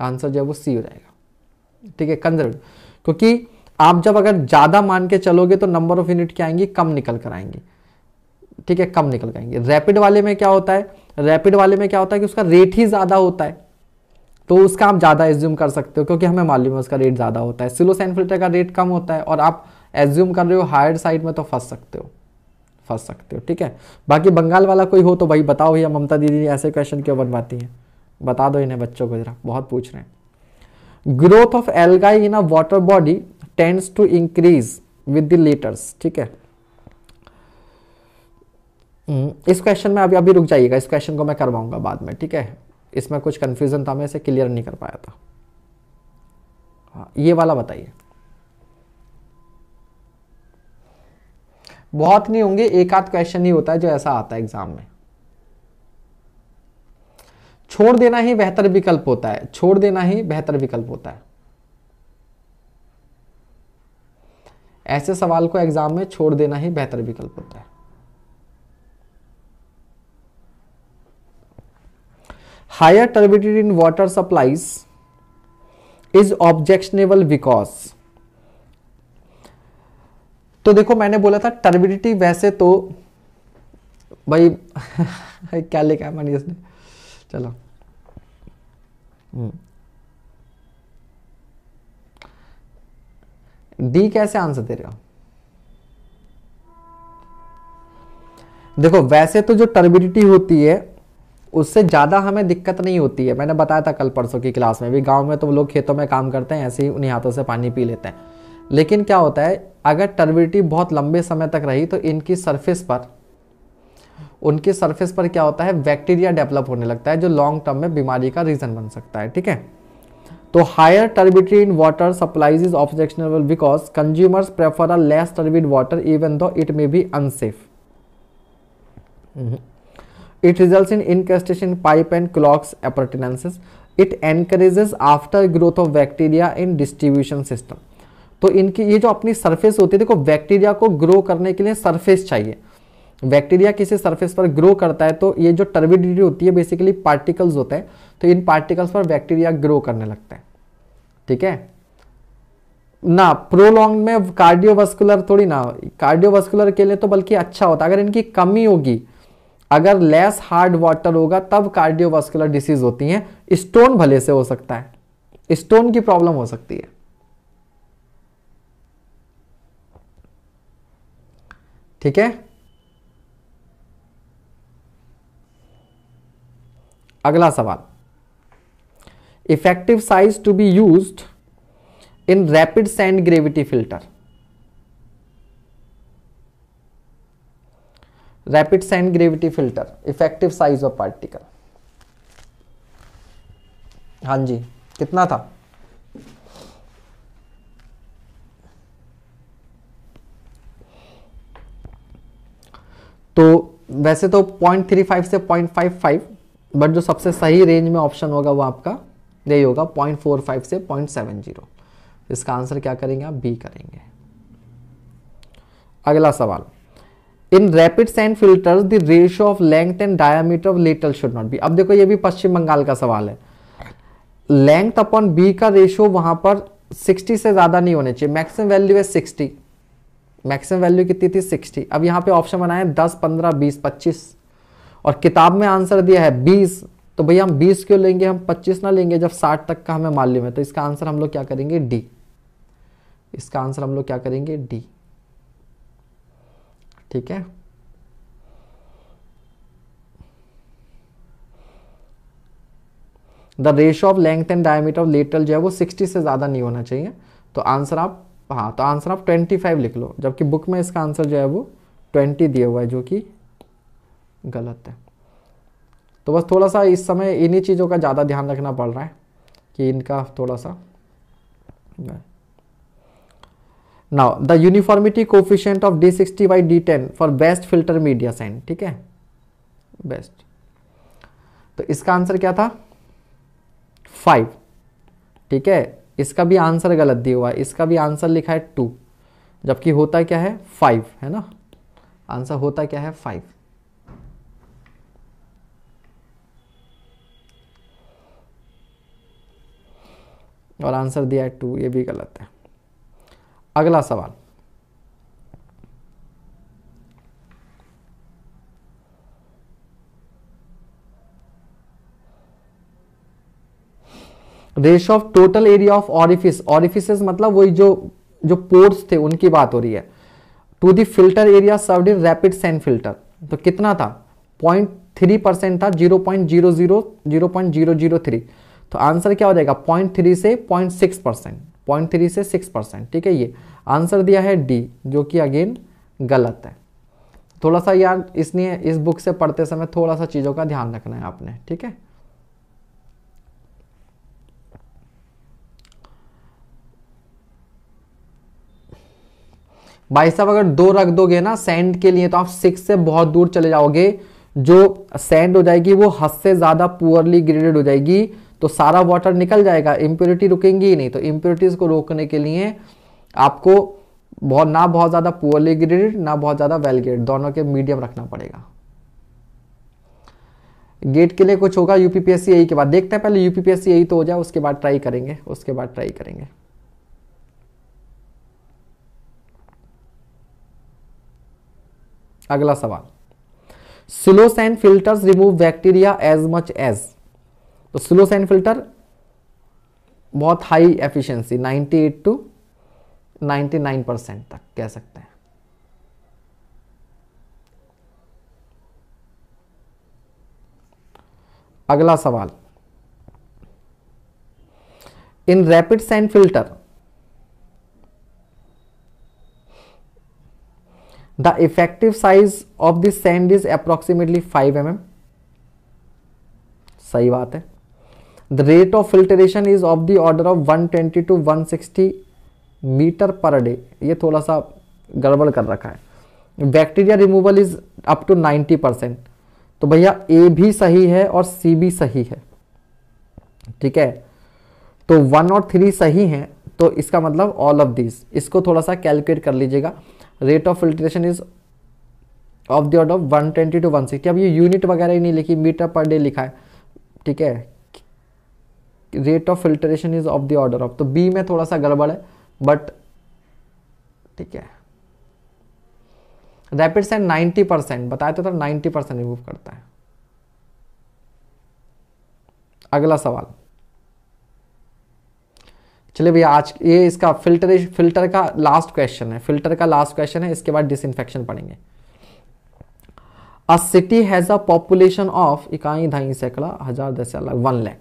आंसर जो है वो सी हो जाएगा। ठीक है कंजर्वेटिव क्योंकि आप जब अगर ज़्यादा मान के चलोगे तो नंबर ऑफ़ यूनिट क्या आएँगी? कम निकल कर आएँगी। ठीक है, कम निकल आएँगे। रैपिड वाले में क्या होता है? रैपिड वाले में क्या होता है कि उसका रेट ही ज़्यादा होता है। तो उसका आप ज़्यादा एज्यूम कर सकते हो, क्योंकि हमें मालूम है उसका रेट ज़्यादा होता है। सिलो सैन फ़िल्टर का रेट कम होता है और आप एज्यूम कर रहे हो हायर साइड में तो फंस सकते हो। फंस सकते हो, ठीक है? बाकी बंगाल वाला कोई हो तो भाई बताओ भैया, ममता दीदी ऐसे क्वेश्चन क्यों बनवाती हैं? बता दो इन्हें बच्चों को जरा, बहुत पूछ रहे हैं। Growth of algae in a water body tends to increase with the litres ठीक है? हम्म, इस क्वेश्चन में अभी अभी रुक जाइएगा इस क्वेश्चन को मैं करवाऊँगा बाद में ठीक है? इसमें कुछ कंफ्यूजन था मैं इसे क्लियर नहीं कर पाया था। हाँ ये वाला बताइए। बहुत नहीं होंगे एक आध क्वेश्चन ही होता है जो ऐसा आता है एग्ज़ाम में। छोड़ देना ही बेहतर विकल्प होता है। छोड़ देना ही बेहतर विकल्प होता है। ऐसे सवाल को एग्ज़ाम में छोड़ देना ही बेहतर विकल्प होता है। Higher turbidity in water supplies is objectionable because तो देखो, मैंने बोला था टर्बिडिटी वैसे तो भाई, [laughs] क्या लिखा है मनीष ने? चलो। डी हम्म। कैसे आंसर दे रहे हो? देखो वैसे तो जो टर्बिडिटी होती है उससे ज़्यादा हमें दिक्कत नहीं होती है। मैंने बताया था कल परसों की क्लास में भी गाँव में तो लोग खेतों में काम करते हैं ऐसे ही उन्हीं हाथों से पानी पी लेते हैं। लेकिन क्या होता है अगर टर्बिडिटी बहुत लंबे समय तक रही तो इनकी सरफेस पर उनकी सरफेस पर क्या होता है? बैक्टीरिया डेवलप होने लगता है, जो लॉन्ग टर्म में बीमारी का रीजन बन सकता है, ठीक है? तो higher turbidity in water supplies is objectionable because consumers prefer a less turbid water even though it may be unsafe It results in incrustation pipe and clogs appurtenances. It encourages after growth of bacteria in distribution system. तो इनकी ये जो अपनी surface होती है, देखो bacteria को grow करने के लिए सरफेस चाहिए। बैक्टीरिया किसी सरफेस पर ग्रो करता है तो ये जो टर्बिडिटी होती है बेसिकली पार्टिकल्स होते हैं तो इन पार्टिकल्स पर बैक्टीरिया ग्रो करने लगता है। ठीक है? ना प्रोलॉन्ग में कार्डियोवास्कुलर थोड़ी ना कार्डियोवास्कुलर के लिए तो बल्कि अच्छा होता है। अगर इनकी कमी होगी, अगर लेस हार्ड वाटर होगा, तब कार्डियोवास्कुलर डिसीज होती हैं। स्टोन भले से हो सकता है। स्टोन की प्रॉब्लम हो सकती है। ठीक है? अगला सवाल। Effective size to be used in rapid sand gravity filter rapid sand gravity filter effective size of particle हाँ जी, कितना था? तो वैसे तो 0.35 से 0.55 बट जो सबसे सही रेंज में ऑप्शन होगा वो आपका यही होगा 0.45 से 0.70 इसका आंसर क्या करेंगे आप? बी करेंगे। अगला सवाल। In rapid sand filters the ratio of length and diameter of lateral should not be अब देखो ये भी पश्चिम बंगाल का सवाल है। लेंथ अपॉन बी का रेशियो वहाँ पर 60 से ज़्यादा नहीं होने चाहिए। मैक्सिमम वैल्यू है 60 मैक्सिमम वैल्यू कितनी थी? 60 अब यहाँ पे ऑप्शन बनाए 10 15 20 25 और किताब में आंसर दिया है 20 तो भैया हम 20 क्यों लेंगे? हम 25 ना लेंगे, जब 60 तक का हमें मालूम है। तो इसका आंसर हम लोग क्या करेंगे? डी। इसका आंसर हम लोग क्या करेंगे? डी। ठीक है? The ratio of length and diameter of lateral जो है वो 60 से ज़्यादा नहीं होना चाहिए। तो आंसर आप हाँ तो आंसर आप 25 लिख लो। जबकि बुक में इसका आंसर जो है वो 20 दिया हुआ है, जो कि गलत है। तो बस थोड़ा सा इस समय इन्हीं चीज़ों का ज़्यादा ध्यान रखना पड़ रहा है कि इनका थोड़ा सा now the uniformity coefficient of D sixty by D ten for best filter media sign ठीक है? बेस्ट तो इसका आंसर क्या था? फाइव ठीक है? इसका भी आंसर गलत दिया हुआ है। इसका भी आंसर लिखा है टू जबकि होता क्या है? फाइव है ना? आंसर होता क्या है? फाइव और आंसर दिया है टू, ये भी गलत है। अगला सवाल। Ratio of total area of orifice orifice मतलब वही जो जो पोर्ट्स थे, उनकी बात हो रही है। To the filter area served in rapid sand filter तो कितना था? पॉइंट थ्री परसेंट था zero point zero zero zero point zero zero three तो आंसर क्या हो जाएगा? पॉइंट थ्री से point six percent. Point three से सिक्स परसेंट, ठीक है ये? आंसर दिया है डी, जो कि अगेन गलत है। थोड़ा सा यार इसलिए इस बुक से पढ़ते समय थोड़ा सा चीज़ों का ध्यान रखना है आपने, ठीक है? भाई साहब, अगर दो रख दोगे ना सैंड के लिए तो आप सिक्स से बहुत दूर चले जाओगे। जो सैंड हो जाएगी, वो हद से ज़्यादा पुअरली ग्रेडेड हो जाएगी। तो सारा वाटर निकल जाएगा इम्प्योरिटी रुकेंगी ही नहीं। तो इम्प्योरिटीज को रोकने के लिए आपको बहुत, ना बहुत ज़्यादा पुअरली ग्रेडेड ना बहुत ज़्यादा वेल ग्रेड दोनों के मीडियम रखना पड़ेगा। गेट के लिए कुछ होगा यूपीपीएससी यही के बाद। देखते हैं पहले यूपीपीएससी यही तो हो जाए, उसके बाद ट्राई करेंगे, उसके बाद ट्राई करेंगे। अगला सवाल। Slow sand filters remove bacteria as much as तो स्लो सैंड फ़िल्टर बहुत हाई एफिशिएंसी 98 टू 99 परसेंट तक कह सकते हैं। अगला सवाल। In rapid sand filter the effective size of this sand is approximately 5 M सही बात है। The rate of filtration is of the order of 120 to 160 metre per day ये थोड़ा सा गड़बड़ कर रखा है। Bacteria removal is up to 90 percent तो भैया ए भी सही है और सी भी सही है। ठीक है? तो वन और थ्री सही हैं तो इसका मतलब ऑल ऑफ़ दिस इसको थोड़ा सा कैलकुलेट कर लीजिएगा। Rate of filtration is of the order of 120 to 160 अब ये यूनिट वगैरह ही नहीं लिखी मीटर पर डे लिखा है। ठीक है? Rate of filtration is of the order of तो बी में थोड़ा सा गड़बड़ है बट ठीक है। रैपिड सेंड 90 परसेंट बताया तो था 90 परसेंट रिमूव करता है। अगला सवाल। चलिए भैया, आज ये इसका फ़िल्टर फ़िल्टर का लास्ट क्वेश्चन है। फ़िल्टर का लास्ट क्वेश्चन है, इसके बाद डिसइंफेक्शन पढ़ेंगे। A city has a population of इकाई ढाई सैकड़ा, हज़ार दस lakh one lakh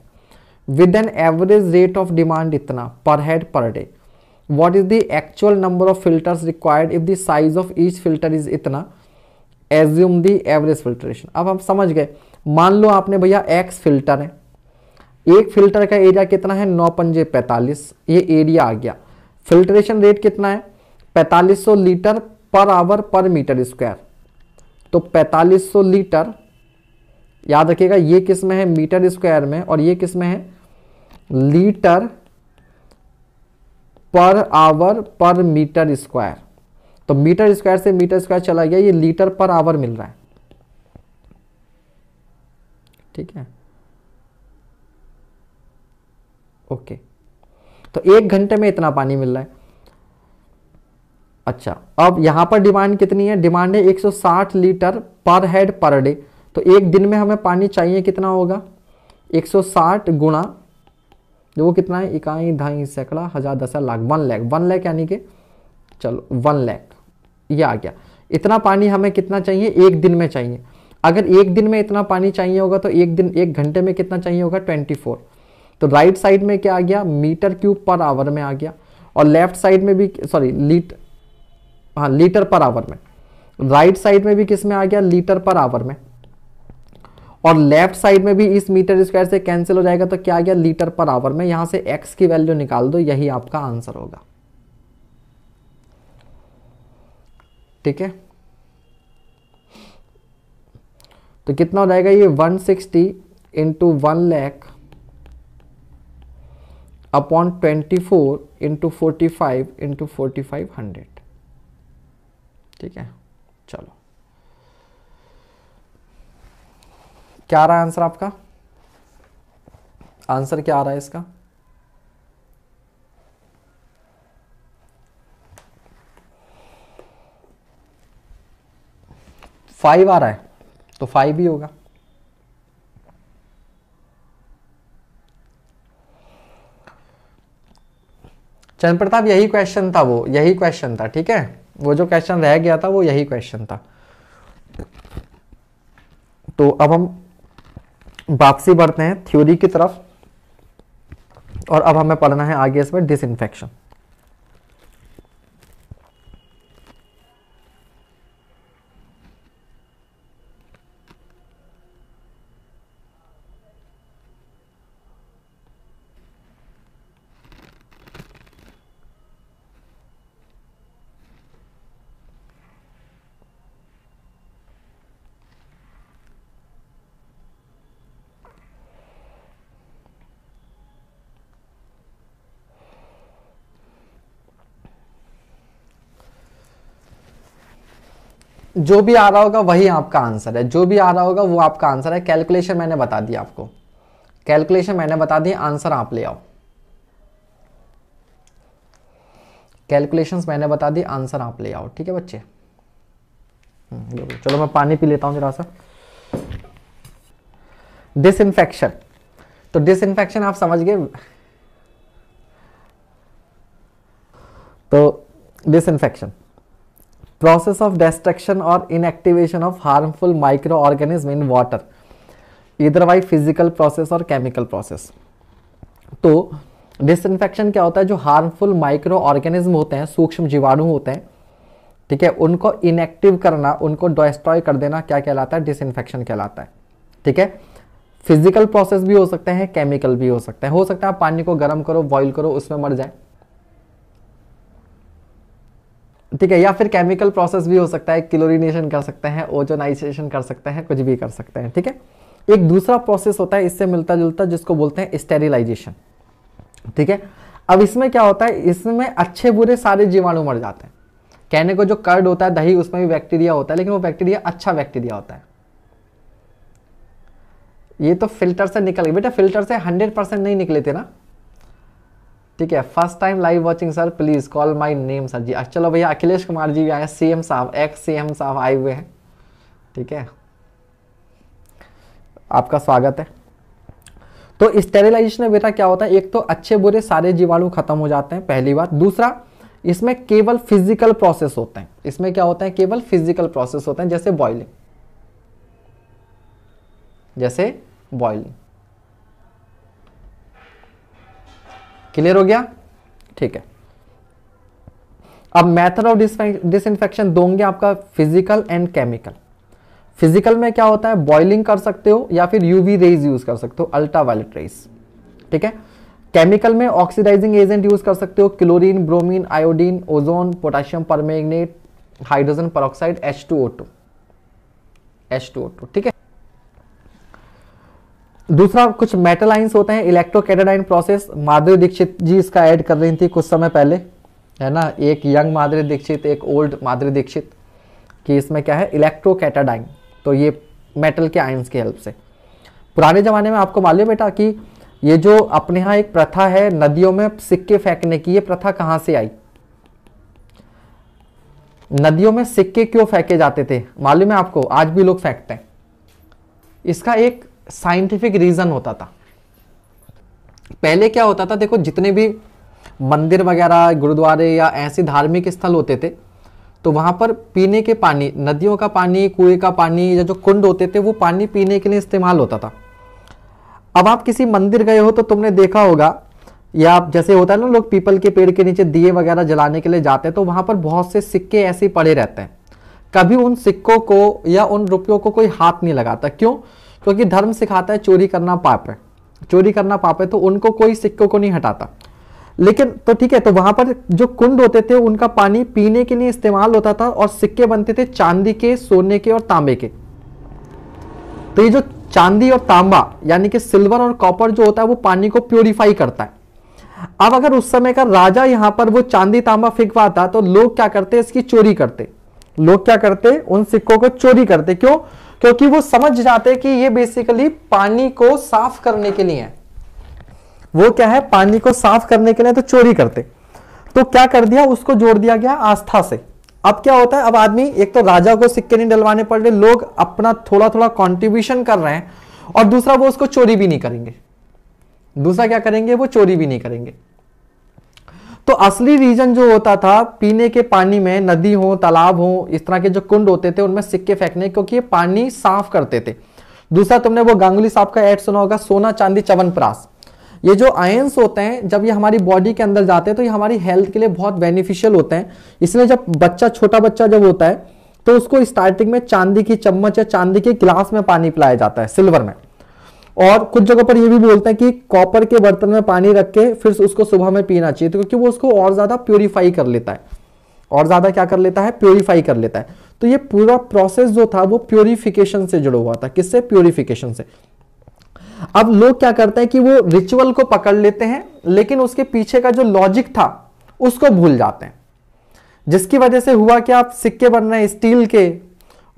with an average rate of demand इतना per head per day what is the actual number of filters required if the size of each filter is इतना? Assume the average filtration अब हम समझ गए। मान लो आपने भैया x filter है। एक फ़िल्टर का एरिया कितना है? नौ पंजे पैंतालीस। ये एरिया आ गया। फिल्ट्रेशन रेट कितना है? पैंतालीस सौ litre per hour per metre square तो 4500 लीटर याद रखिएगा, ये किसमें है? मीटर स्क्वायर में, और ये किसमें है? Litre per hour per metre square. तो मीटर स्क्वायर से मीटर स्क्वायर चला गया, ये लीटर पर आवर मिल रहा है। ठीक है? ओके। तो एक घंटे में इतना पानी मिल रहा है। अच्छा अब यहाँ पर डिमांड कितनी है? डिमांड है 160 लीटर पर हेड पर डे। तो एक दिन में हमें पानी चाहिए कितना होगा? 160 गुणा, वो कितना है? इकाई ढाई सैकड़ा हज़ार दस लाख, वन लैख। वन लैख यानी कि, चलो, वन लैख। ये आ गया। इतना पानी हमें कितना चाहिए? एक दिन में चाहिए। अगर एक दिन में इतना पानी चाहिए होगा तो एक दिन, एक घंटे में कितना चाहिए होगा? Twenty four. तो राइट साइड में क्या आ गया? मीटर क्यूब पर आवर में आ गया। और लेफ़्ट साइड में भी, सॉरी, लीट हाँ लीटर पर आवर में। राइट साइड में भी किसमें आ गया? लीटर पर आवर में। और लेफ़्ट साइड में भी इस मीटर स्क्वायर से कैंसिल हो जाएगा तो क्या आ गया? लीटर पर आवर में यहाँ से एक्स की वैल्यू निकाल दो, यही आपका आंसर होगा। ठीक है? तो कितना हो जाएगा? ये 160 sixty into one lakh upon twenty four into forty five into forty five hundred ठीक है? चलो। क्या आ रहा है आंसर आपका? आंसर क्या आ रहा है इसका? फाइव आ रहा है तो फाइव ही होगा। चंद प्रताप यही क्वेश्चन था वो, यही क्वेश्चन था, ठीक है? वो जो क्वेश्चन रह गया था, वो यही क्वेश्चन था। तो अब हम वापसी बढ़ते हैं थ्योरी की तरफ़। और अब हमें पढ़ना है आगे इसमें डिसइंफेक्शन जो भी आ रहा होगा वही आपका आंसर है। जो भी आ रहा होगा वो आपका आंसर है। कैलकुलेशन मैंने बता दिया आपको। कैलकुलेशन मैंने बता दी आंसर आप ले आओ। कैलकुलेशंस मैंने बता दी आंसर आप ले आओ ठीक है बच्चे? हम्म, चलो मैं पानी पी लेता हूँ जरा सा। डिसइंफेक्शन तो डिस डिसइंफेक्शन आप समझ गए? तो disinfection process of destruction or inactivation of harmful microorganism in water. Either by physical process or chemical process. तो डिसइंफेक्शन क्या होता है? जो हार्मफुल माइक्रो ऑर्गेनिज्म होते हैं, सूक्ष्म जीवाणु होते हैं, ठीक है? उनको इनएक्टिव करना, उनको डिस्ट्रॉय कर देना क्या कहलाता है? डिसइंफेक्शन कहलाता है, ठीक है? फ़िज़िकल प्रोसेस भी हो सकते हैं केमिकल भी हो सकते हैं। हो सकता है पानी को गर्म करो बॉईल करो, उसमें मर जाए। ठीक है, या फिर केमिकल प्रोसेस भी हो सकता है क्लोरिनेशन कर सकते हैं ओजोनाइजेशन कर सकते हैं, कुछ भी कर सकते हैं, ठीक है? एक दूसरा प्रोसेस होता है, इससे मिलता जुलता जिसको बोलते हैं स्टेरिलाइजेशन ठीक है? अब इसमें क्या होता है, इसमें अच्छे बुरे सारे जीवाणु मर जाते हैं। कहने को जो कर्ड होता है, दही, उसमें भी बैक्टीरिया होता है, लेकिन वो बैक्टीरिया अच्छा बैक्टीरिया होता है। ये तो फ़िल्टर से निकल गए बेटा फ़िल्टर से हंड्रेड परसेंट नहीं निकले थे ना? ठीक है first time live watching sir please call my name sir ji, चलो भैया, अखिलेश कुमार जी भी आए सीएम साहब एक्स सी एम साहब आए हुए हैं। ठीक है? आपका स्वागत है। तो स्टेरिलाइजेशन में बेटा क्या होता है? एक तो अच्छे बुरे सारे जीवाणु खत्म हो जाते हैं, पहली बात। दूसरा, इसमें केवल फ़िज़िकल प्रोसेस होते हैं। इसमें क्या होता है? केवल फ़िज़िकल प्रोसेस होते हैं, जैसे बॉइलिंग जैसे बॉइलिंग क्लियर हो गया? ठीक है। अब मेथड ऑफ़ डिस डिसइंफेक्शन दोगे आपका फ़िज़िकल एंड केमिकल फ़िज़िकल में क्या होता है? बॉइलिंग कर सकते हो या फिर यूवी रेज यूज़ कर सकते हो अल्ट्रावायलेट रेज ठीक है? केमिकल में ऑक्सीडाइजिंग एजेंट यूज़ कर सकते हो chlorine bromine iodine ozone potassium permanganate hydrogen peroxide H two O two H two O two ठीक है? दूसरा कुछ मेटल आइंस होते हैं इलेक्ट्रोकेटाडाइन प्रोसेस माधुरी दीक्षित जी इसका ऐड कर रही थी कुछ समय पहले, है ना? एक यंग माधुरी दीक्षित, एक ओल्ड माधुरी दीक्षित, कि इसमें क्या है? इलेक्ट्रोकेटाडाइन तो ये मेटल के आयंस की हेल्प से। पुराने ज़माने में आपको मालूम बेटा कि ये जो अपने यहाँ एक प्रथा है, नदियों में सिक्के फेंकने की, ये प्रथा कहाँ से आई? नदियों में सिक्के क्यों फेंके जाते थे? मालूम है आपको? आज भी लोग फेंकते हैं। इसका एक साइंटिफिक रीजन होता था। पहले क्या होता था, देखो, जितने भी मंदिर वगैरह, गुरुद्वारे या ऐसे धार्मिक स्थल होते थे तो वहाँ पर पीने के पानी, नदियों का पानी, कुएँ का पानी या जो कुंड होते थे, वो पानी पीने के लिए इस्तेमाल होता था। अब आप किसी मंदिर गए हो तो तुमने देखा होगा, या आप जैसे होता है ना, लोग पीपल के पेड़ के नीचे दिए वगैरह जलाने के लिए जाते हैं तो वहाँ पर बहुत से सिक्के ऐसे पड़े रहते हैं। कभी उन सिक्कों को या उन रुपयों को कोई हाथ नहीं लगाता। क्यों? क्योंकि धर्म सिखाता है, चोरी करना पाप है। चोरी करना पाप है तो उनको कोई सिक्कों को नहीं हटाता। लेकिन तो ठीक है तो वहाँ पर जो कुंड होते थे, उनका पानी पीने के लिए इस्तेमाल होता था और सिक्के बनते थे चांदी के, सोने के और तांबे के। तो ये जो चांदी और तांबा, यानी कि सिल्वर और कॉपर जो होता है, वो पानी को प्योरीफाई करता है। अब अगर उस समय का राजा यहाँ पर वो चांदी, तांबा फेंकवाता तो लोग क्या करते, इसकी चोरी करते। लोग क्या करते? उन सिक्कों को चोरी करते। क्यों? क्योंकि वो समझ जाते कि ये बेसिकली पानी को साफ़ करने के लिए है। वो क्या है? पानी को साफ़ करने के लिए तो चोरी करते। तो क्या कर दिया? उसको जोड़ दिया गया आस्था से। अब क्या होता है? अब आदमी, एक तो राजा को सिक्के नहीं डलवाने पड़ रहे, लोग अपना थोड़ा थोड़ा कॉन्ट्रीब्यूशन कर रहे हैं, और दूसरा वो उसको चोरी भी नहीं करेंगे। दूसरा क्या करेंगे? वो चोरी भी नहीं करेंगे। तो असली रीजन जो होता था, पीने के पानी में नदी हो, तालाब हो, इस तरह के जो कुंड होते थे, उनमें सिक्के फेंकने, क्योंकि ये पानी साफ़ करते थे। दूसरा तुमने वो गांगुली साहब का एड सुना होगा, सोना चांदी चवन प्रास। ये जो आयंस होते हैं, जब ये हमारी बॉडी के अंदर जाते हैं तो ये हमारी हेल्थ के लिए बहुत बेनिफिशियल होते हैं। इसलिए जब बच्चा, छोटा बच्चा जब होता है तो उसको स्टार्टिंग में चांदी की चम्मच या चांदी के गिलास में पानी पिलाया जाता है सिल्वर में। और कुछ जगहों पर ये भी बोलते हैं कि कॉपर के बर्तन में पानी रख के फिर उसको सुबह में पीना चाहिए। तो क्योंकि वो उसको और ज़्यादा प्योरीफाई कर लेता है। और ज़्यादा क्या कर लेता है? प्योरीफाई कर लेता है। तो ये पूरा प्रोसेस जो था, वो प्योरिफिकेशन से जुड़ा हुआ था। किससे? प्योरिफिकेशन से। अब लोग क्या करते हैं कि वो रिचुअल को पकड़ लेते हैं, लेकिन उसके पीछे का जो लॉजिक था, उसको भूल जाते हैं। जिसकी वजह से हुआ कि आप सिक्के बन रहे हैं स्टील के।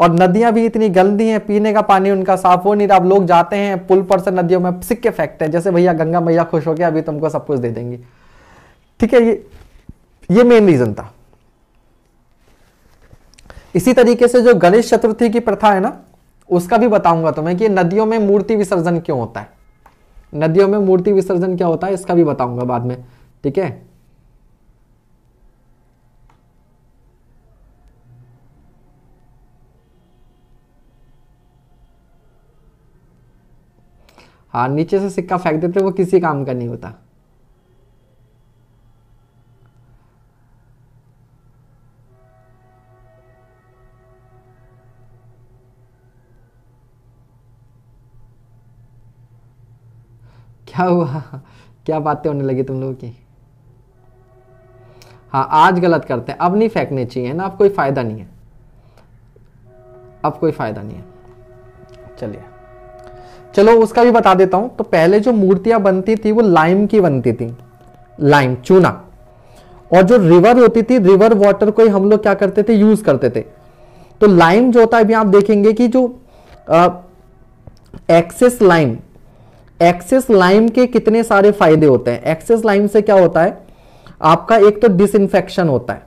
और नदियाँ भी इतनी गंदी हैं, पीने का पानी उनका साफ़ हो नहीं रहा। अब लोग जाते हैं, पुल पर से नदियों में, सिक्के फेंकते हैं। जैसे भैया गंगा मैया खुश हो गया अभी तुमको सब कुछ दे देंगी। ठीक है, ये ये मेन रीजन था। इसी तरीके से जो गणेश चतुर्थी की प्रथा है ना, उसका भी बताऊँगा तुम्हें कि नदियों में मूर्ति विसर्जन क्यों होता है? नदियों में मूर्ति विसर्जन क्या होता है, इसका भी बताऊँगा बाद में। ठीक है? हाँ नीचे से सिक्का फेंक देते वो किसी काम का नहीं होता। क्या हुआ? क्या बातें होने लगी तुम लोगों की? हाँ आज गलत करते हैं। अब नहीं फेंकने चाहिए ना, अब कोई फ़ायदा नहीं है। अब कोई फ़ायदा नहीं है। चलिए। चलो उसका भी बता देता हूँ। तो पहले जो मूर्तियाँ बनती थी, वो लाइम की बनती थी। लाइम चूना। और जो रिवर होती थी रिवर वाटर को हम लोग क्या करते थे? यूज़ करते थे। तो लाइम जो होता है, अभी आप देखेंगे कि जो एक्सेस लाइम एक्सेस लाइम के कितने सारे फ़ायदे होते हैं। एक्सेस लाइम से क्या होता है? आपका एक तो डिसइंफेक्शन होता है।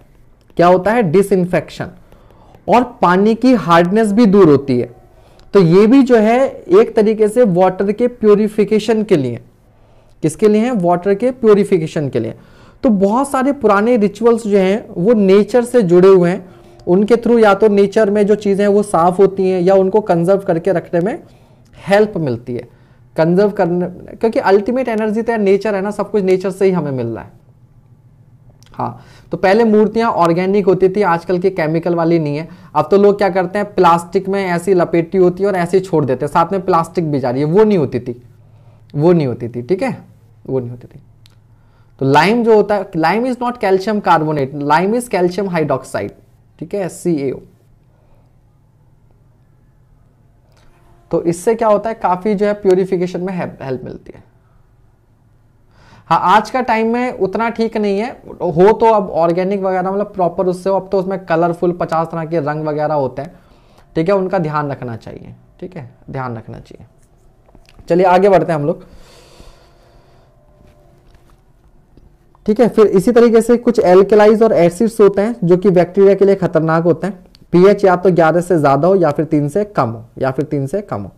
क्या होता है? डिसइंफेक्शन और पानी की हार्डनेस भी दूर होती है। तो ये भी जो है, एक तरीके से वाटर के प्योरिफिकेशन के लिए। किसके लिए? है वाटर के प्योरिफिकेशन के लिए। तो बहुत सारे पुराने रिचुअल्स जो हैं, वो नेचर से जुड़े हुए हैं। उनके थ्रू या तो नेचर में जो चीज़ें हैं, वो साफ़ होती हैं, या उनको कंजर्व करके रखने में हेल्प मिलती है। कंजर्व करने, क्योंकि अल्टीमेट एनर्जी तो नेचर है ना, सब कुछ नेचर से ही हमें मिल रहा है। हाँ। तो पहले मूर्तियाँ ऑर्गेनिक होती थी, आजकल की केमिकल वाली नहीं है। अब तो लोग क्या करते हैं, प्लास्टिक में ऐसी लपेटी होती है और ऐसे छोड़ देते हैं। साथ में प्लास्टिक भी जा रही है। वो नहीं होती थी। वो नहीं होती थी, ठीक है? वो नहीं होती थी। तो लाइम जो होता है lime is not calcium carbonate lime is calcium hydroxide ठीक है? सी तो इससे क्या होता है, काफ़ी जो है प्योरिफिकेशन में हेल्प मिलती है। हाँ आज का टाइम में उतना ठीक नहीं है। हो तो अब ऑर्गेनिक वगैरह मतलब प्रॉपर उससे अब तो उसमें कलरफुल पचास तरह के रंग वगैरह होते हैं। ठीक है, उनका ध्यान रखना चाहिए। ठीक है, ध्यान रखना चाहिए। चलिए, आगे बढ़ते हैं हम लोग। ठीक है, फिर इसी तरीके से कुछ एल्केलाइज और एसिड्स होते हैं, जो कि बैक्टीरिया के लिए खतरनाक होते हैं। पीएच या तो 11 से ज़्यादा हो, या फिर तीन से कम हो, या फिर तीन से कम हो।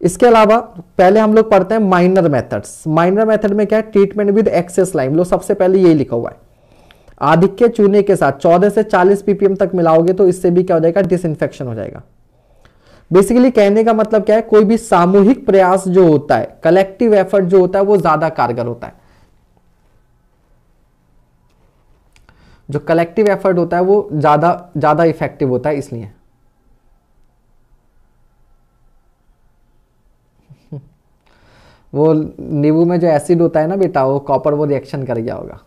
इसके अलावा पहले हम लोग पढ़ते हैं माइनर मेथड्स माइनर मेथड में क्या है? ट्रीटमेंट विद एक्सेस लाइम लो, सबसे पहले यही लिखा हुआ है। आधिक्य चूने के साथ 14 से 40 पीपीएम तक मिलाओगे तो इससे भी क्या हो जाएगा? डिसइंफेक्शन हो जाएगा। बेसिकली कहने का मतलब क्या है? कोई भी सामूहिक प्रयास जो होता है कलेक्टिव एफर्ट जो होता है, वो ज़्यादा कारगर होता है। जो कलेक्टिव एफर्ट होता है, वो ज़्यादा ज़्यादा इफ़ेक्टिव होता है इसलिए। वो नींबू में जो एसिड होता है ना बेटा, वो कॉपर वो रिएक्शन कर गया होगा।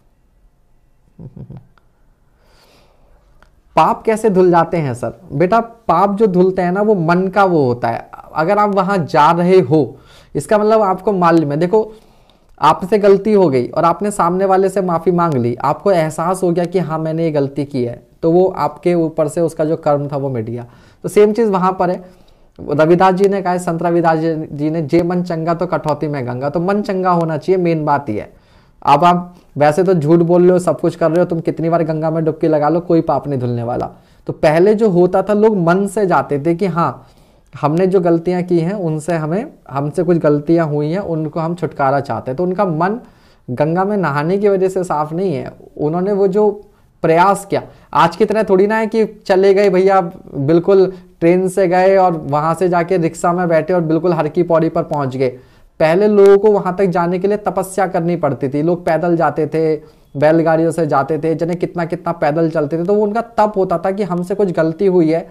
पाप कैसे धुल जाते हैं सर? बेटा, पाप जो धुलते हैं ना, वो मन का वो होता है। अगर आप वहाँ जा रहे हो, इसका मतलब आपको मालूम है। देखो, आपसे गलती हो गई और आपने सामने वाले से माफ़ी मांग ली। आपको एहसास हो गया कि हाँ मैंने ये गलती की है। तो वो आपके ऊपर से उसका जो कर्म था, वो मिट गया। तो सेम चीज़ वहाँ पर है। रविदास जी ने कहा है संत रविदास जी ने, जे मन चंगा तो कटौती में गंगा। तो मन चंगा होना चाहिए, मेन बात ही। है आप वैसे तो झूठ बोल रहे हो, सब कुछ कर रहे हो, तुम कितनी बार गंगा में डुबकी लगा लो, कोई पाप नहीं धुलने वाला। तो पहले जो होता था, लोग मन से जाते थे कि हाँ हमने जो गलतियाँ की हैं, उनसे हमें, हमसे कुछ गलतियाँ हुई हैं, उनको हम छुटकारा चाहते हैं। तो उनका मन गंगा में नहाने की वजह से साफ़ नहीं है। उन्होंने वो जो प्रयास किया, आज की तरह थोड़ी ना है कि चले गए, भैया, बिल्कुल ट्रेन से गए और वहाँ से जाके रिक्शा में बैठे और बिल्कुल हर की पौड़ी पर पहुँच गए। पहले लोगों को वहाँ तक जाने के लिए तपस्या करनी पड़ती थी। लोग पैदल जाते थे, बैलगाड़ियों से जाते थे, जिन्हें कितना कितना पैदल चलते थे तो वो उनका तप होता था कि हमसे कुछ गलती हुई है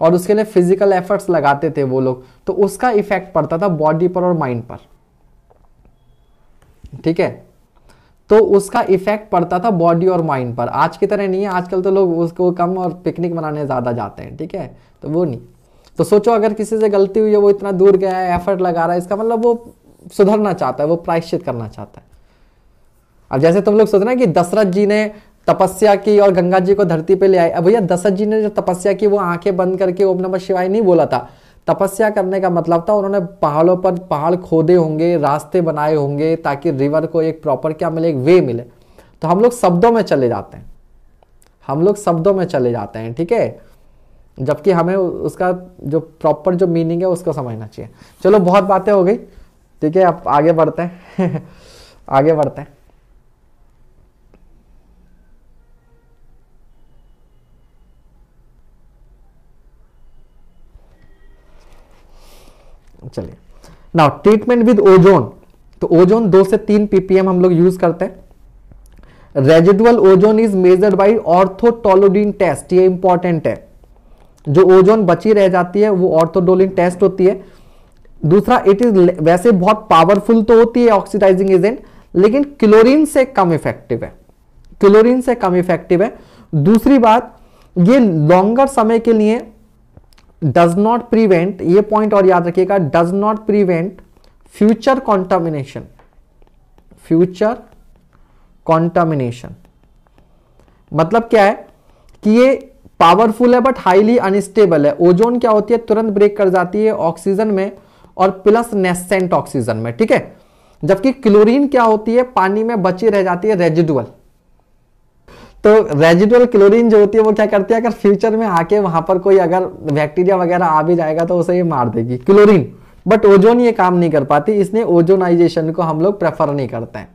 और उसके लिए फ़िज़िकल एफर्ट्स लगाते थे वो लोग। तो उसका इफ़ेक्ट पड़ता था बॉडी पर और माइंड पर। ठीक है? तो उसका इफ़ेक्ट पड़ता था बॉडी और माइंड पर। आज की तरह नहीं है, आजकल तो लोग उसको कम और पिकनिक मनाने ज़्यादा जाते हैं, ठीक है? तो वो नहीं। तो सोचो अगर किसी से गलती हुई है, वो इतना दूर गया है एफर्ट लगा रहा है, इसका मतलब वो सुधरना चाहता है, वो प्रायश्चित करना चाहता है। अब जैसे तुम लोग सोच रहे कि दशरथ जी ने तपस्या की और गंगा जी को धरती पे ले आए, अब भैया दशरथ जी ने जो तपस्या की, वो आँखें बंद करके ओम नमः शिवाय नहीं बोला था? तपस्या करने का मतलब था, उन्होंने पहाड़ों पर पहाड़ खोदे होंगे, रास्ते बनाए होंगे, ताकि रिवर को एक प्रॉपर क्या मिले, एक वे मिले। तो हम लोग शब्दों में चले जाते हैं। हम लोग शब्दों में चले जाते हैं, ठीक है? जबकि हमें उसका जो प्रॉपर जो मीनिंग है, उसको समझना चाहिए। चलो, बहुत बातें हो गई। ठीक है, अब आगे बढ़ते हैं। [laughs] आगे बढ़ते हैं। चलिए। नाउ ट्रीटमेंट विद ओजोन तो ओजोन दो से तीन पीपीएम हम लोग यूज़ करते हैं। Residual ozone is measured by orthotolidine test ये इंपॉर्टेंट है। जो ओजोन बची रह जाती है, वो ऑर्थोडोलिन टेस्ट होती है। दूसरा इट इज़ वैसे बहुत पावरफुल तो होती है ऑक्सीडाइजिंग एजेंट लेकिन क्लोरीन से कम इफ़ेक्टिव है। क्लोरीन से कम इफ़ेक्टिव है। दूसरी बात, ये लॉन्गर समय के लिए डज नॉट प्रिवेंट ये पॉइंट और याद रखिएगा does not prevent future contamination future contamination मतलब क्या है? कि ये पावरफुल है बट हाईली अनस्टेबल है. ओजोन क्या होती है? तुरंत ब्रेक कर जाती है ऑक्सीजन में और प्लस नेसेंट ऑक्सीजन में, ठीक है? जबकि क्लोरीन क्या होती है? पानी में बची रह जाती है रेजिडुअल तो रेजिडुअल क्लोरीन जो होती है, वो क्या करती है? अगर फ्यूचर में आके वहाँ पर कोई अगर बैक्टीरिया वगैरह आ भी जाएगा तो उसे ये मार देगी क्लोरीन बट ओजोन ये काम नहीं कर पाती, इसलिए ओजोनाइजेशन को हम लोग प्रेफर नहीं करते हैं.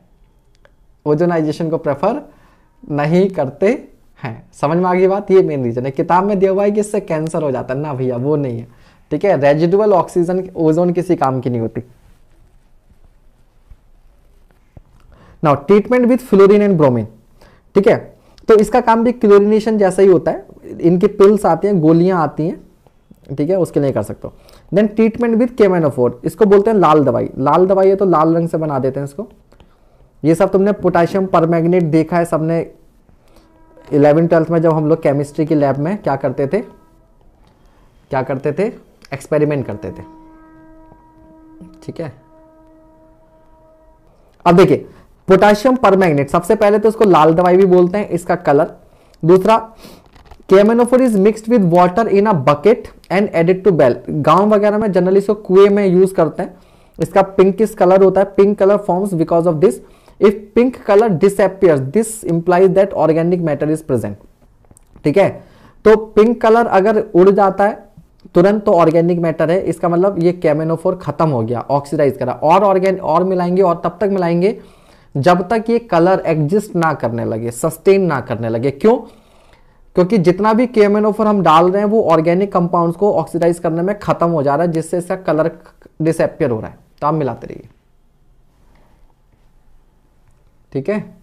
ओजोनाइजेशन को प्रेफर नहीं करते हैं. समझ में आ गई बात? ये मेन रीजन है. किताब में दिया हुआ है कि इससे कैंसर हो जाता है. ना भैया, वो नहीं है. ठीक है? रेजिडुअल ऑक्सीजन ओजोन किसी काम की नहीं होती. Now treatment with fluorine and bromine ठीक है? तो इसका काम भी क्लोरिनेशन जैसा ही होता है। इनकी पिल्स आती हैं, गोलियाँ आती हैं, ठीक है, उसके लिए कर सकते हो। देन ट्रीटमेंट विथ केमेनोफोर इसको बोलते हैं लाल दवाई। लाल दवाई है तो लाल रंग से बना देते हैं इसको। ये सब तुमने पोटाशियम परमैग्नेट देखा है सबने। इलेवन ट्वेल्थ में जब हम लोग केमिस्ट्री की लैब में क्या करते थे? क्या करते थे? एक्सपेरिमेंट करते थे। ठीक है? अब देखिए पोटाशियम परमैग्नेट, सबसे पहले तो इसको लाल दवाई भी बोलते हैं, इसका कलर। दूसरा, K M N O four is mixed with water in a bucket and added to well. गाँव वगैरह में जनरली इसको कुएँ में यूज़ करते हैं। इसका पिंक किस कलर होता है pink colour forms because of this if pink colour disappears this implies that organic matter is present ठीक है? तो पिंक कलर अगर उड़ जाता है, तुरंत तो ऑर्गेनिक मैटर है। इसका मतलब ये कैमेनोफोर खत्म हो गया ऑक्सीडाइज करा। और ऑर्गेन और मिलाएँगे, और तब तक मिलाएँगे जब तक ये कलर एग्जिस्ट ना करने लगे सस्टेन ना करने लगे, क्यों? क्योंकि जितना भी केमेनोफोर हम डाल रहे हैं, वो ऑर्गेनिक कंपाउंड्स को ऑक्सीडाइज करने में खत्म हो जा रहा है, जिससे इसका कलर डिसअपियर हो रहा है। तो आप मिलाते रहिए। ठीक है?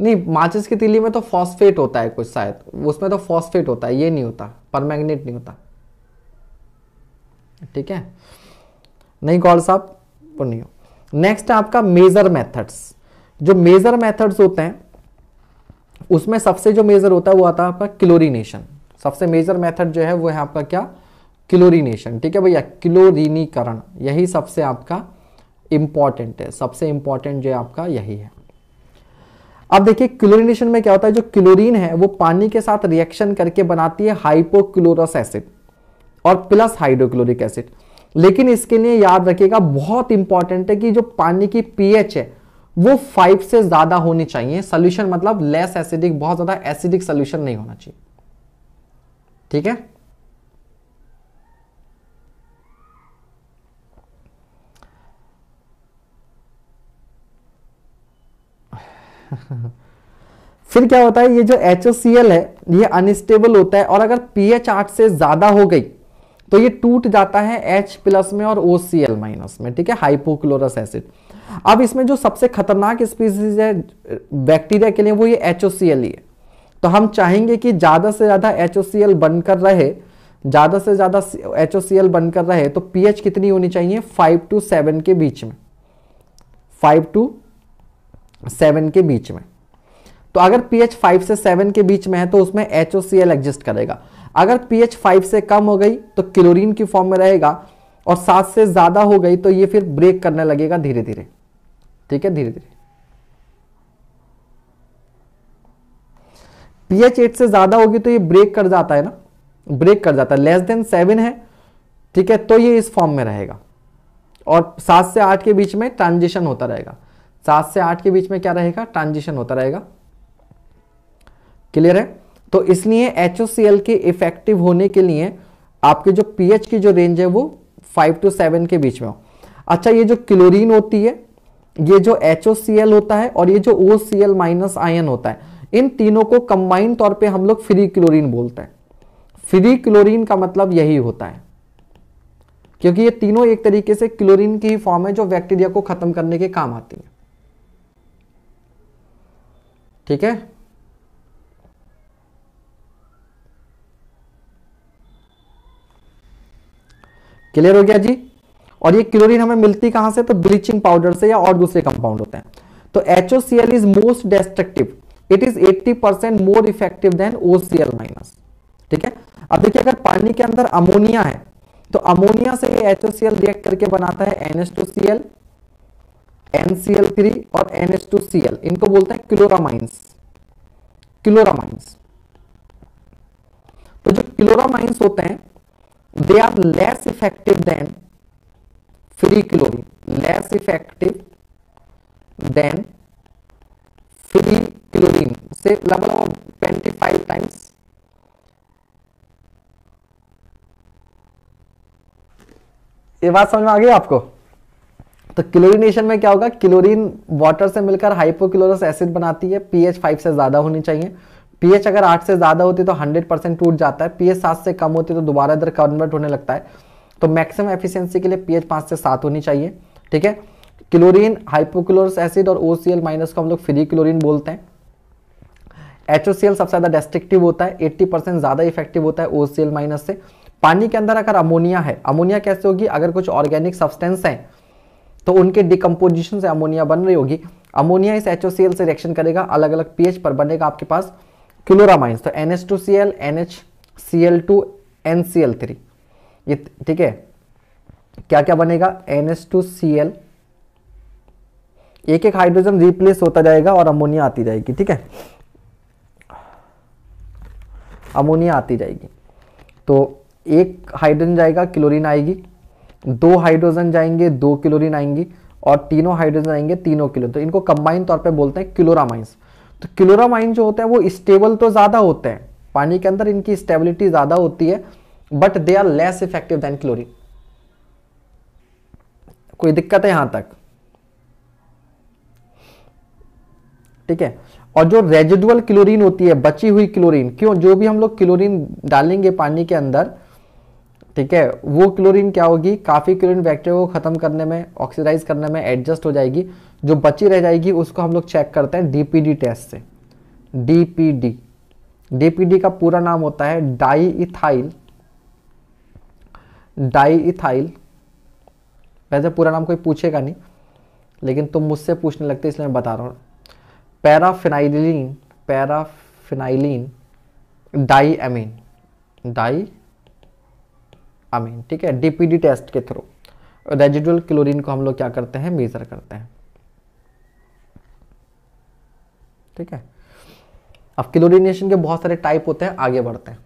नहीं माचिस की तीली में तो फॉस्फेट होता है कुछ शायद। उसमें तो फॉस्फेट होता है, ये नहीं होता परमैग्नेट नहीं होता। ठीक है? नहीं कॉल साहब हो। नेक्स्ट है आपका मेजर मेथड्स जो मेजर मेथड्स होते हैं, उसमें सबसे जो मेजर होता है, वो आता है आपका क्लोरीनेशन सबसे मेजर मेथड जो है, वो है आपका क्या? क्लोरीनेशन ठीक है भैया? क्लोरीनीकरण यही सबसे आपका इंपॉर्टेंट है। सबसे इंपॉर्टेंट जो है आपका, यही है। अब देखिए क्लोरीनेशन में क्या होता है? जो क्लोरीन है, वो पानी के साथ रिएक्शन करके बनाती है हाइपोक्लोरस एसिड और प्लस हाइड्रोक्लोरिक एसिड लेकिन इसके लिए याद रखिएगा, बहुत इंपॉर्टेंट है कि जो पानी की पीएच है, वो फाइव से ज़्यादा होनी चाहिए। सोल्यूशन मतलब लेस एसिडिक बहुत ज़्यादा एसिडिक सोल्यूशन नहीं होना चाहिए। ठीक है? [laughs] फिर क्या होता है, ये जो एच है, ये अनस्टेबल होता है और अगर पीएच आठ से ज़्यादा हो गई तो ये टूट जाता है H प्लस में और OCl माइनस में, ठीक है? हाइपोक्लोरस एसिड अब इसमें जो सबसे खतरनाक स्पीसीज है बैक्टीरिया के लिए वो ये HOCl ही है। तो हम चाहेंगे कि ज़्यादा से ज़्यादा HOCl बनकर रहे, ज़्यादा से ज़्यादा HOCl बनकर रहे तो पीएच कितनी होनी चाहिए? फाइव टू सेवन के बीच में। फाइव टू सेवन के बीच में। तो अगर पीएच फाइव से सेवन के बीच में है तो उसमें HOCl एग्जिस्ट करेगा। अगर पीएच फाइव से कम हो गई तो क्लोरीन की फॉर्म में रहेगा, और सात से ज़्यादा हो गई तो ये फिर ब्रेक करने लगेगा धीरे धीरे ठीक है? धीरे धीरे पीएच एट से ज़्यादा होगी तो ये ब्रेक कर जाता है ना? ब्रेक कर जाता है। लेस देन सेवन है, ठीक है? तो ये इस फॉर्म में रहेगा। और सात से आठ के बीच में ट्रांजिशन होता रहेगा। सात से आठ के बीच में क्या रहेगा? ट्रांजिशन होता रहेगा। क्लियर है? तो इसलिए HOCL के इफ़ेक्टिव होने के लिए आपके जो पीएच की जो रेंज है वो फाइव टू सेवन के बीच में हो। अच्छा ये जो क्लोरीन होती है, ये जो एच होता है और ये जो O C L minus ion होता है, इन तीनों को कंबाइंड तौर पे हम लोग फ्री क्लोरीन बोलते हैं। फ्री क्लोरीन का मतलब यही होता है। क्योंकि ये तीनों एक तरीके से क्लोरीन की ही फॉर्म है जो बैक्टीरिया को खत्म करने के काम आती है। ठीक है? क्लियर हो गया जी? और ये क्लोरीन हमें मिलती कहाँ से? तो ब्लीचिंग पाउडर से या और दूसरे कंपाउंड होते हैं। तो H is most destructive it is 80 percent more effective than OCL minus ठीक है? अब देखिए, अगर पानी के अंदर अमोनिया है तो अमोनिया से ये एच रिएक्ट करके बनाता है NH2Cl NCl3 और NH2Cl इनको बोलते हैं क्लोरामाइंस क्लोरामाइंस तो जो क्लोरामाइंस होते हैं they are less effective than free chlorine less effective than free chlorine say level of 25 times ये बात समझ में आ गई आपको तो क्लोरिनेशन में क्या होगा क्लोरीन वाटर से मिलकर हाइपोक्लोरस एसिड बनाती है पीएच 5 से ज़्यादा होनी चाहिए पीएच अगर आठ से ज़्यादा होती तो हंड्रेड परसेंट टूट जाता है, पीएच सात से कम होती तो दोबारा इधर कन्वर्ट होने लगता है। तो मैक्सिमम एफिशिएंसी के लिए पीएच पाँच से सात होनी चाहिए, ठीक है? क्लोरीन हाइपोक्लोरस एसिड और ओसीएल माइनस को हम लोग फ्री क्लोरीन बोलते हैं। एचओसीएल सबसे ज़्यादा डिस्ट्रक्टिव होता है 80 परसेंट ज़्यादा इफ़ेक्टिव होता है ओसीएल माइनस से। पानी के अंदर अगर अमोनिया है अमोनिया कैसे होगी? अगर कुछ ऑर्गेनिक सब्सटेंस है तो उनके डिकम्पोजिशन से अमोनिया बन रही होगी। अमोनिया इस एचओसीएल से रिएक्शन करेगा अलग अलग पीएच पर बनेगा आपके पास। क्लोरामाइंस तो NH2Cl NHCl2 NCl3 ये ठीक है? क्या क्या बनेगा NH2Cl एक एक हाइड्रोजन रिप्लेस होता जाएगा और अमोनिया आती जाएगी, ठीक है? अमोनिया आती जाएगी। तो एक हाइड्रोजन जाएगा क्लोरीन आएगी। दो हाइड्रोजन जाएँगे, दो क्लोरीन आएँगी और तीनों हाइड्रोजन आएँगे, तीनों किलो तो इनको कंबाइन तौर पे बोलते हैं क्लोरामाइंस तो क्लोरामाइन जो होते हैं वो स्टेबल तो ज़्यादा होते हैं। पानी के अंदर इनकी स्टेबिलिटी ज़्यादा होती है but they are less effective than chlorine कोई दिक्कत है यहाँ तक? ठीक है? और जो रेजिडुअल क्लोरीन होती है, बची हुई क्लोरीन क्यों? जो भी हम लोग क्लोरीन डालेंगे पानी के अंदर, ठीक है, वो क्लोरीन क्या होगी? काफ़ी क्लोरीन बैक्टीरिया को खत्म करने में ऑक्सीडाइज करने में एडजस्ट हो जाएगी। जो बची रह जाएगी उसको हम लोग चेक करते हैं डीपीडी टेस्ट से। डीपीडी डीपीडी का पूरा नाम होता है डाई इथाइल डाई इथाइल वैसे पूरा नाम कोई पूछेगा नहीं, लेकिन तुम मुझसे पूछने लगते इसलिए मैं बता रहा हूँ। पैराफिनाइलिन पैराफिनाइलिन डाई अमीन डाई अमीन ठीक है डीपीडी टेस्ट के थ्रू रेजिडुअल क्लोरीन को हम लोग क्या करते हैं? मेजर करते हैं। ठीक है? अब क्लोरिनेशन के बहुत सारे टाइप होते हैं, आगे बढ़ते हैं।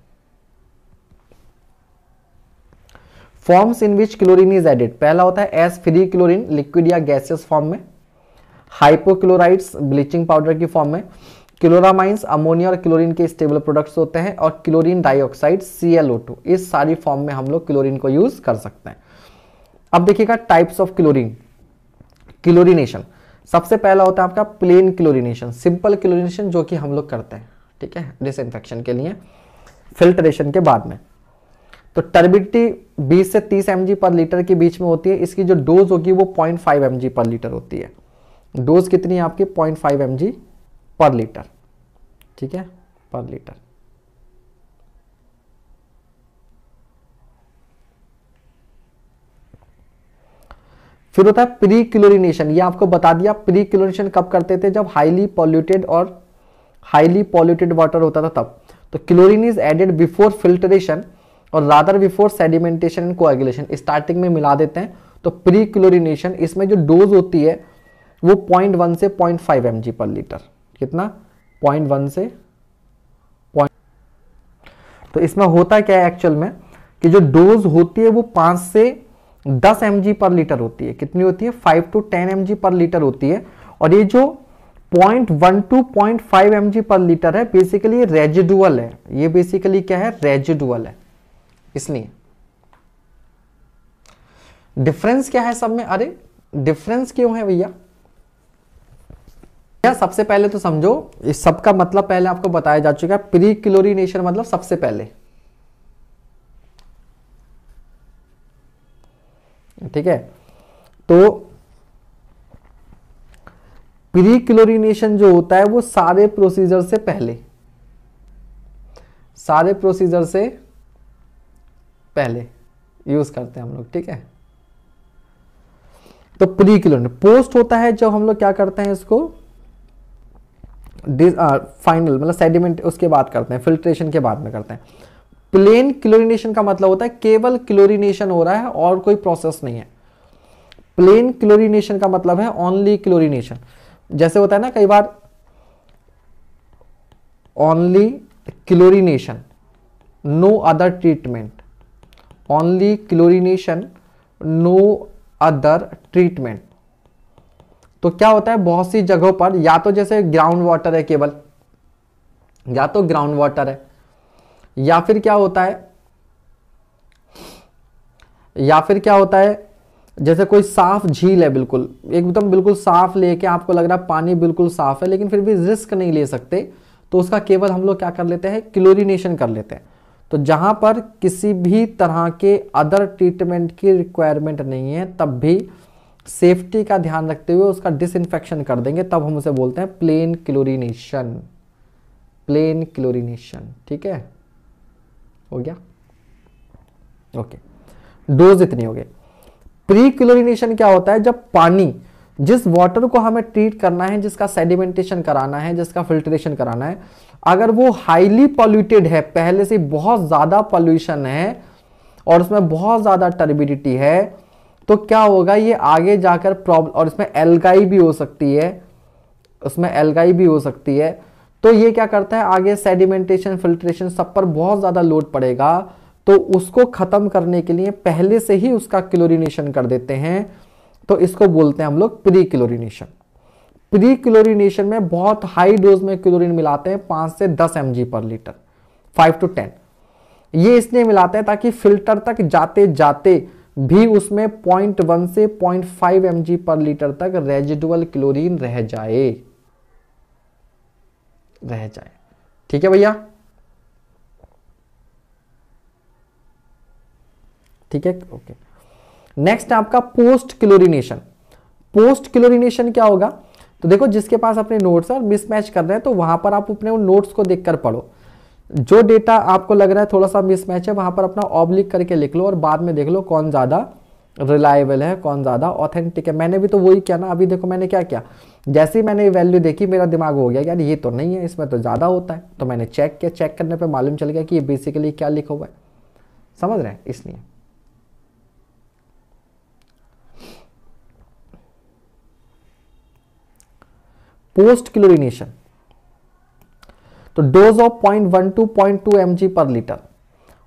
Forms in which chlorine is added पहला होता है एस फ्री क्लोरीन लिक्विड या गैसियस फॉर्म में। हाइपोक्लोराइड्स ब्लीचिंग पाउडर की फॉर्म में। क्लोरामाइंस अमोनिया और क्लोरीन के स्टेबल प्रोडक्ट्स होते हैं और क्लोरीन डाइऑक्साइड टू इस सारी फॉर्म में हम लोग क्लोरीन को यूज़ कर सकते हैं। अब देखिएगा टाइप्स ऑफ़ क्लोरीन क्लोरिनेशन सबसे पहला होता है आपका प्लेन क्लोरिनेशन सिंपल क्लोरिनेशन जो कि हम लोग करते हैं, ठीक है डिसइंफेक्शन के लिए फिल्ट्रेशन के बाद में। तो टर्बिडिटी 20 से 30 एम पर लीटर के बीच में होती है, इसकी जो डोज होगी वो 0.5 फाइव पर लीटर होती है। डोज कितनी है आपकी? 0.5 फाइव पर लीटर ठीक है पर लीटर फिर होता है प्री क्लोरिनेशन ये आपको बता दिया प्री क्लोरिनेशन कब करते थे? जब हाईली पॉल्यूटेड और हाईली पॉल्यूटेड वाटर होता था तब। तो chlorine is added before filtration और rather before sedimentation and coagulation starting में मिला देते हैं तो प्री क्लोरिनेशन इसमें जो डोज होती है, वो 0.1 से 0.5 five M G per litre कितना? पॉइंट वन से पॉइंट तो इसमें होता क्या है एक्चुअल में? कि जो डोज होती है, वो पाँच से दस एम पर लीटर होती है। कितनी होती है? Five to ten M per litre होती है। और ये जो point one to point five M per litre है बेसिकली रेजिडुअल है। ये बेसिकली क्या है? रेजिडुअल है। इसलिए डिफरेंस क्या है सब में? अरे डिफरेंस क्यों है भैया? या सबसे पहले तो समझो, इस सबका मतलब पहले आपको बताया जा चुका है। प्री क्लोरिनेशन मतलब सबसे पहले। ठीक है? तो प्री क्लोरिनेशन जो होता है, वो सारे प्रोसीजर से पहले। सारे प्रोसीजर से पहले। यूज़ करते हैं हम लोग, ठीक है? तो प्री क्लोरिन पोस्ट होता है जब हम लोग क्या करते हैं इसको? फाइनल मतलब सेडिमेंट उसके बाद करते हैं फिल्ट्रेशन के बाद में करते हैं। प्लेन क्लोरिनेशन का मतलब होता है केवल क्लोरिनेशन हो रहा है और कोई प्रोसेस नहीं है। प्लेन क्लोरिनेशन का मतलब है ओनली क्लोरिनेशन। जैसे होता है ना, कई बार only chlorination no other treatment only chlorination no other treatment तो क्या होता है, बहुत सी जगहों पर, या तो जैसे ग्राउंड वाटर है केवल, या तो ग्राउंड वाटर है। या फिर क्या होता है? या फिर क्या होता है? जैसे कोई साफ़ झील है, बिल्कुल, एकदम बिल्कुल साफ़ लेके आपको लग रहा है पानी बिल्कुल साफ़ है, लेकिन फिर भी रिस्क नहीं ले सकते तो उसका केवल हम लोग क्या कर लेते हैं? क्लोरिनेशन कर लेते हैं। तो जहाँ पर किसी भी तरह के अदर ट्रीटमेंट की रिक्वायरमेंट नहीं है, तब भी सेफ्टी का ध्यान रखते हुए उसका डिसइंफेक्शन कर देंगे, तब हम उसे बोलते हैं प्लेन क्लोरिनेशन प्लेन क्लोरिनेशन ठीक है? हो गया? ओके डोज इतनी हो गई। प्री क्लोरिनेशन क्या होता है? जब पानी, जिस वाटर को हमें ट्रीट करना है, जिसका सेडिमेंटेशन कराना है, जिसका फिल्ट्रेशन कराना है, अगर वो हाईली पॉल्यूटेड है, पहले से बहुत ज़्यादा पॉल्यूशन है, और उसमें बहुत ज़्यादा टर्बिडिटी है तो क्या होगा? ये आगे जाकर प्रॉब्लम और इसमें एल्गाई भी हो सकती है। उसमें एल्गाई भी हो सकती है। तो ये क्या करता है? आगे सेडिमेंटेशन फिल्ट्रेशन सब पर बहुत ज़्यादा लोड पड़ेगा। तो उसको खत्म करने के लिए पहले से ही उसका क्लोरिनेशन कर देते हैं। तो इसको बोलते हैं हम लोग प्री क्लोरिनेशन प्री क्लोरिनेशन में बहुत हाई डोज में क्लोरीन मिलाते हैं पाँच से दस M per litre five to ten ये इसलिए मिलाते हैं ताकि फ़िल्टर तक जाते जाते भी उसमें पॉइंट वन से point five M per litre तक रेजिडुअल क्लोरीन रह जाए। रह जाए। ठीक है भैया? ठीक है? ओके नेक्स्ट आपका पोस्ट क्लोरिनेशन पोस्ट क्लोरिनेशन क्या होगा? तो देखो, जिसके पास अपने नोट्स और मिसमैच कर रहे हैं तो वहाँ पर आप अपने उन नोट्स को देखकर पढ़ो। जो डेटा आपको लग रहा है थोड़ा सा मिसमैच है, वहाँ पर अपना ऑब्लिक करके लिख लो और बाद में देख लो कौन ज़्यादा रिलायबल है, कौन ज़्यादा ऑथेंटिक है। मैंने भी तो वही किया ना, अभी देखो मैंने क्या किया? जैसे ही मैंने ये वैल्यू देखी, मेरा दिमाग हो गया यार ये तो नहीं है, इसमें तो ज़्यादा होता है। तो मैंने चेक किया चेक करने पर मालूम चल गया कि ये बेसिकली क्या लिखा हुआ है। समझ रहे हैं? इसलिए। पोस्ट क्लोरिनेशन तो dose of point one to point two M per litre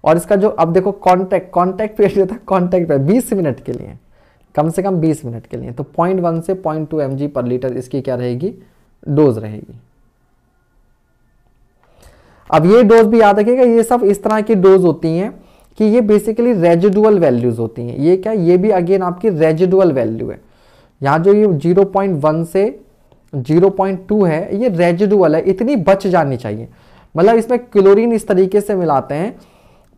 और इसका जो, अब देखो कॉन्टैक्ट कॉन्टैक्ट पीरियड जो था कॉन्टैक्ट पे, बीस मिनट के लिए, कम से कम बीस मिनट के लिए तो पॉइंट वन से point two M per litre इसकी क्या रहेगी? डोज रहेगी। अब ये डोज भी याद रखिएगा, ये सब इस तरह की डोज होती हैं कि ये बेसिकली रेजिडुअल वैल्यूज़ होती हैं। ये क्या, ये भी अगेन आपकी रेजिडुअल वैल्यू है। यहाँ जो ये 0.1 से 0.2 है, ये रेजिडुअल है, इतनी बच जानी चाहिए। मतलब इसमें क्लोरीन इस तरीके से मिलाते हैं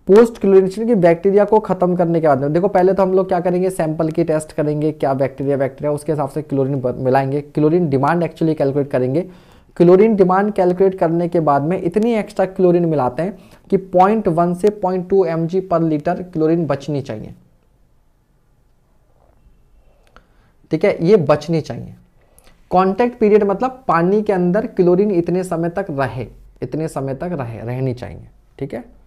पोस्ट क्लोरिनेशन की बैक्टीरिया को खत्म करने के बाद में। देखो, पहले तो हम लोग क्या करेंगे? सैंपल की टेस्ट करेंगे, क्या बैक्टीरिया बैक्टीरिया, उसके हिसाब से क्लोरीन मिलाएँगे। क्लोरीन डिमांड एक्चुअली कैलकुलेट करेंगे। क्लोरीन डिमांड कैलकुलेट करने के बाद में इतनी एक्स्ट्रा क्लोरीन मिलाते हैं कि पॉइंट वन से point two M per litre chlorine बचनी चाहिए। ठीक है? ये बचनी चाहिए। कांटेक्ट पीरियड मतलब पानी के अंदर क्लोरीन इतने समय तक रहे, इतने समय तक रहे, रहनी चाहिए। ठीक है?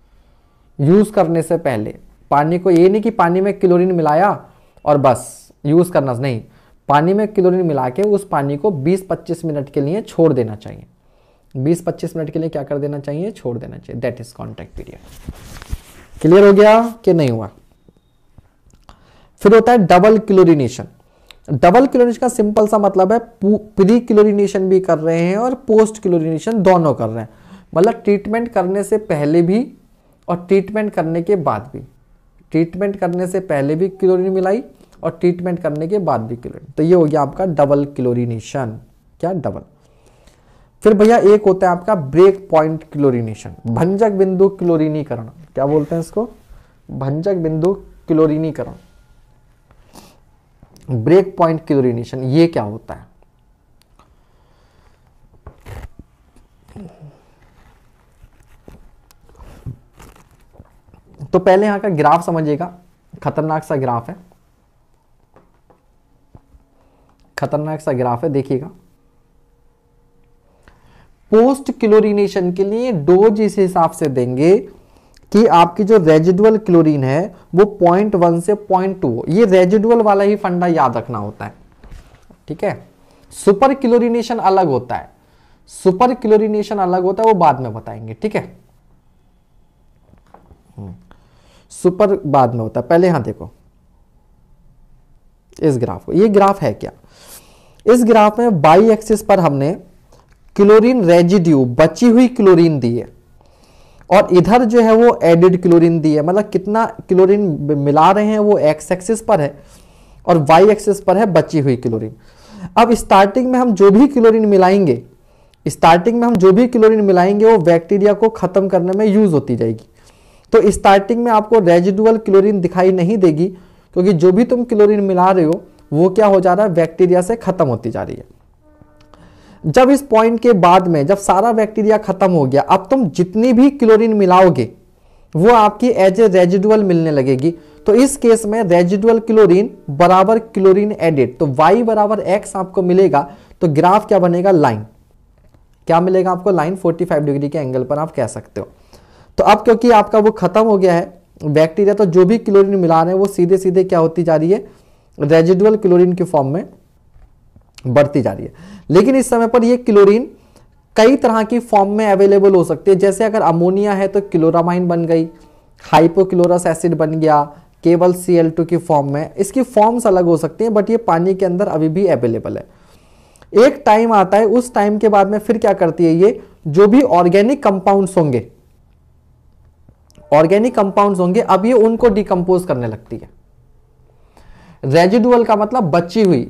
यूज़ करने से पहले। पानी को ये नहीं कि पानी में क्लोरीन मिलाया और बस, यूज़ करना नहीं। पानी में क्लोरीन मिला के उस पानी को 20-25 मिनट के लिए छोड़ देना चाहिए। 20-25 मिनट के लिए क्या कर देना चाहिए? छोड़ देना चाहिए। That is contact period clear हो गया कि नहीं हुआ? फिर होता है डबल क्लोरिनेशन डबल क्लोरिनेशन का सिंपल सा मतलब है प्री क्लोरिनेशन भी कर रहे हैं और पोस्ट क्लोरिनेशन दोनों कर रहे हैं। मतलब ट्रीटमेंट करने से पहले भी और ट्रीटमेंट करने के बाद भी। ट्रीटमेंट करने से पहले भी क्लोरीन मिलाई और ट्रीटमेंट करने के बाद भी क्लोरीन तो ये हो गया आपका डबल क्लोरिनेशन क्या डबल फिर भैया एक होता है आपका ब्रेक पॉइंट क्लोरिनेशन भंजक बिंदु क्लोरिनीकरण क्या बोलते हैं इसको? भंजक बिंदु क्लोरीनीकरण ब्रेक पॉइंट क्लोरिनेशन ये क्या होता है? तो पहले यहाँ का ग्राफ समझिएगा। खतरनाक सा ग्राफ है। खतरनाक सा ग्राफ है, देखिएगा। पोस्ट क्लोरिनेशन के लिए डोज इस हिसाब से देंगे कि आपकी जो रेजिडुअल क्लोरीन है, वो पॉइंट वन से पॉइंट टू ये रेजिडुअल वाला ही फंडा याद रखना होता है। ठीक है? सुपर क्लोरिनेशन अलग होता है। सुपर क्लोरिनेशन अलग होता है, वो बाद में बताएँगे। ठीक है? सुपर बाद में होता है। पहले यहाँ देखो। इस ग्राफ को। ये ग्राफ है क्या? इस ग्राफ में बाई एक्सिस पर हमने क्लोरीन रेजिड्यू, बची हुई क्लोरीन दी है। और इधर जो है वो एडिड क्लोरीन दी है। मतलब कितना क्लोरीन मिला रहे हैं वो एक्स एक्सिस पर है और वाई एक्सिस पर है बची हुई क्लोरीन। अब स्टार्टिंग में हम जो भी क्लोरीन मिलाएँगे स्टार्टिंग में हम जो भी क्लोरीन मिलाएँगे, वो बैक्टीरिया को खत्म करने में यूज़ होती जाएगी। तो स्टार्टिंग में आपको रेजिडुअल क्लोरीन दिखाई नहीं देगी, क्योंकि जो भी तुम क्लोरीन मिला रहे हो, वो क्या हो जा रहा है? बैक्टीरिया से खत्म होती जा रही है। जब इस पॉइंट के बाद में, जब सारा बैक्टीरिया खत्म हो गया, अब तुम जितनी भी क्लोरीन मिलाओगे, वो आपकी एज ए रेजिडुअल मिलने लगेगी। तो इस केस में रेजिडुअल क्लोरीन बराबर क्लोरीन एडिड तो y बराबर x आपको मिलेगा तो ग्राफ क्या बनेगा? लाइन क्या मिलेगा आपको? लाइन 45 डिग्री के एंगल पर आप कह सकते हो। तो अब क्योंकि आपका वो खत्म हो गया है, बैक्टीरिया तो जो भी क्लोरीन मिला रहे हैं, वो सीधे सीधे क्या होती जा रही है, रेजिडुअल क्लोरीन के फॉर्म में बढ़ती जा रही है। लेकिन इस समय पर ये क्लोरीन कई तरह की फॉर्म में अवेलेबल हो सकती है। जैसे अगर अमोनिया है तो क्लोरामाइन बन गई, हाइपोक्लोरस एसिड बन गया, केवल Cl2 की फॉर्म में। इसकी फॉर्म्स अलग हो सकती हैं, बट ये पानी के अंदर अभी भी अवेलेबल है। एक टाइम आता है, उस टाइम के बाद में फिर क्या करती है ये, जो भी ऑर्गेनिक कंपाउंड्स होंगे ऑर्गेनिक कंपाउंड्स होंगे, अब ये उनको डिकम्पोज करने लगती है। रेजिडुअल का मतलब बची हुई।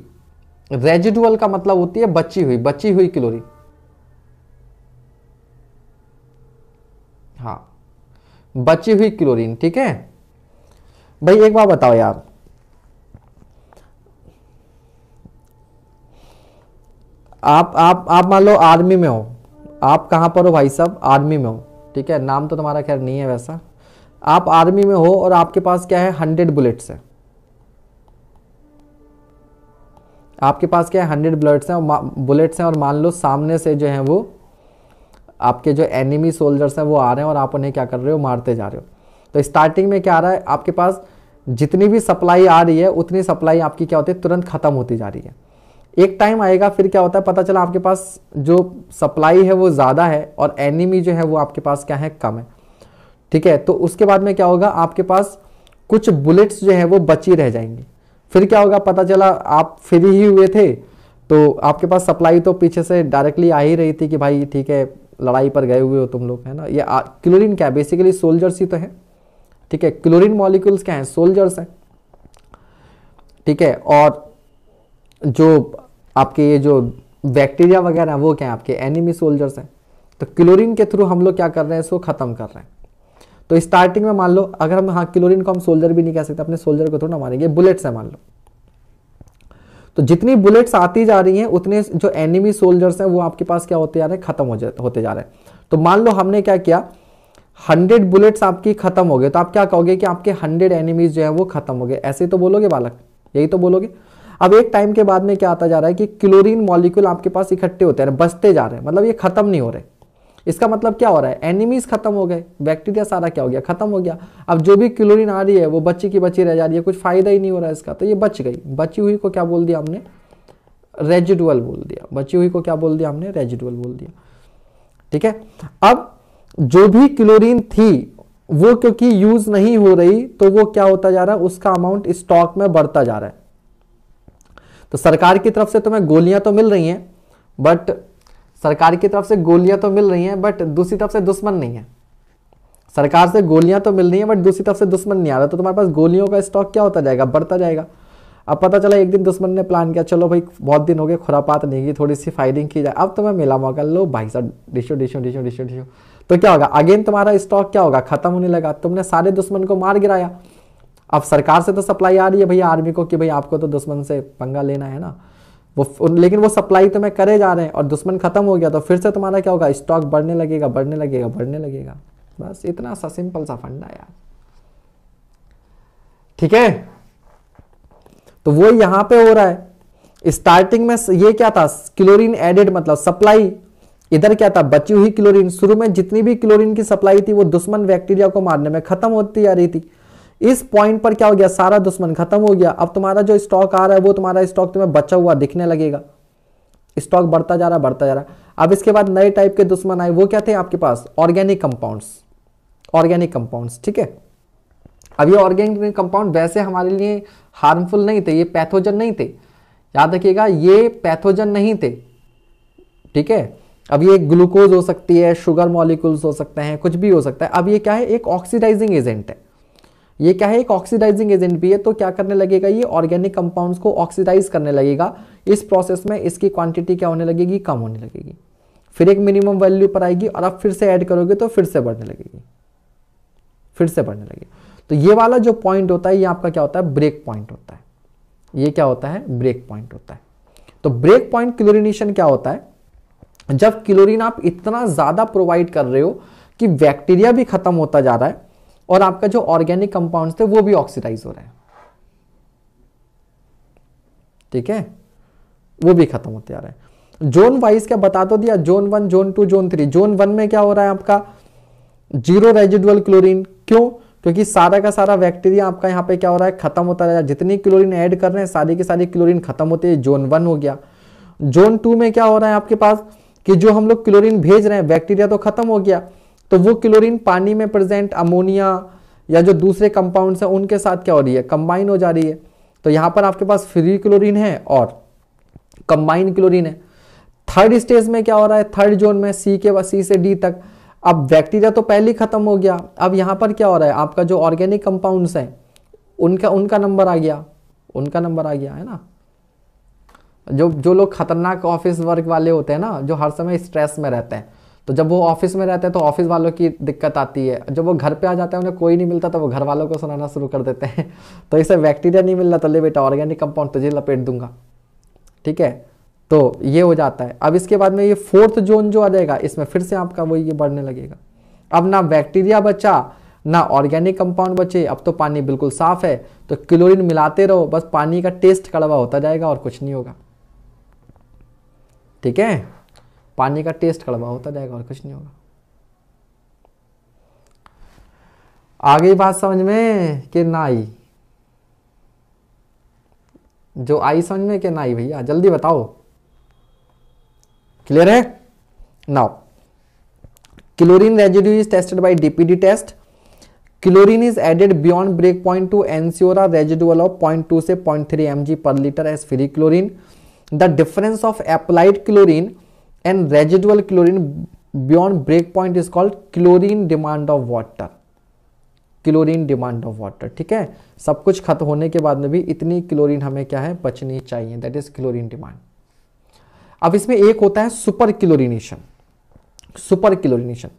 रेजिडुअल का मतलब होती है बची हुई बची हुई क्लोरीन हाँ बची हुई क्लोरीन ठीक है? भाई, एक बार बताओ यार। आप आप आप मान लो आर्मी में हो। आप कहाँ पर हो भाई साहब? आर्मी में हो। ठीक है? नाम तो तुम्हारा खैर नहीं है वैसा। आप आर्मी में हो और आपके पास क्या है? हंड्रेड बुलेट्स है। आपके पास क्या है? हंड्रेड बुलेट्स हैं और बुलेट्स हैं और मान लो सामने से जो है वो आपके जो एनिमी सोल्जर्स हैं वो आ रहे हैं और आप उन्हें क्या कर रहे हो? मारते जा रहे हो। तो स्टार्टिंग में क्या आ रहा है? आपके पास जितनी भी सप्लाई आ रही है, उतनी सप्लाई आपकी क्या होती है? तुरंत खत्म होती जा रही है। एक टाइम आएगा, फिर क्या होता है? पता चला आपके पास जो सप्लाई है वो ज़्यादा है और एनिमी जो है वो आपके पास क्या है? कम है। ठीक है? तो उसके बाद में क्या होगा? आपके पास कुछ बुलेट्स जो है वो बची रह जाएँगी। फिर क्या होगा? पता चला आप फ्री ही हुए थे तो आपके पास सप्लाई तो पीछे से डायरेक्टली आ ही रही थी कि भाई ठीक है, लड़ाई पर गए हुए हो तुम लोग, है ना? ये क्लोरीन क्या है? बेसिकली सोल्जर्स ही तो है। ठीक है? क्लोरीन मॉलिक्यूल्स क्या है? सोल्जर्स हैं। ठीक है? और जो आपके ये जो बैक्टीरिया वगैरह है, वो क्या है? आपके एनिमी सोल्जर्स हैं। तो क्लोरीन के थ्रू हम लोग क्या कर रहे हैं, इसको खत्म कर रहे हैं। तो स्टार्टिंग में मान लो, अगर हम हाँ क्लोरीन को हम सोल्जर भी नहीं कह सकते, अपने सोल्जर को थोड़ा मारेंगे बुलेट्स है मान लो। तो जितनी बुलेट्स आती जा रही हैं, उतने जो एनिमी सोल्जर्स हैं, वो आपके पास क्या होते जा रहे हैं, खत्म हो जाते होते जा रहे हैं। तो मान लो हमने क्या किया हंड्रेड बुलेट्स आपकी खत्म हो गए तो आप क्या कहोगे कि आपके हंड्रेड एनिमीज जो है, वो खत्म हो गए। ऐसे तो बोलोगे बालक, यही तो बोलोगे। अब एक टाइम के बाद में क्या आता जा रहा है कि क्लोरीन मॉलिक्यूल आपके पास इकट्ठे होते हैं बचते जा रहे हैं। मतलब ये खत्म नहीं हो रहे। इसका मतलब क्या हो रहा है? एनिमीज खत्म हो गए। बैक्टीरिया सारा क्या हो गया? खत्म हो गया। अब जो भी क्लोरीन आ रही है, वो बच्ची की बच्ची रह जा रही है। कुछ फ़ायदा ही नहीं हो रहा है इसका। तो ये बच गई। बची हुई को क्या बोल दिया हमने? रेजिडुअल बोल दिया। बची हुई को क्या बोल दिया हमने? रेजिडुअल बोल दिया। ठीक है? अब जो भी क्लोरीन थी, वो क्योंकि यूज़ नहीं हो रही तो वो क्या होता जा रहा है? उसका अमाउंट स्टॉक में बढ़ता जा रहा है। तो सरकार की तरफ़ से तुम्हें गोलियाँ तो मिल रही हैं बट सरकार की तरफ़ से गोलियाँ तो मिल रही हैं बट दूसरी तरफ़ से दुश्मन नहीं है। सरकार से गोलियाँ तो मिल रही हैं बट दूसरी तरफ़ से दुश्मन नहीं आ रहा। तो तुम्हारे पास गोलियों का स्टॉक क्या होता जाएगा? बढ़ता जाएगा। अब पता चला एक दिन दुश्मन ने प्लान किया, चलो भाई, बहुत दिन हो गए, खुरापात नहीं की थोड़ी सी फायरिंग की जाए। अब तुम्हें मिला मौका, लो भाई साहब, डिशो डिशो डिशो डिशो डिशो। तो क्या होगा? अगेन तुम्हारा स्टॉक क्या होगा? खत्म होने लगा। तुमने सारे दुश्मन को मार गिराया। अब सरकार से तो सप्लाई आ रही है भैया आर्मी को कि भाई आपको तो दुश्मन से पंगा लेना है ना। वो लेकिन वो सप्लाई तो मैं करे जा रहे हैं और दुश्मन खत्म हो गया तो फिर से तुम्हारा क्या होगा? स्टॉक बढ़ने लगेगा बढ़ने लगेगा बढ़ने लगेगा। बस इतना सा सिंपल सा फंडा यार। ठीक है? तो वो यहाँ पे हो रहा है। स्टार्टिंग में ये क्या था? क्लोरीन एडेड मतलब सप्लाई इधर क्या था? बची हुई क्लोरीन शुरू में जितनी भी क्लोरीन की सप्लाई थी, वो दुश्मन बैक्टीरिया को मारने में खत्म होती जा रही थी। इस पॉइंट पर क्या हो गया? सारा दुश्मन खत्म हो गया। अब तुम्हारा जो स्टॉक आ रहा है, वो तुम्हारा स्टॉक तुम्हें बचा हुआ दिखने लगेगा। स्टॉक बढ़ता जा रहा, बढ़ता जा रहा। अब इसके बाद नए टाइप के दुश्मन आए। वो क्या थे आपके पास? ऑर्गेनिक कंपाउंड्स ऑर्गेनिक कंपाउंड्स ठीक है? अब ये ऑर्गेनिक कंपाउंड वैसे हमारे लिए हार्मफुल नहीं थे, ये पैथोजन नहीं थे। याद रखिएगा, ये पैथोजन नहीं थे। ठीक है? अब ये ग्लूकोज हो सकती है शुगर मॉलिक्यूल्स हो सकते हैं, कुछ भी हो सकता है। अब ये क्या है? एक ऑक्सीडाइजिंग एजेंट है। ये क्या है? एक ऑक्सीडाइजिंग एजेंट भी है तो क्या करने लगेगा ये? ऑर्गेनिक कंपाउंड्स को ऑक्सीडाइज करने लगेगा। इस प्रोसेस में इसकी क्वांटिटी क्या होने लगेगी? कम होने लगेगी। फिर एक मिनिमम वैल्यू पर आएगी और आप फिर से ऐड करोगे तो फिर से बढ़ने लगेगी। फिर से बढ़ने लगेगी। तो ये वाला जो पॉइंट होता है, ये आपका क्या होता है? ब्रेक पॉइंट होता है। ये क्या होता है? ब्रेक पॉइंट होता है। तो ब्रेक पॉइंट क्लोरिनेशन क्या होता है? जब क्लोरीन आप इतना ज़्यादा प्रोवाइड कर रहे हो कि बैक्टीरिया भी खत्म होता जा रहा है और आपका जो ऑर्गेनिक कंपाउंड थे, वो भी ऑक्सीडाइज हो रहे हैं। ठीक है? वो भी खत्म होते जा रहे हैं। जोन वाइज क्या बता तो दिया? Zone one zone two zone three zone one में क्या हो रहा है आपका? ज़ीरो रेजिडुअल क्लोरीन क्यों? क्योंकि सारा का सारा बैक्टीरिया आपका यहाँ पे क्या हो रहा है? खत्म होता रहा जितनी क्लोरीन ऐड कर रहे हैं, सारी की सारी क्लोरीन खत्म होती है जोन वन हो गया। जोन टू में क्या हो रहा है आपके पास? कि जो हम लोग क्लोरीन भेज रहे हैं बैक्टीरिया तो खत्म हो गया। तो वो क्लोरीन पानी में प्रेजेंट, अमोनिया या जो दूसरे कंपाउंड्स हैं, उनके साथ क्या हो रही है? कंबाइन हो जा रही है। तो यहाँ पर आपके पास फ्री क्लोरीन है और कंबाइन क्लोरीन है। थर्ड स्टेज में क्या हो रहा है? थर्ड जोन में सी के सी से डी तक। अब बैक्टीरिया तो पहले ही खत्म हो गया। अब यहाँ पर क्या हो रहा है? आपका जो ऑर्गेनिक कंपाउंड्स हैं, उनका उनका नंबर आ गया। उनका नंबर आ गया, है ना? जो जो लोग खतरनाक ऑफ़िस वर्क वाले होते हैं ना, जो हर समय स्ट्रेस में रहते हैं। तो जब वो ऑफ़िस में रहते हैं तो ऑफ़िस वालों की दिक्कत आती है। जब वो घर पे आ जाते हैं, उन्हें कोई नहीं मिलता तो वो घर वालों को सुनाना शुरू कर देते हैं। [laughs] तो इसे बैक्टीरिया नहीं मिल रहा तो ले बेटा ऑर्गेनिक कंपाउंड तुझे लपेट दूँगा। ठीक है? तो ये हो जाता है। अब इसके बाद में ये फोर्थ जोन जो आ जाएगा, इसमें फिर से आपका वो ये बढ़ने लगेगा। अब ना बैक्टीरिया बचा, ना ऑर्गेनिक कंपाउंड बचे, अब तो पानी बिल्कुल साफ़ है। तो क्लोरीन मिलाते रहो, बस पानी का टेस्ट कड़वा होता जाएगा और कुछ नहीं होगा। ठीक है? पानी का टेस्ट कड़वा होता जाएगा और कुछ नहीं होगा। आ गई बात समझ में कि ना आई जो आई समझ में कि ना आई भैया, जल्दी बताओ। क्लियर है? Now chlorine residue is tested by DPD test chlorine is added beyond break point to ensure a residual of point two से point three M G per litre as free chlorine the difference of applied chlorine and residual chlorine beyond break point is called chlorine demand of water chlorine demand of water ठीक है? सब कुछ खत्म होने के बाद में भी इतनी क्लोरीन हमें क्या है? बचनी चाहिए। दैट इज़ क्लोरीन डिमांड अब इसमें एक होता है super chlorination super chlorination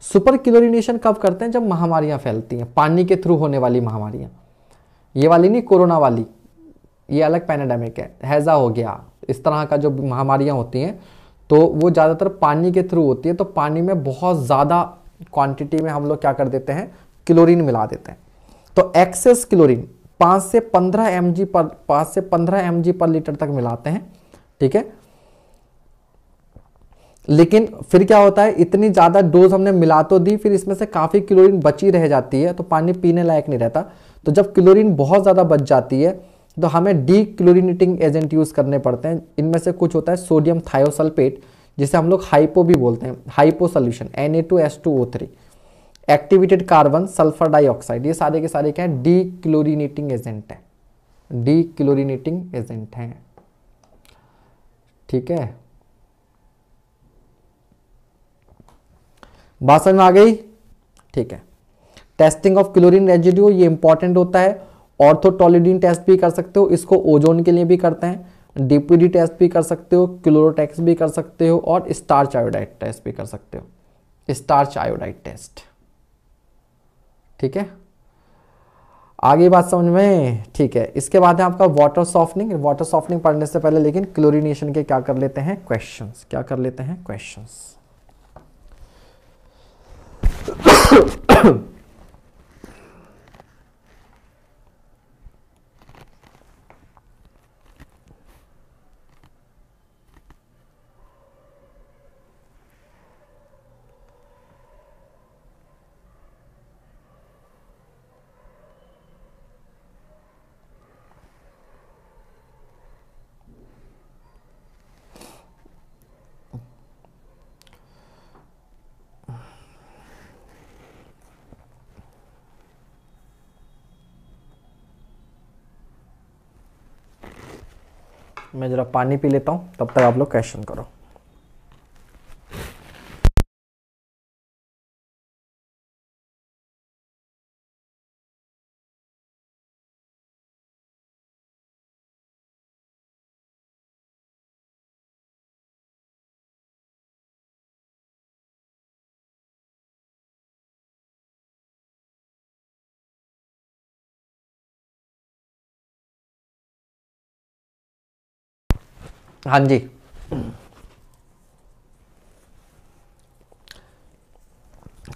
super chlorination कब करते हैं? जब महामारियाँ फैलती हैं। पानी के थ्रू होने वाली महामारियाँ। ये वाली नहीं, कोरोना वाली। ये अलग पैनाडेमिक है। हैजा हो गया। इस तरह का जो महामारियाँ होती हैं तो वो ज़्यादातर पानी के थ्रू होती है तो पानी में बहुत ज़्यादा क्वांटिटी में हम लोग क्या कर देते हैं क्लोरीन मिला देते हैं। तो एक्सेस क्लोरीन पाँच से पंद्रह एम पर, पाँच से पंद्रह एमजी पर लीटर तक मिलाते हैं, ठीक है? लेकिन फिर क्या होता है, इतनी ज़्यादा डोज हमने मिला तो दी, फिर इसमें से काफ़ी क्लोरीन बची रह जाती है तो पानी पीने लायक नहीं रहता। तो जब क्लोरीन बहुत ज़्यादा बच जाती है तो हमें डी क्लोरिनेटिंग एजेंट यूज़ करने पड़ते हैं। इनमें से कुछ होता है सोडियम थायोसल्फेट जिसे हम लोग हाइपो भी बोलते हैं। Hypo solution N A two S two O three activated carbon sulphur dioxide ये सारे के सारे क्या है? डी क्लोरिनेटिंग एजेंट है। डी क्लोरिनेटिंग एजेंट हैं। ठीक है? बात समझ में आ गई? ठीक है। टेस्टिंग ऑफ़ क्लोरीन रेजिड्यू ये इंपॉर्टेंट होता है। ऑर्थोटोलिडीन टेस्ट भी कर सकते हो, इसको ओजोन के लिए भी करते हैं, डीपीडी टेस्ट भी कर सकते हो, क्लोरोटेक्स भी कर सकते हो और स्टार्च आयोडाइड टेस्ट भी कर सकते हो। Starch iodide test. ठीक है? आगे बात समझ में? ठीक है। इसके बाद है आपका वाटर सॉफ्टनिंग वाटर सॉफ्टनिंग पढ़ने से पहले लेकिन क्लोरिनेशन के क्या कर लेते हैं? क्वेश्चंस क्या कर लेते हैं? क्वेश्चंस मैं ज़रा पानी पी लेता हूँ तब तक आप लोग क्वेश्चन करो। हाँ जी।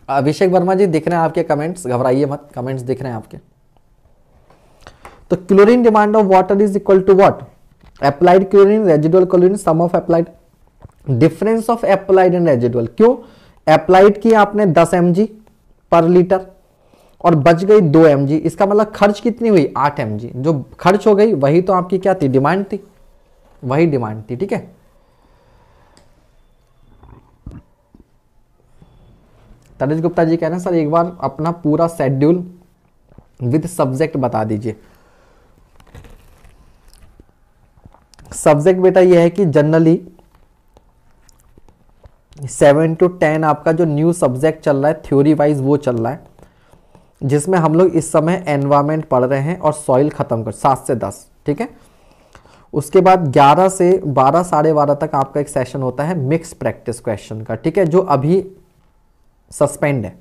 अभिषेक वर्मा जी, दिख रहे हैं आपके कमेंट्स घबराइए मत कमेंट्स दिख रहे हैं आपके। तो chlorine demand of water is equal to what applied chlorine residual chlorine sum of applied difference of applied and residual क्यों? अप्लाइड किया आपने 10 एम पर लीटर और बच गई 2 एम इसका मतलब खर्च कितनी हुई? 8 एम जो खर्च हो गई, वही तो आपकी क्या थी? डिमांड थी। वही डिमांड थी, ठीक है? तनिष गुप्ता जी कह रहे हैं, सर, एक बार अपना पूरा शेड्यूल विद सब्जेक्ट बता दीजिए। सब्जेक्ट बेटा यह है कि जनरली सेवन टू टेन आपका जो न्यू सब्जेक्ट चल रहा है थ्योरी वाइज वो चल रहा है, जिसमें हम लोग इस समय एनवायरमेंट पढ़ रहे हैं और सॉइल खत्म कर, सात से दस, ठीक है? उसके बाद ग्यारह से बारह, साढ़े बारह तक आपका एक सेशन होता है मिक्स प्रैक्टिस क्वेश्चन का, ठीक है? जो अभी सस्पेंड है।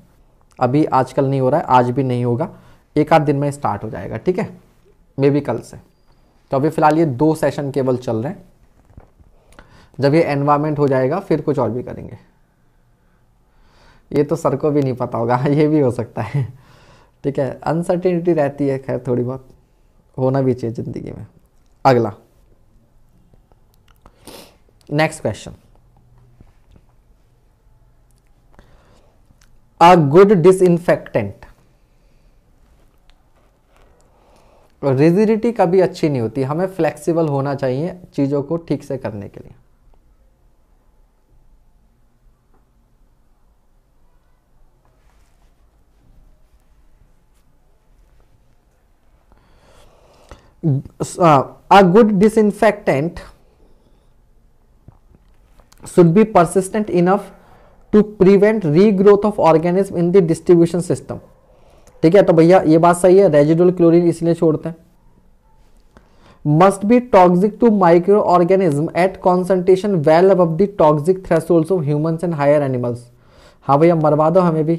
अभी आजकल नहीं हो रहा है, आज भी नहीं होगा। एक आध दिन में स्टार्ट हो जाएगा, ठीक है? मे बी कल से। तो अभी फ़िलहाल ये दो सेशन केवल चल रहे हैं। जब ये एनवायरमेंट हो जाएगा, फिर कुछ और भी करेंगे। ये तो सर को भी नहीं पता होगा, [laughs] ये भी हो सकता है। ठीक है अनसर्टिनिटी रहती है, खैर, थोड़ी बहुत। होना भी चाहिए ज़िंदगी में। अगला। Next question a good disinfectant rigidity कभी अच्छी नहीं होती। हमें फ्लेक्सिबल होना चाहिए चीज़ों को ठीक से करने के लिए। A good disinfectant should be persistent enough to prevent regrowth of organism in the distribution system. ठीक है तो भैया, ये बात सही है रेजिडुअल क्लोरीन इसलिए छोड़ते हैं। Must be toxic to microorganism at concentration well above the toxic thresholds of humans and higher animals हाँ भैया, मरवा दो हमें भी।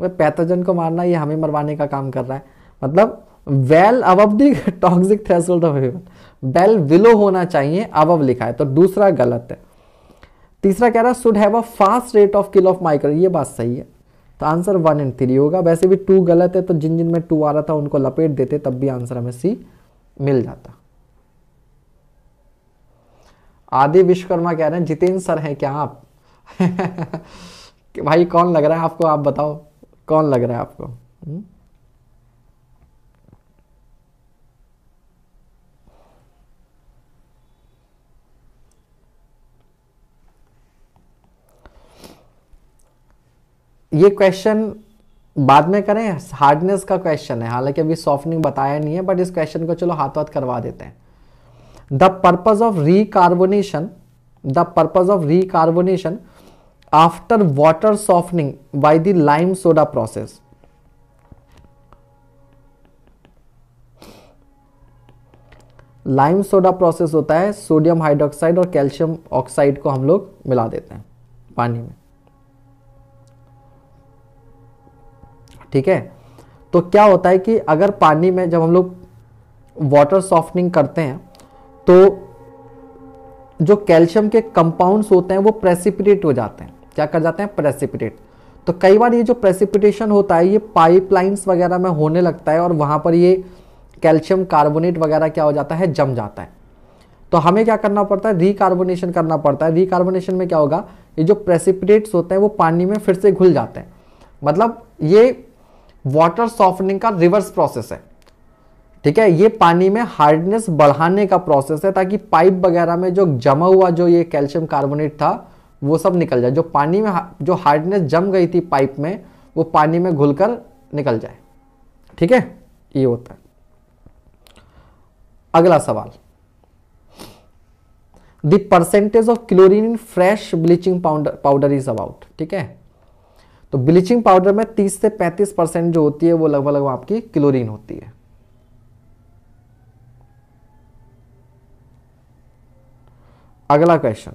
पैथोजन को मारना, ये हमें मरवाने का काम कर रहा है। मतलब well above the toxic threshold of human well below होना चाहिए अबव लिखा है तो दूसरा गलत है। तीसरा कह रहा है should have a fast rate of kill of micro ये बात सही है। तो आंसर वन एंड थ्री होगा। वैसे भी टू गलत है तो जिन जिन में टू आ रहा था, उनको लपेट देते, तब भी आंसर हमें सी मिल जाता। आदि विश्वकर्मा कह रहे हैं, जितेंद्र सर हैं क्या आप? [laughs] भाई, कौन लग रहा है आपको? आप बताओ, कौन लग रहा है आपको? हुँ? ये क्वेश्चन बाद में करें हार्डनेस का क्वेश्चन है। हालाँकि अभी सॉफ्टनिंग बताया नहीं है बट इस क्वेश्चन को चलो हाथ हाथ करवा देते हैं। The purpose of recarbonation the purpose of recarbonation after water softening by the lime soda process lime soda process होता है सोडियम हाइड्रोक्साइड और कैल्शियम ऑक्साइड को हम लोग मिला देते हैं, पानी में। ठीक है? तो क्या होता है कि अगर पानी में जब हम लोग वाटर सॉफ्टनिंग करते हैं तो जो कैल्शियम के कंपाउंड्स होते हैं, वो प्रेसिपिटेट हो जाते हैं। क्या कर जाते हैं? प्रेसिपिटेट तो कई बार ये जो प्रेसिपिटेशन होता है, ये पाइपलाइंस वगैरह में होने लगता है और वहाँ पर ये कैल्शियम कार्बोनेट वगैरह क्या हो जाता है? जम जाता है। तो हमें क्या करना पड़ता है? रिकार्बोनेशन करना पड़ता है। रिकार्बोनेशन में क्या होगा? ये जो प्रेसिपिटेट्स होते हैं, वो पानी में फिर से घुल जाते हैं। मतलब ये वाटर सॉफ्टनिंग का रिवर्स प्रोसेस है। ठीक है, ये पानी में हार्डनेस बढ़ाने का प्रोसेस है ताकि पाइप वगैरह में जो जमा हुआ जो ये कैल्शियम कार्बोनेट था, वो सब निकल जाए। जो पानी में जो हार्डनेस जम गई थी पाइप में, वो पानी में घुलकर निकल जाए। ठीक है, ये होता है। अगला सवाल। The percentage of chlorine in fresh bleaching powder powder is about ठीक है? तो ब्लीचिंग पाउडर में 30 से 35 परसेंट जो होती है, वो लगभग लगभग आपकी क्लोरीन होती है। अगला question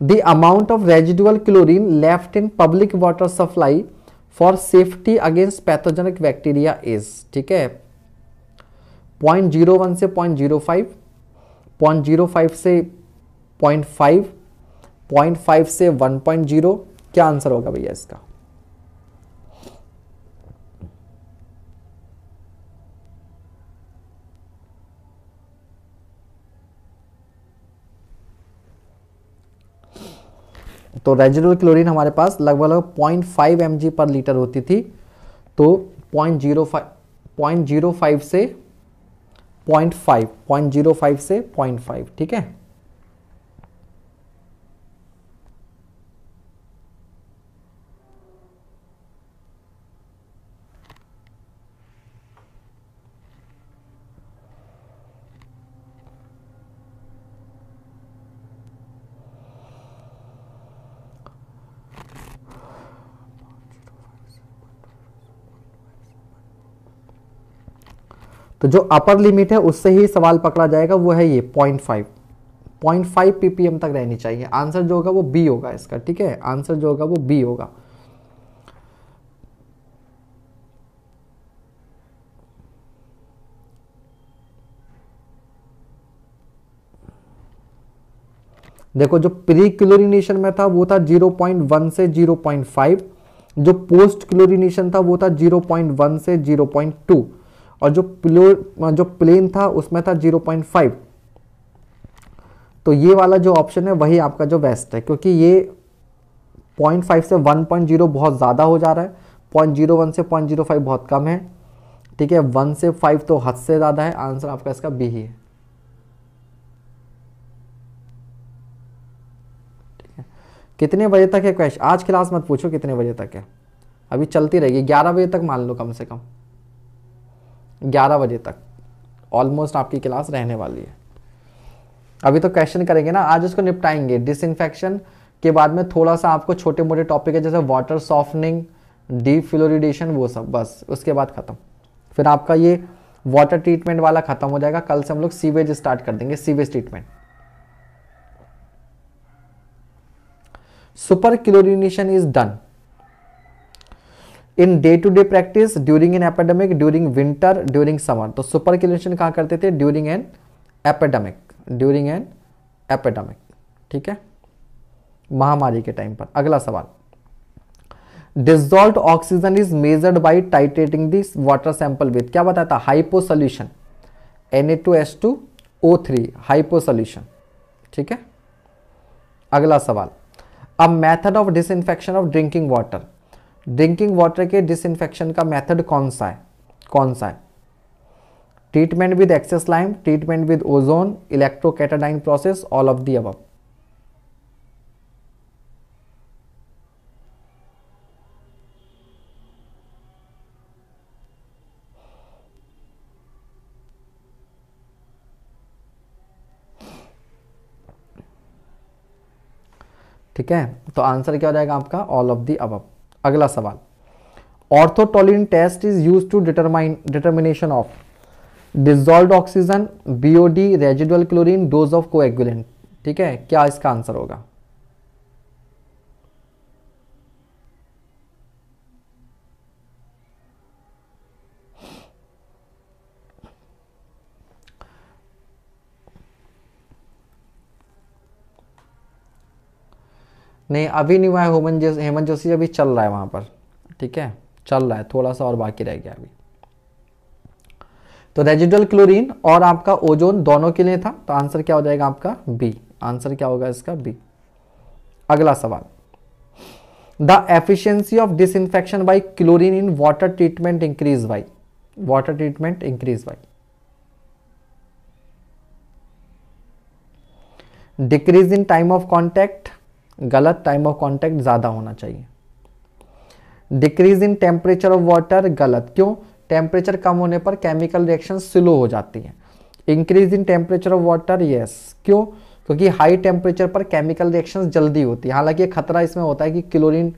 the amount of residual chlorine left in public water supply for safety against pathogenic bacteria is ठीक है? पॉइंट ज़ीरो वन से point zero five point zero five से पॉइंट फाइव पॉइंट फाइव से one point zero, क्या answer होगा भैया इसका? तो रेजिडुअल क्लोरीन हमारे पास लगभग लगभग point five M per litre होती थी तो point zero five, point zero five से point five point zero five से पॉइंट फाइव ठीक है? तो जो अपर लिमिट है, उससे ही सवाल पकड़ा जाएगा, वो है ये point five point five PPM तक रहनी चाहिए। आंसर जो होगा वो बी होगा इसका, ठीक है? आंसर जो होगा वो बी होगा। देखो, जो प्री क्लोरिनेशन में था, वो था 0.1 से 0.5 जो पोस्ट क्लोरिनेशन था, वो था 0.1 से 0.2 और जो प्लो जो प्लेन था, उसमें था 0.5 तो ये वाला जो ऑप्शन है, वही आपका जो बेस्ट है, क्योंकि ये 0.5 से 1.0 बहुत ज़्यादा हो जा रहा है। 0.01 से 0.05 बहुत कम है। ठीक है 1 से 5 तो हद से ज़्यादा है। आंसर आपका इसका बी ही है। ठीक है। कितने बजे तक है क्वेश्चन आज क्लास मत पूछो कितने बजे तक है। अभी चलती रहेगी। 11 बजे तक मान लो कम से कम। 11 बजे तक। ऑलमोस्ट आपकी क्लास रहने वाली है। अभी तो क्वेश्चन करेंगे ना, आज उसको निपटाएँगे। डिसइंफेक्शन के बाद में थोड़ा सा आपको छोटे मोटे टॉपिक है, जैसे वाटर सॉफ्टनिंग डीप फ्लोरिडेशन वो सब, बस। उसके बाद खत्म। फिर आपका ये वाटर ट्रीटमेंट वाला खत्म हो जाएगा। कल से हम लोग सीवेज स्टार्ट कर देंगे sewage treatment super chlorination is done in day to day practice during an epidemic during winter during summer तो सुपर क्लिनेशन कहाँ करते थे? During an epidemic during an epidemic ठीक है? महामारी के टाइम पर। अगला सवाल। Dissolve oxygen is measured by titrating this water sample with क्या बताया था? Hypo solution N A two S two O three hypo solution ठीक है? अगला सवाल। A method of disinfection of drinking water drinking water के डिसइंफेक्शन का method कौन सा है? कौन सा है? Treatment with excess lime treatment with ozone electrokatadyn process all of the above ठीक है? तो आंसर क्या हो जाएगा आपका? ऑल ऑफ़ दी अब अगला सवाल। Orthotolidine test is use to determine determination of dissolve oxygen BOD residual chlorine, dose of coagulant ठीक है? क्या इसका आंसर होगा? नहीं, अभी नहीं हुआ है हेमंत जोशी हेमंत जोशी अभी चल रहा है वहाँ पर। ठीक है? चल रहा है, थोड़ा सा और बाकी रह गया अभी। तो रेजिडल क्लोरीन और आपका ओजोन दोनों के लिए था तो आंसर क्या हो जाएगा आपका? बी आंसर क्या होगा इसका? बी अगला सवाल। The efficiency of disinfection by chlorine in water treatment increase by water treatment increase by decrease in time of contact गलत टाइम ऑफ़ कांटेक्ट ज़्यादा होना चाहिए। Decrease in temperature of water गलत। क्यों? टेम्परेचर कम होने पर केमिकल रिएक्शन स्लो हो जाती है। Increase in temperature of water yes क्यों? क्योंकि हाई टेम्परेचर पर केमिकल रिएक्शन जल्दी होती है। हालाँकि खतरा इसमें होता है कि क्लोरीन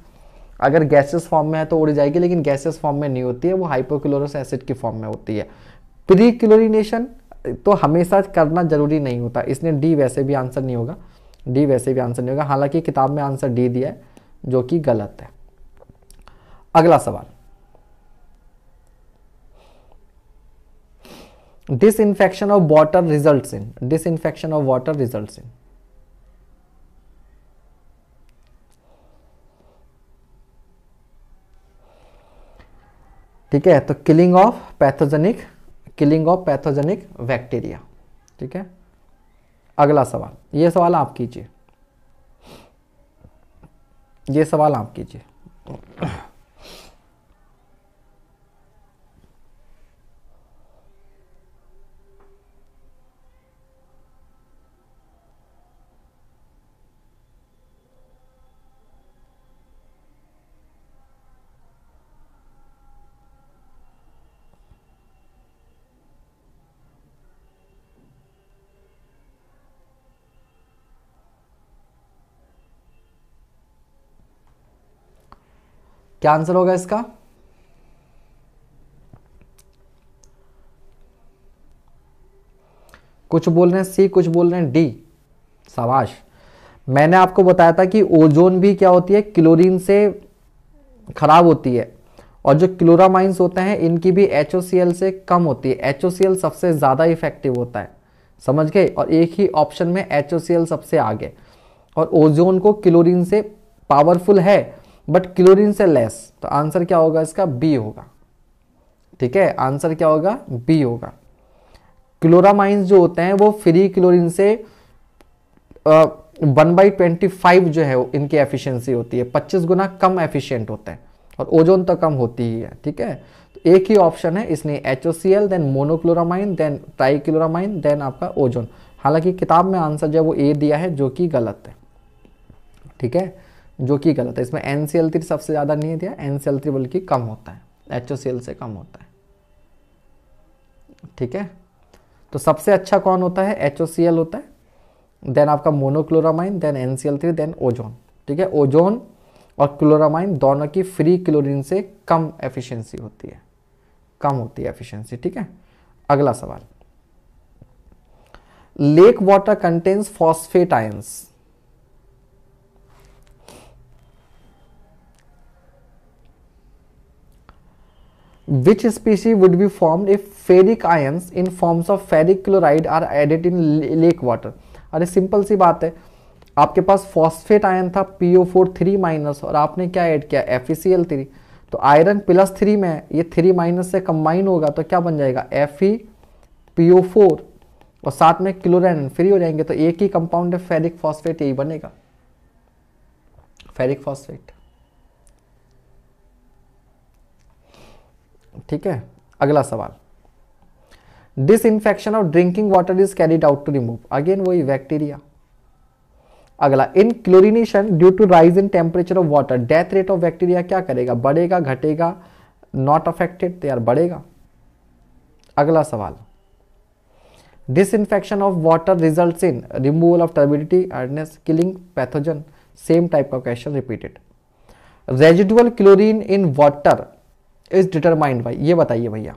अगर गैसेस फॉर्म में है तो उड़ जाएगी, लेकिन गैसेस फॉर्म में नहीं होती है। वो हाइपोक्लोरस एसिड की फॉर्म में होती है। प्री क्लोरिनेशन तो हमेशा करना ज़रूरी नहीं होता। इसलिए डी वैसे भी आंसर नहीं होगा। डी वैसे भी आंसर नहीं होगा, हालाँकि किताब में आंसर डी दिया है, जो कि गलत है। अगला सवाल। Disinfection of water results in, disinfection of water results in ठीक है तो killing of pathogenic killing of pathogenic bacteria ठीक है? अगला सवाल ये सवाल आप कीजिए। ये सवाल आप कीजिए। क्या आंसर होगा इसका? कुछ बोल रहे हैं सी, कुछ बोल रहे हैं डी। साबाश मैंने आपको बताया था कि ओजोन भी क्या होती है? क्लोरीन से खराब होती है। और जो क्लोरामाइंस होते हैं, इनकी भी एच से कम होती है। एच सबसे ज़्यादा इफ़ेक्टिव होता है। समझ गए? और एक ही ऑप्शन में एच सबसे आगे। और ओजोन को क्लोरीन से पावरफुल है। बट क्लोरीन से लेस तो आंसर क्या होगा इसका? बी होगा। ठीक है? आंसर क्या होगा? बी होगा। क्लोरामाइंस जो होते हैं, वो फ्री क्लोरीन से वन बाई ट्वेंटी फाइव जो है, इनकी एफिशिएंसी होती है। पच्चीस गुना कम एफिशिएंट होते हैं और ओजोन तो कम होती ही है। ठीक है? तो एक ही ऑप्शन है इसलिए H then monochloramine then trichloramine then आपका ओजोन। हालाँकि किताब में आंसर जो है, वो ए दिया है, जो कि गलत है। ठीक है? जो कि गलत है। इसमें एन सबसे ज़्यादा नहीं दिया थ्री बल्कि कम होता है। एच से कम होता है। ठीक है? तो सबसे अच्छा कौन होता है? एच होता है। देन आपका monochloramine then N then ozone ठीक है? ओजोन और क्लोरामाइन दोनों की फ्री क्लोरीन से कम एफिशिएंसी होती है। कम होती है एफिशिएंसी ठीक है? अगला सवाल। Lake water contains phosphate ions which species would be formed if ferric ions in forms of ferric chloride are added in lake water? अरे सिंपल सी बात है। आपके पास फॉस्फेट आयन था P O four three minus और आपने क्या ऐड किया? FeCl थ्री तो आयरन प्लस थ्री में ये थ्री माइनस से कंबाइन होगा तो क्या बन जाएगा? Fe PO4 और साथ में क्लोराइन फ्री हो जाएँगे तो एक ही कंपाउंड है फेरिक फॉस्फेट यही बनेगा। फेरिक फॉस्फेट ठीक है? अगला सवाल। Disinfection of drinking water is carried out to remove again वही बैक्टीरिया अगला in chlorination due to rise in temperature of water death rate of bacteria क्या करेगा? बढ़ेगा, घटेगा? नॉट अफेक्टेड तो यार बढ़ेगा। अगला सवाल। Disinfection of water result in removal of turbidity hardness killing pathogen same type का question repeated residual chlorine in water is determined by ये बताइए भैया।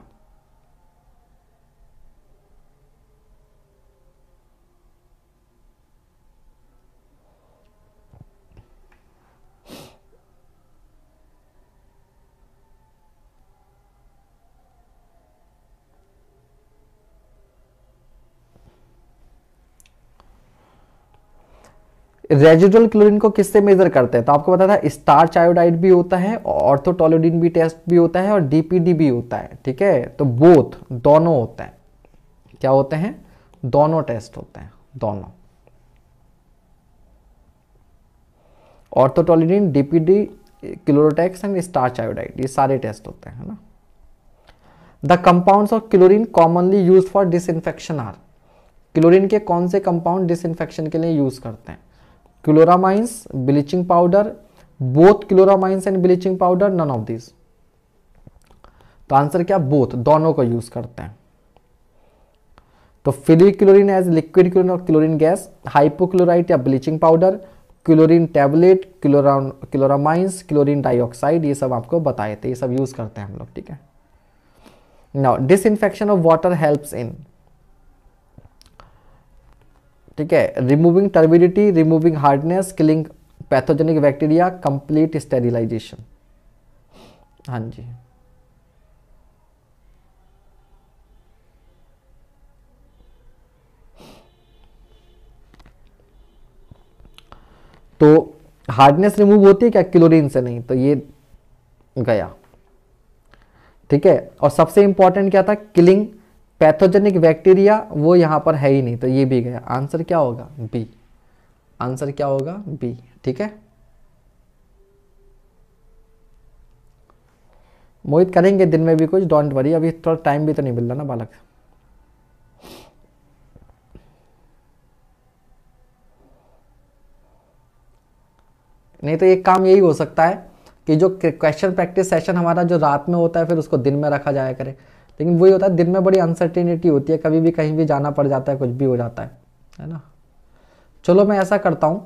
रेजिडुअल क्लोरीन को किससे मेजर करते हैं? तो आपको पता था स्टार्च आयोडाइड भी होता है, ऑर्थोटोलोडिन भी टेस्ट भी होता है और डीपीडी भी होता है, ठीक है? तो बोथ दोनों होते हैं। क्या होते हैं? दोनों टेस्ट होते हैं, दोनों। Orthotolidine, DPD, chlorotex and starch iodide ये सारे टेस्ट होते हैं ना? The compounds of chlorine commonly use for disinfection are chlorine के कौन से कंपाउंड डिसइंफेक्शन के लिए यूज़ करते हैं? Chloramines bleaching powder both chloramines and bleaching powder none of this तो आंसर क्या? बोथ दोनों का यूज़ करते हैं। तो free chlorine as liquid chlorine और क्लोरीन गैस हाइपोक्लोराइट या bleaching powder chlorine tablet chloramine chloramines chlorine dioxide ये सब आपको बताए थे। ये सब यूज़ करते हैं हम लोग, ठीक है? Now disinfection of water helps in ठीक है removing turbidity removing hardness killing pathogenic bacteria complete sterilization हाँ जी। तो हार्डनेस रिमूव होती है क्या? क्लोरीन से नहीं तो ये गया। ठीक है, और सबसे इंपॉर्टेंट क्या था? किलिंग पैथोजेनिक बैक्टीरिया, वो यहाँ पर है ही नहीं तो ये भी गया। आंसर क्या होगा? बी आंसर क्या होगा? बी ठीक है? मोहित करेंगे दिन में भी कुछ डोंट वरी अभी थोड़ा टाइम भी तो नहीं मिल रहा ना, बालक। नहीं तो एक काम यही हो सकता है कि जो क्वेश्चन प्रैक्टिस सेशन हमारा जो रात में होता है, फिर उसको दिन में रखा जाया करे। लेकिन वही होता है, दिन में बड़ी अनसर्टिनिटी होती है, कभी भी कहीं भी जाना पड़ जाता है, कुछ भी हो जाता है है ना? चलो मैं ऐसा करता हूँ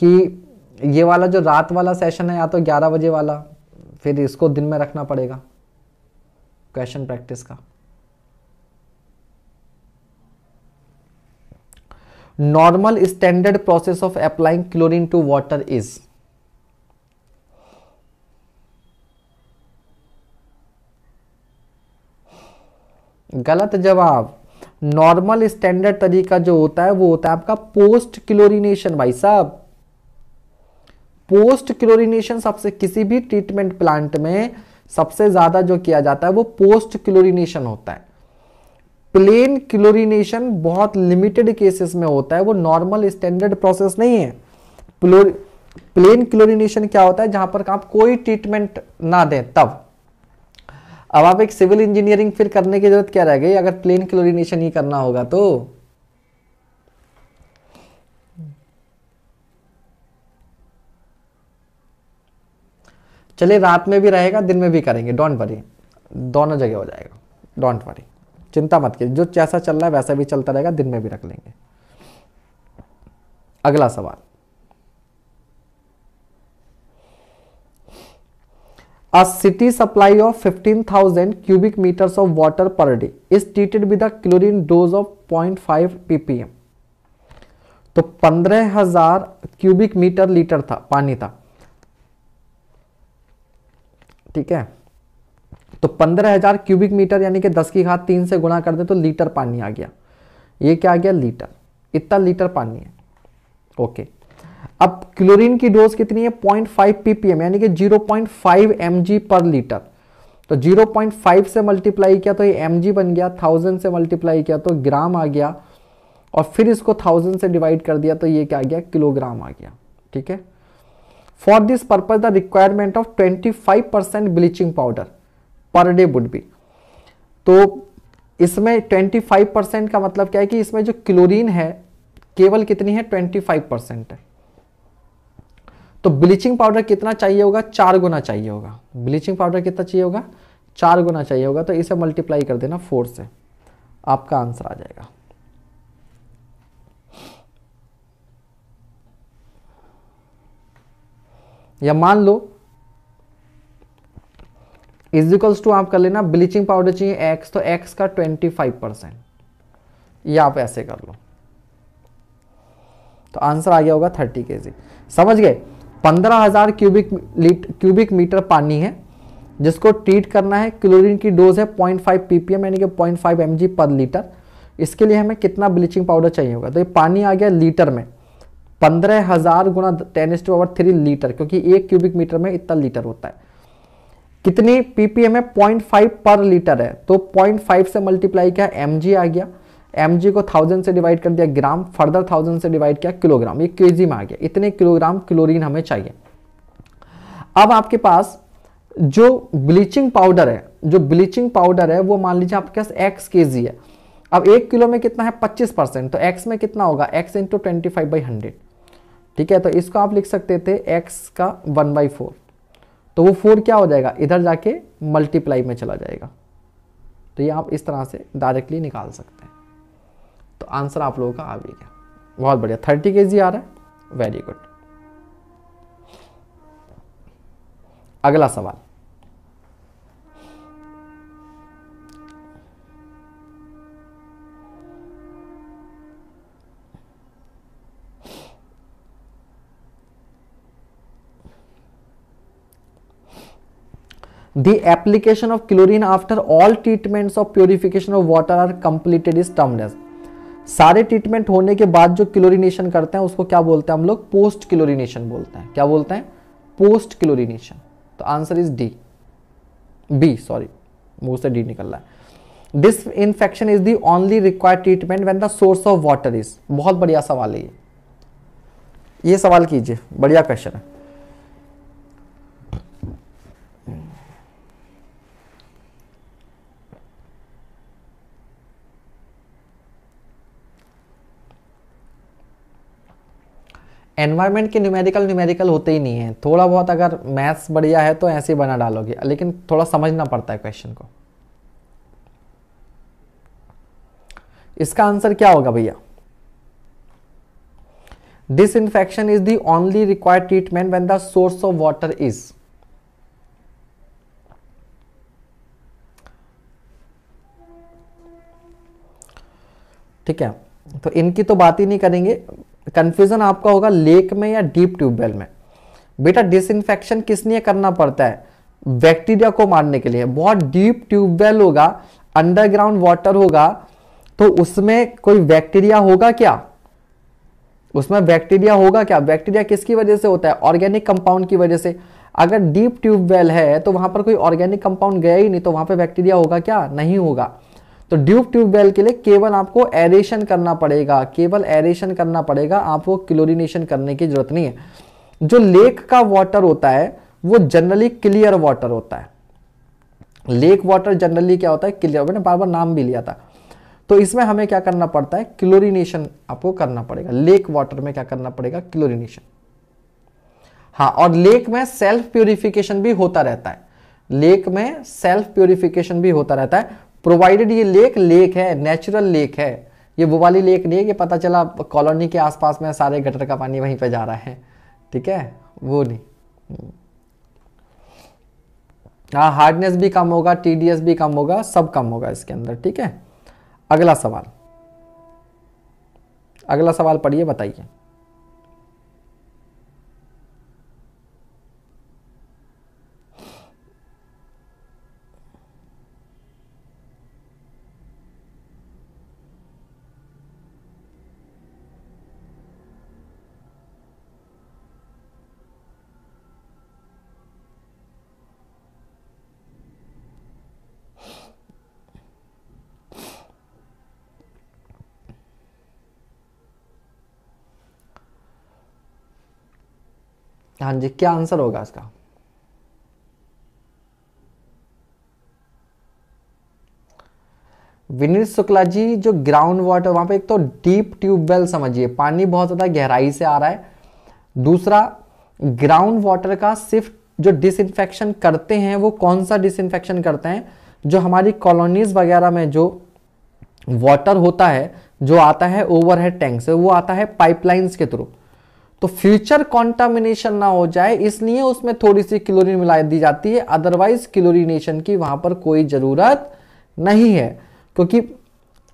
कि ये वाला जो रात वाला सेशन है, या तो 11 बजे वाला, फिर इसको दिन में रखना पड़ेगा क्वेश्चन प्रैक्टिस का। Normal standard process of applying chlorine to water is गलत जवाब। नॉर्मल स्टैंडर्ड तरीका जो होता है, वो होता है आपका पोस्ट क्लोरिनेशन भाई साहब। पोस्ट क्लोरिनेशन सबसे किसी भी ट्रीटमेंट प्लांट में सबसे ज़्यादा जो किया जाता है, वो पोस्ट क्लोरिनेशन होता है। प्लेन क्लोरिनेशन बहुत लिमिटेड केसेस में होता है, वो नॉर्मल स्टैंडर्ड प्रोसेस नहीं है। प्लेन क्लोरिनेशन क्या होता है, जहाँ पर आप कोई ट्रीटमेंट ना दें, तब। अब आप एक सिविल इंजीनियरिंग फिर करने की ज़रूरत क्या रह गई? अगर प्लेन क्लोरिनेशन ही करना होगा तो? चलिए, रात में भी रहेगा, दिन में भी करेंगे। डोंट वरी दोनों जगह हो जाएगा। डोंट वरी चिंता मत कीजिए। जो जैसा चल रहा है, वैसा भी चलता रहेगा। दिन में भी रख लेंगे। अगला सवाल। A city supply of 15,000 cubic meters of water per day is treated with a chlorine dose of 0.5 ppm. तो 15,000 क्यूबिक मीटर लीटर था पानी था। ठीक है? तो 15,000 क्यूबिक मीटर यानी कि 10 की घात तीन से गुणा कर दे तो लीटर पानी आ गया। ये क्या आ गया? लीटर इतना लीटर पानी है। ओके अब क्लोरीन की डोज कितनी है? 0.5 ppm यानी कि 0.5 mg पर लीटर। तो 0.5 से मल्टीप्लाई किया तो ये mg बन गया थाउज़ेंड से मल्टीप्लाई किया तो ग्राम आ गया, और फिर इसको थाउज़ेंड से डिवाइड कर दिया तो ये क्या आ गया? किलोग्राम आ गया, ठीक है? For this purpose the requirement of 25 percent bleaching powder per day would be तो इसमें 25 परसेंट का मतलब क्या है कि इसमें जो क्लोरीन है, केवल कितनी है? 25 परसेंट है। तो ब्लीचिंग पाउडर कितना चाहिए होगा? चार गुना चाहिए होगा। ब्लीचिंग पाउडर कितना चाहिए होगा? चार गुना चाहिए होगा। तो इसे मल्टीप्लाई कर देना फोर से। आपका आंसर आ जाएगा। या मान लो इजिकल्स टू आप कर लेना ब्लीचिंग पाउडर चाहिए एक्स तो एक्स का ट्वेंटी फाइव परसेंट ये आप ऐसे कर लो। तो आंसर आ गया होगा थर्टी के समझ गए? पंद्रह हज़ार क्यूबिक क्यूबिक मीटर पानी है, जिसको ट्रीट करना है। क्लोरीन की डोज है 0.5 पीपीएम यानी कि 0.5 फाइव पर लीटर। इसके लिए हमें कितना ब्लीचिंग पाउडर चाहिए होगा? तो ये पानी आ गया लीटर में। पंद्रह हज़ार गुना ten S to power three litre, क्योंकि एक क्यूबिक मीटर में इतना लीटर होता है। कितनी पीपीएम है? पॉइंट पर लीटर है। तो पॉइंट से मल्टीप्लाई किया एमजी आ गया। एमजी को थाउज़ेंड से डिवाइड कर दिया ग्राम फर्दर थाउज़ेंड से डिवाइड किया किलोग्राम ये के में आ गया। इतने किलोग्राम क्लोरीन हमें चाहिए। अब आपके पास जो ब्लीचिंग पाउडर है, जो ब्लीचिंग पाउडर है, वो मान लीजिए आपके पास एक्स के है। अब एक किलो में कितना है? पच्चीस परसेंट। तो एक्स में कितना होगा? X into twenty five by hundred ठीक है? तो इसको आप लिख सकते थे एक्स का वन बाई फोर तो वो फोर क्या हो जाएगा? इधर जाके मल्टीप्लाई में चला जाएगा। तो ये आप इस तरह से डायरेक्टली निकाल सकते हैं। तो आंसर आप लोगों का आ भी गया। बहुत बढ़िया। थर्टी के जी आ रहा है। वेरी गुड अगला सवाल। The application of chlorine after all treatments of purification of water are completed is termed as सारे ट्रीटमेंट होने के बाद जो क्लोरिनेशन करते हैं, उसको क्या बोलते हैं हम लोग? पोस्ट क्लोरिनेशन बोलते हैं। क्या बोलते हैं? पोस्ट क्लोरिनेशन तो answer is D B sorry मुँह से डी निकल रहा है। Disinfection is the only required treatment when the source of water is बहुत बढ़िया सवाल है ये। ये सवाल कीजिए। बढ़िया क्वेश्चन है। एनवायरमेंट के न्यूमेरिकल न्यूमेरिकल होते ही नहीं है। थोड़ा बहुत अगर मैथ्स बढ़िया है तो ऐसे ही बना डालोगे। लेकिन थोड़ा समझना पड़ता है क्वेश्चन को। इसका आंसर क्या होगा भैया? Disinfection is the only required treatment when the source of water is ठीक है? तो इनकी तो बात ही नहीं करेंगे। कंफ्यूजन आपका होगा लेक में या डीप ट्यूबवेल में। बेटा डिसइंफेक्शन किस लिए करना पड़ता है? बैक्टीरिया को मारने के लिए। बहुत डीप ट्यूबवेल होगा अंडरग्राउंड वाटर होगा तो उसमें कोई बैक्टीरिया होगा क्या? उसमें बैक्टीरिया होगा क्या? बैक्टीरिया किसकी वजह से होता है? ऑर्गेनिक कंपाउंड की वजह से। अगर डीप ट्यूबवेल है तो वहाँ पर कोई ऑर्गेनिक कंपाउंड गया ही नहीं तो वहाँ पर बैक्टीरिया होगा क्या? नहीं होगा। तो ड्यूब ट्यूबवेल के लिए केवल आपको एरेशन करना पड़ेगा, केवल एरेशन करना पड़ेगा, आपको क्लोरिनेशन करने की ज़रूरत नहीं है। जो लेक का वाटर होता है, वो जनरली क्लियर वाटर होता है। लेक वाटर जनरली क्या होता है? क्लियर मैंने बार बार नाम भी लिया था। तो इसमें हमें क्या करना पड़ता है? क्लोरिनेशन आपको करना पड़ेगा। लेक वाटर में क्या करना पड़ेगा? क्लोरिनेशन हाँ और लेक में सेल्फ प्योरिफिकेशन भी होता रहता है। लेक में सेल्फ प्योरिफिकेशन भी होता रहता है। प्रोवाइडेड ये लेक लेक है नेचुरल लेक है। ये वो वाली लेक नहीं है कि पता चला कॉलोनी के आसपास में सारे गटर का पानी वहीं पे जा रहा है। ठीक है? वो नहीं। हाँ हार्डनेस भी कम होगा टीडीएस भी कम होगा, सब कम होगा इसके अंदर। ठीक है? अगला सवाल। अगला सवाल पढ़िए, बताइए। हाँ जी, क्या आंसर होगा इसका? विनीत शुक्ला जी, जो ग्राउंड वाटर वहाँ पे एक तो डीप ट्यूबवेल समझिए, पानी बहुत ज़्यादा गहराई से आ रहा है। दूसरा ग्राउंड वाटर का सिर्फ़ जो डिसइंफेक्शन करते हैं, वो कौन सा डिसइंफेक्शन करते हैं? जो हमारी कॉलोनीज वगैरह में जो वाटर होता है, जो आता है ओवरहेड टैंक से, वो आता है पाइपलाइंस के थ्रू तो फ्यूचर कॉन्टामिनेशन ना हो जाए, इसलिए उसमें थोड़ी सी क्लोरीन मिला दी जाती है। अदरवाइज़ क्लोरिनेशन की वहाँ पर कोई ज़रूरत नहीं है। क्योंकि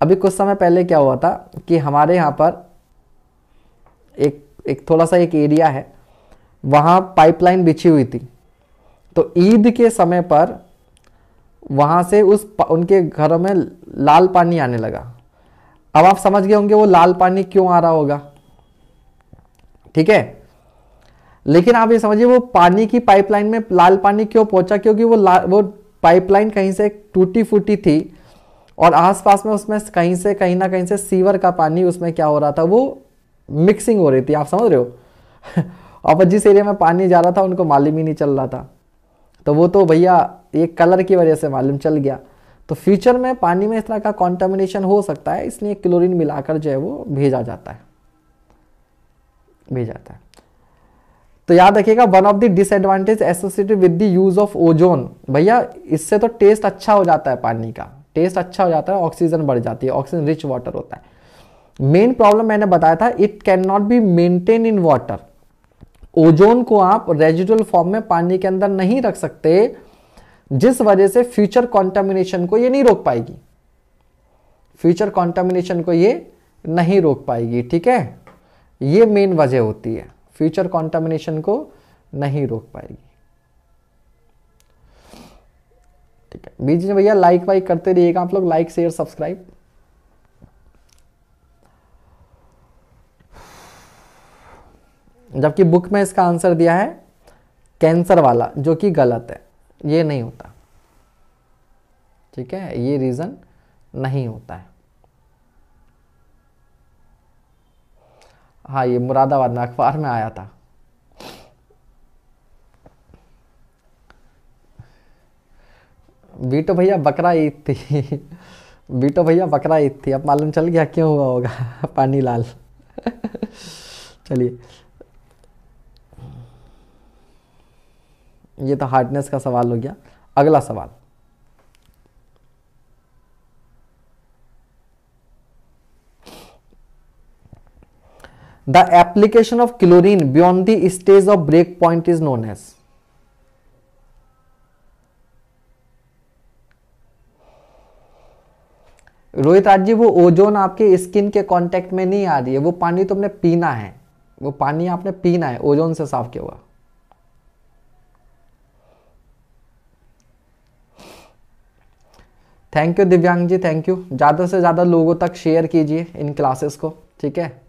अभी कुछ समय पहले क्या हुआ था कि हमारे यहाँ पर एक एक थोड़ा सा एक एरिया है, वहाँ पाइपलाइन बिछी हुई थी। तो ईद के समय पर वहाँ से उस उनके घरों में लाल पानी आने लगा। अब आप समझ गए होंगे वो लाल पानी क्यों आ रहा होगा? ठीक है? लेकिन आप ये समझिए, वो पानी की पाइपलाइन में लाल पानी क्यों पहुँचा? क्योंकि वो वो पाइपलाइन कहीं से टूटी फूटी थी और आसपास में उसमें कहीं से, कहीं ना कहीं से सीवर का पानी उसमें क्या हो रहा था? वो मिक्सिंग हो रही थी। आप समझ रहे हो? [laughs] और जिस एरिया में पानी जा रहा था, उनको मालूम ही नहीं चल रहा था। तो वो तो भैया, एक कलर की वजह से मालूम चल गया। तो फ्यूचर में पानी में इस तरह का कॉन्टामिनेशन हो सकता है, इसलिए क्लोरीन मिलाकर जो है वो भेजा जाता है। भी जाता है। तो याद रखिएगा one of the disadvantage associated with the use of ozone भैया, इससे तो टेस्ट अच्छा हो जाता है पानी का। टेस्ट अच्छा हो जाता है ऑक्सीजन बढ़ जाती है ऑक्सीजन रिच वाटर होता है। मेन प्रॉब्लम मैंने बताया था it can not be maintain in water ozone को आप रेजिडुअल फॉर्म में पानी के अंदर नहीं रख सकते, जिस वजह से फ्यूचर कॉन्टामिनेशन को ये नहीं रोक पाएगी। फ्यूचर कॉन्टामिनेशन को ये नहीं रोक पाएगी, ठीक है? ये मेन वजह होती है। फ्यूचर कॉन्टामिनेशन को नहीं रोक पाएगी। ठीक है। बीच में भैया लाइक वाइक करते रहिएगा। आप लोग लाइक शेयर सब्सक्राइब जबकि बुक में इसका आंसर दिया है कैंसर वाला, जो कि गलत है। ये नहीं होता। ठीक है? ये रीजन नहीं होता है। हाँ ये मुरादाबाद में अखबार में आया था। बीटो भैया बकरा ईद थी। बीटो भैया बकरा ईद थी। अब मालूम चल गया क्यों हुआ होगा, पानी लाल। चलिए। ये तो हार्डनेस का सवाल हो गया। अगला सवाल। The application of chlorine beyond the stage of break point is known as Rohit Raj ji वो ओजोन आपके स्किन के कांटेक्ट में नहीं आ रही है। वो पानी तुमने पीना है। वो पानी आपने पीना है, ओजोन से साफ़ किया हुआ। Thank you Divyang ji thank you ज़्यादा से ज़्यादा लोगों तक शेयर कीजिए इन क्लासेस को, ठीक है।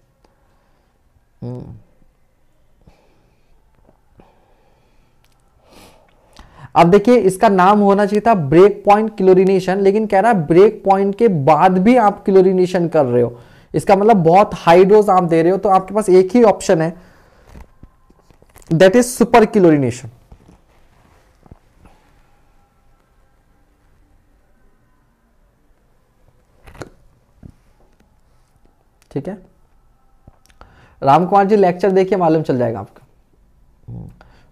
अब देखिए, इसका नाम होना चाहिए था ब्रेक पॉइंट क्लोरिनेशन लेकिन कह रहा है ब्रेक पॉइंट के बाद भी आप क्लोरिनेशन कर रहे हो। इसका मतलब बहुत हाई डोज आप दे रहे हो तो आपके पास एक ही ऑप्शन है। दैट इज़ सुपर क्लोरिनेशन ठीक है? राम कुमार जी लेक्चर देखिए, मालूम चल जाएगा आपका।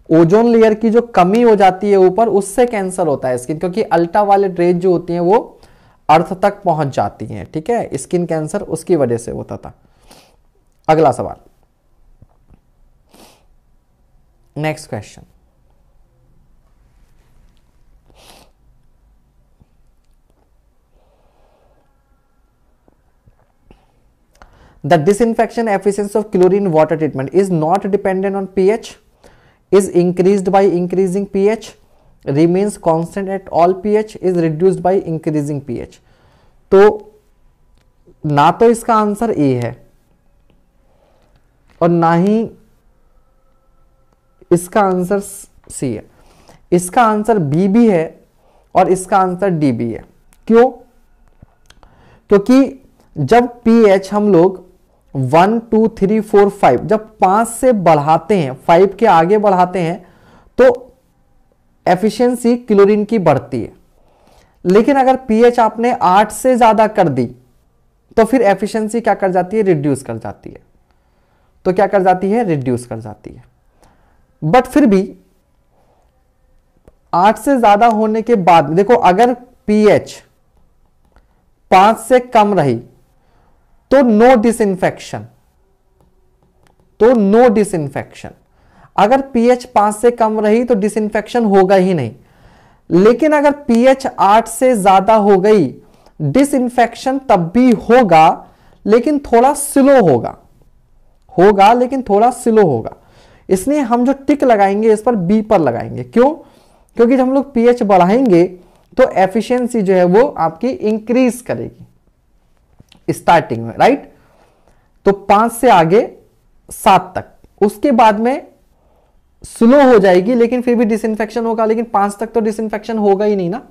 ओजोन लेयर की जो कमी हो जाती है ऊपर, उससे कैंसर होता है स्किन क्योंकि अल्ट्रा वायलेट रेज जो होती है वो अर्थ तक पहुँच जाती है, ठीक है? स्किन कैंसर उसकी वजह से होता था। अगला सवाल। Next question The disinfection efficiency of chlorine water treatment is not dependent on pH, is increased by increasing pH, remains constant at all pH, is reduced by increasing pH. तो ना तो इसका आंसर ए है और ना ही इसका answer C है इसका आंसर बी भी है और इसका आंसर डी भी है क्यों क्योंकि जब पीएच हम लोग one, two, three, four, five, जब पाँच से बढ़ाते हैं, फाइव के आगे बढ़ाते हैं तो एफिशिएंसी क्लोरीन की बढ़ती है। लेकिन अगर पीएच आपने आठ से ज़्यादा कर दी तो फिर एफिशिएंसी क्या कर जाती है? रिड्यूस कर जाती है। तो क्या कर जाती है? रिड्यूस कर जाती है। बट फिर भी आठ से ज़्यादा होने के बाद, देखो, अगर पीएच पाँच से कम रही तो नो डिसइंफेक्शन तो नो डिसइंफेक्शन अगर पीएच पाँच से कम रही तो डिसइंफेक्शन होगा ही नहीं। लेकिन अगर पीएच आठ से ज़्यादा हो गई डिसइंफेक्शन तब भी होगा, लेकिन थोड़ा स्लो होगा। होगा, लेकिन थोड़ा स्लो होगा। इसलिए हम जो टिक लगाएँगे, इस पर बी पर लगाएँगे। क्यों? क्योंकि जब हम लोग पीएच बढ़ाएँगे तो एफिशिएंसी जो है वो आपकी इंक्रीज करेगी। स्टार्टिंग में राइट तो पाँच से आगे सात तक। उसके बाद में स्लो हो जाएगी, लेकिन फिर भी डिसइंफेक्शन होगा। लेकिन पाँच तक तो डिसइंफेक्शन होगा ही नहीं ना।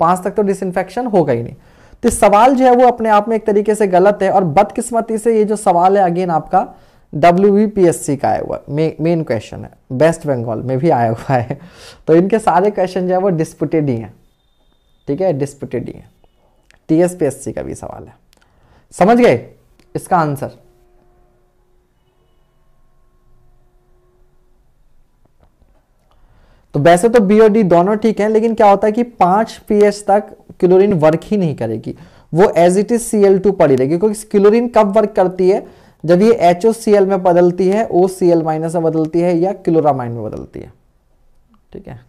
पाँच तक तो डिसइंफेक्शन होगा ही नहीं। तो सवाल जो है वो अपने आप में एक तरीके से गलत है, और बदकिस्मती से ये जो सवाल है अगेन आपका डब्ल्यू का आया हुआ मेन क्वेश्चन है। वेस्ट बंगाल में भी आया हुआ है। तो इनके सारे क्वेश्चन जो है वो डिस्प्यूटेड ही हैं। ठीक है? डिस्प्यूटेड ही है। टीएसपीएससी का भी सवाल है। समझ गए? इसका आंसर। तो वैसे तो बी और डी दोनों ठीक है, लेकिन क्या होता है कि पाँच पीएच तक क्लोरीन वर्क ही नहीं करेगी। वो as it is C L two पड़ी रहेगी, क्योंकि क्लोरीन कब वर्क करती है? जब ये एच ओ सी एल में बदलती है ओ सी एल माइनस में बदलती है या क्लोरामाइन में बदलती है। ठीक है?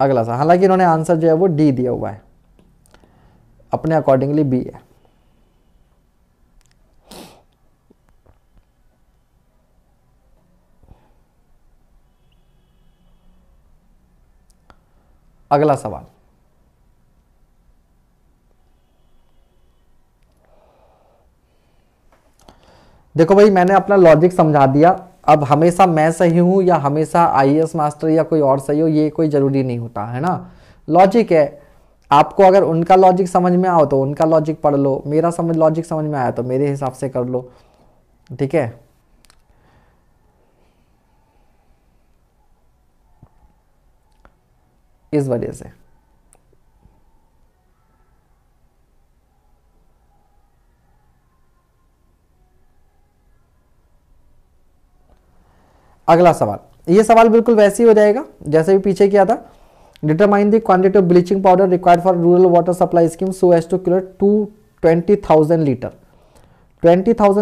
अगला सा हालाँकि इन्होंने आंसर जो है वो डी दिया हुआ है। अपने अकॉर्डिंगली बी है। अगला सवाल। देखो भाई, मैंने अपना लॉजिक समझा दिया। अब हमेशा मैं सही हूँ या हमेशा आईएएस मास्टर या कोई और सही हो, ये कोई ज़रूरी नहीं होता, है ना? लॉजिक है आपको अगर उनका लॉजिक समझ में आओ तो उनका लॉजिक पढ़ लो, मेरा समझ लॉजिक समझ में आया तो मेरे हिसाब से कर लो। ठीक है? इस वजह से। अगला सवाल। ये सवाल बिल्कुल वैसे ही हो जाएगा, जैसे भी पीछे किया था। Determine the quantity of bleaching powder required for rural water supply scheme so as to clear to twenty thousand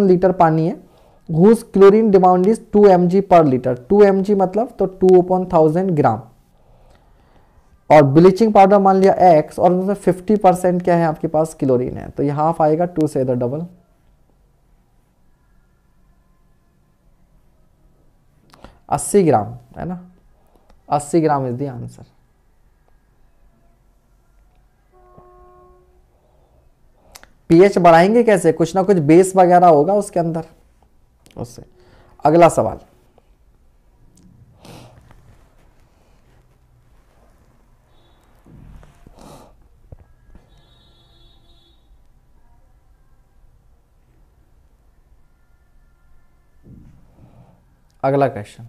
litre पानी है whose chlorine demand is two M G per litre two M G मतलब तो two upon thousand ग्राम और bleaching powder मान लिया x और उसमें fifty percent क्या है आपके पास? क्लोरीन है। तो ये हाफ़ आएगा टू से इधर डबल अस्सी ग्राम है ना? अस्सी gram is the answer pH बढ़ाएँगे कैसे? कुछ ना कुछ बेस वगैरह होगा उसके अंदर। उससे। अगला सवाल। अगला question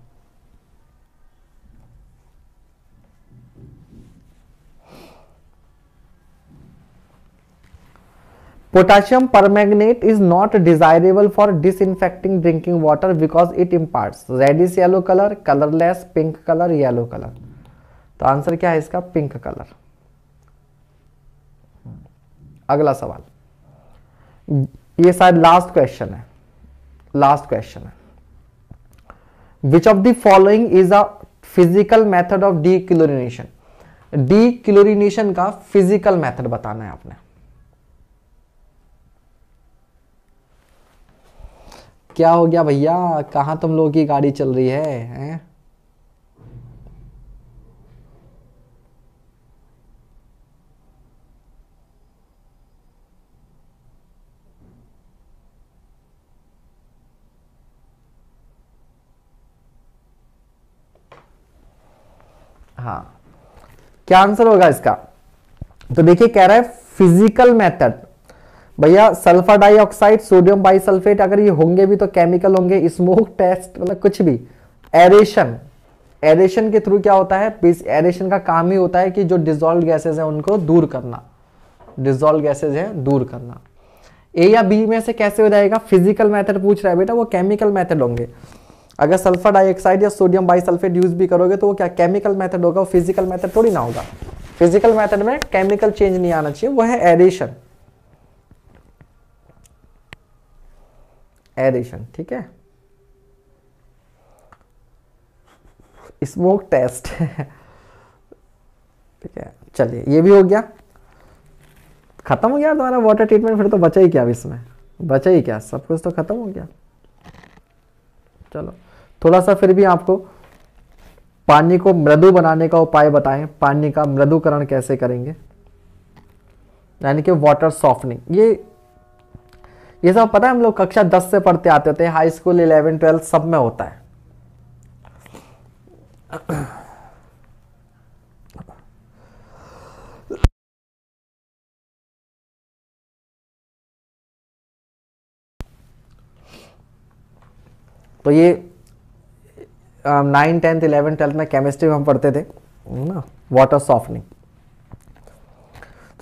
potassium permanganate is not desirable for dis disinfecting drinking water because it impart red is yellow colour colourless pink colour yellow colour तो आंसर क्या है इसका? पिंक कलर अगला सवाल। ये शायद लास्ट क्वेश्चन है। लास्ट क्वेश्चन है। Which of the following is a physical method of dechlorination dechlorination का फ़िज़िकल मैथड बताना है आपने। क्या हो गया भैया? कहाँ तुम लोगों की गाड़ी चल रही है, हैं? हाँ। क्या आंसर होगा इसका? तो देखिए, कह रहा है फ़िज़िकल मेथड भैया, सल्फ़र डाइऑक्साइड, सोडियम बाइसल्फेट, अगर ये होंगे भी तो केमिकल होंगे, स्मोक टेस्ट मतलब कुछ भी। एरेशन एरेशन के थ्रू क्या होता है? एरेशन का काम ही होता है कि जो डिजोल्व गैसेज है उनको दूर करना। डिजोल्व गैसेज है दूर करना। ए या बी में से कैसे हो जाएगा? फ़िज़िकल मेथड पूछ रहा है बेटा, वो केमिकल मेथड होंगे। अगर सल्फ़र डाइऑक्साइड या सोडियम बाइसल्फेट यूज़ भी करोगे तो वो क्या केमिकल मेथड होगा? वो फ़िज़िकल मेथड थोड़ी ना होगा। फ़िज़िकल मेथड में केमिकल चेंज नहीं आना चाहिए, वो है एरेशन एडिशन ठीक है? स्मोक टेस्ट [laughs] ठीक है, चलिए, ये भी हो गया। खत्म हो गया तुम्हारा वाटर ट्रीटमेंट फिर तो बचा ही क्या इसमें? बचा ही क्या? सब कुछ तो खत्म हो गया। चलो, थोड़ा सा फिर भी आपको पानी को मृदु बनाने का उपाय बताएँ। पानी का मृदुकरण कैसे करेंगे? यानी कि वाटर सॉफ्टनिंग ये ये सब पता है, हम लोग कक्षा दस से पढ़ते आते होते हैं हाई स्कूल इलेवन ट्वेल्थ सब में होता है। तो ये नाइन टेंथ इलेवन ट्वेल्थ में केमिस्ट्री में हम पढ़ते थे ना? वाटर सॉफ्टनिंग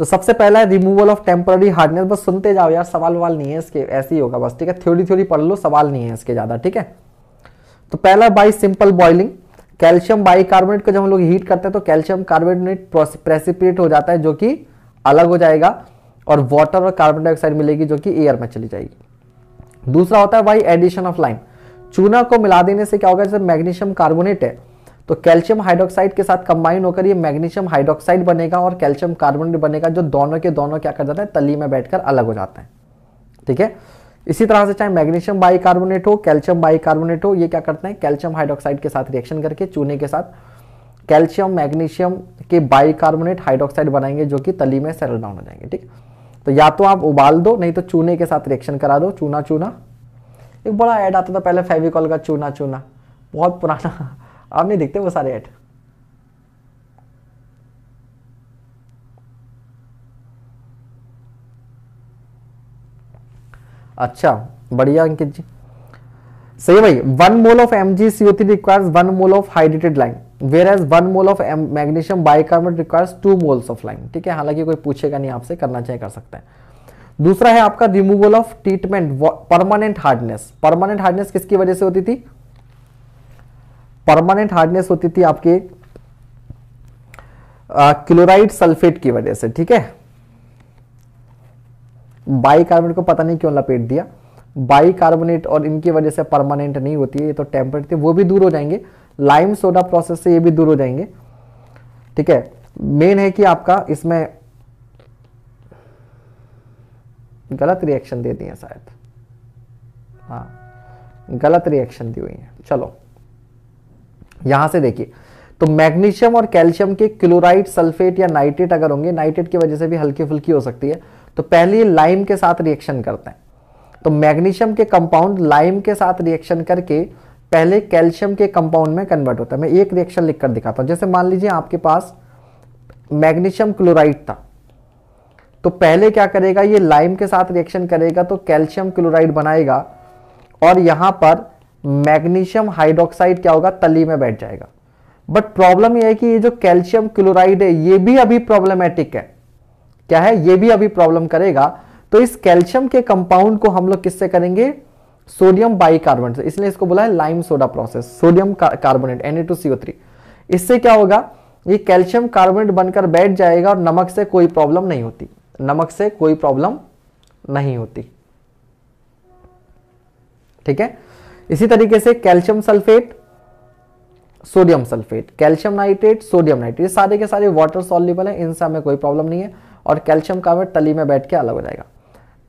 तो सबसे पहला है रिमूवल ऑफ़ टेम्पररी हार्डनेस बस सुनते जाओ यार सवाल वाल नहीं है इसके, ऐसे ही होगा बस, ठीक है? थ्योरी थ्योरी पढ़ लो, सवाल नहीं है इसके ज़्यादा, ठीक है? तो पहला by simple boiling calcium bicarbonate को जब हम लोग हीट करते हैं तो कैल्शियम कार्बोनेट प्रेसिपिएट हो जाता है, जो कि अलग हो जाएगा, और वाटर और कार्बन डाइऑक्साइड मिलेगी, जो कि एयर में चली जाएगी। दूसरा होता है बाई एडिशन ऑफ़ लाइम चूना को मिला देने से क्या होगा? जैसे मैग्नीशियम कार्बोनेट है तो कैल्शियम हाइड्रोक्साइड के साथ कंबाइन होकर ये मैग्नीशियम हाइड्रोक्साइड बनेगा और कैल्शियम कार्बोनेट बनेगा, जो दोनों के दोनों क्या कर जाते हैं, तली में बैठकर अलग हो जाते हैं। ठीक है? इसी तरह से चाहे मैग्नीशियम बाइकार्बोनेट हो, कैल्शियम बाइकार्बोनेट हो, ये क्या करते हैं, कैल्शियम हाइड्रोक्साइड के साथ रिएक्शन करके, चूने के साथ कैल्शियम, मैग्नीशियम के बाइकार्बोनेट हाइड्रोक्साइड बनाएँगे, जो कि तली में सेटल डाउन हो जाएँगे। ठीक? तो या तो आप उबाल दो, नहीं तो चूने के साथ रिएक्शन करा दो चूना चूना एक बड़ा ऐड आता था, पहले फेविकॉल का चूना चूना बहुत पुराना आप नहीं दिखते वो सारे ऐड? अच्छा बढ़िया, अंकित जी। सही भाई one mole of M G C requires one mole of hydrated lime whereas one mole of magnesium bicarbonate requires two moles of lime ठीक है? हालाँकि कोई पूछेगा नहीं, आपसे करना चाहिए कर सकते हैं। दूसरा है आपका removal of treatment permanent hardness permanent hardness किसकी वजह से होती थी? परमानेंट हार्डनेस होती थी आपके क्लोराइड सल्फेट की वजह से, ठीक है? बाइकार्बोनेट को पता नहीं क्यों लपेट दिया। बाइकार्बोनेट और इनकी वजह से परमानेंट नहीं होती है, ये तो टेम्परेट थी, वो भी दूर हो जाएँगे। लाइम सोडा प्रोसेस से ये भी दूर हो जाएँगे। ठीक है? मेन है कि आपका इसमें गलत रिएक्शन दे दिए शायद। हाँ गलत रिएक्शन दी हुई है। चलो। यहाँ से देखिए। तो मैग्नीशियम और कैल्शियम के क्लोराइड सल्फेट या नाइट्रेट अगर होंगे, नाइट्रेट की वजह से भी हल्की फुल्की हो सकती है। तो पहले लाइम के साथ रिएक्शन करते हैं। तो मैग्नीशियम के कंपाउंड लाइम के साथ रिएक्शन करके पहले कैल्शियम के कंपाउंड में कन्वर्ट होता है। मैं एक रिएक्शन लिखकर दिखाता हूँ। जैसे मान लीजिए आपके पास मैग्नीशियम क्लोराइड था। तो पहले क्या करेगा? ये लाइम के साथ रिएक्शन करेगा तो कैल्शियम क्लोराइड बनाएगा और यहाँ पर मैग्नीशियम हाइड्रोक्साइड क्या होगा? तली में बैठ जाएगा। बट प्रॉब्लम यह है कि ये जो कैल्शियम क्लोराइड है, ये भी अभी प्रॉब्लमेटिक है। क्या है? ये भी अभी प्रॉब्लम करेगा। तो इस कैल्शियम के कंपाउंड को हम लोग किससे करेंगे? सोडियम बाइकार्बोनेट से। इसलिए इसको बोला है lime soda process sodium carbonate Na2CO3 इससे क्या होगा? ये कैल्शियम कार्बोनेट बनकर बैठ जाएगा और नमक से कोई प्रॉब्लम नहीं होती। नमक से कोई प्रॉब्लम नहीं होती। ठीक है? इसी तरीके से calcium sulphate, sodium sulphate, calcium nitrate, sodium nitrate सारे के सारे वाटर सॉल्युबल है, इनसे हमें कोई प्रॉब्लम नहीं है और कैल्शियम कार्बोनेट तली में बैठ के अलग हो जाएगा।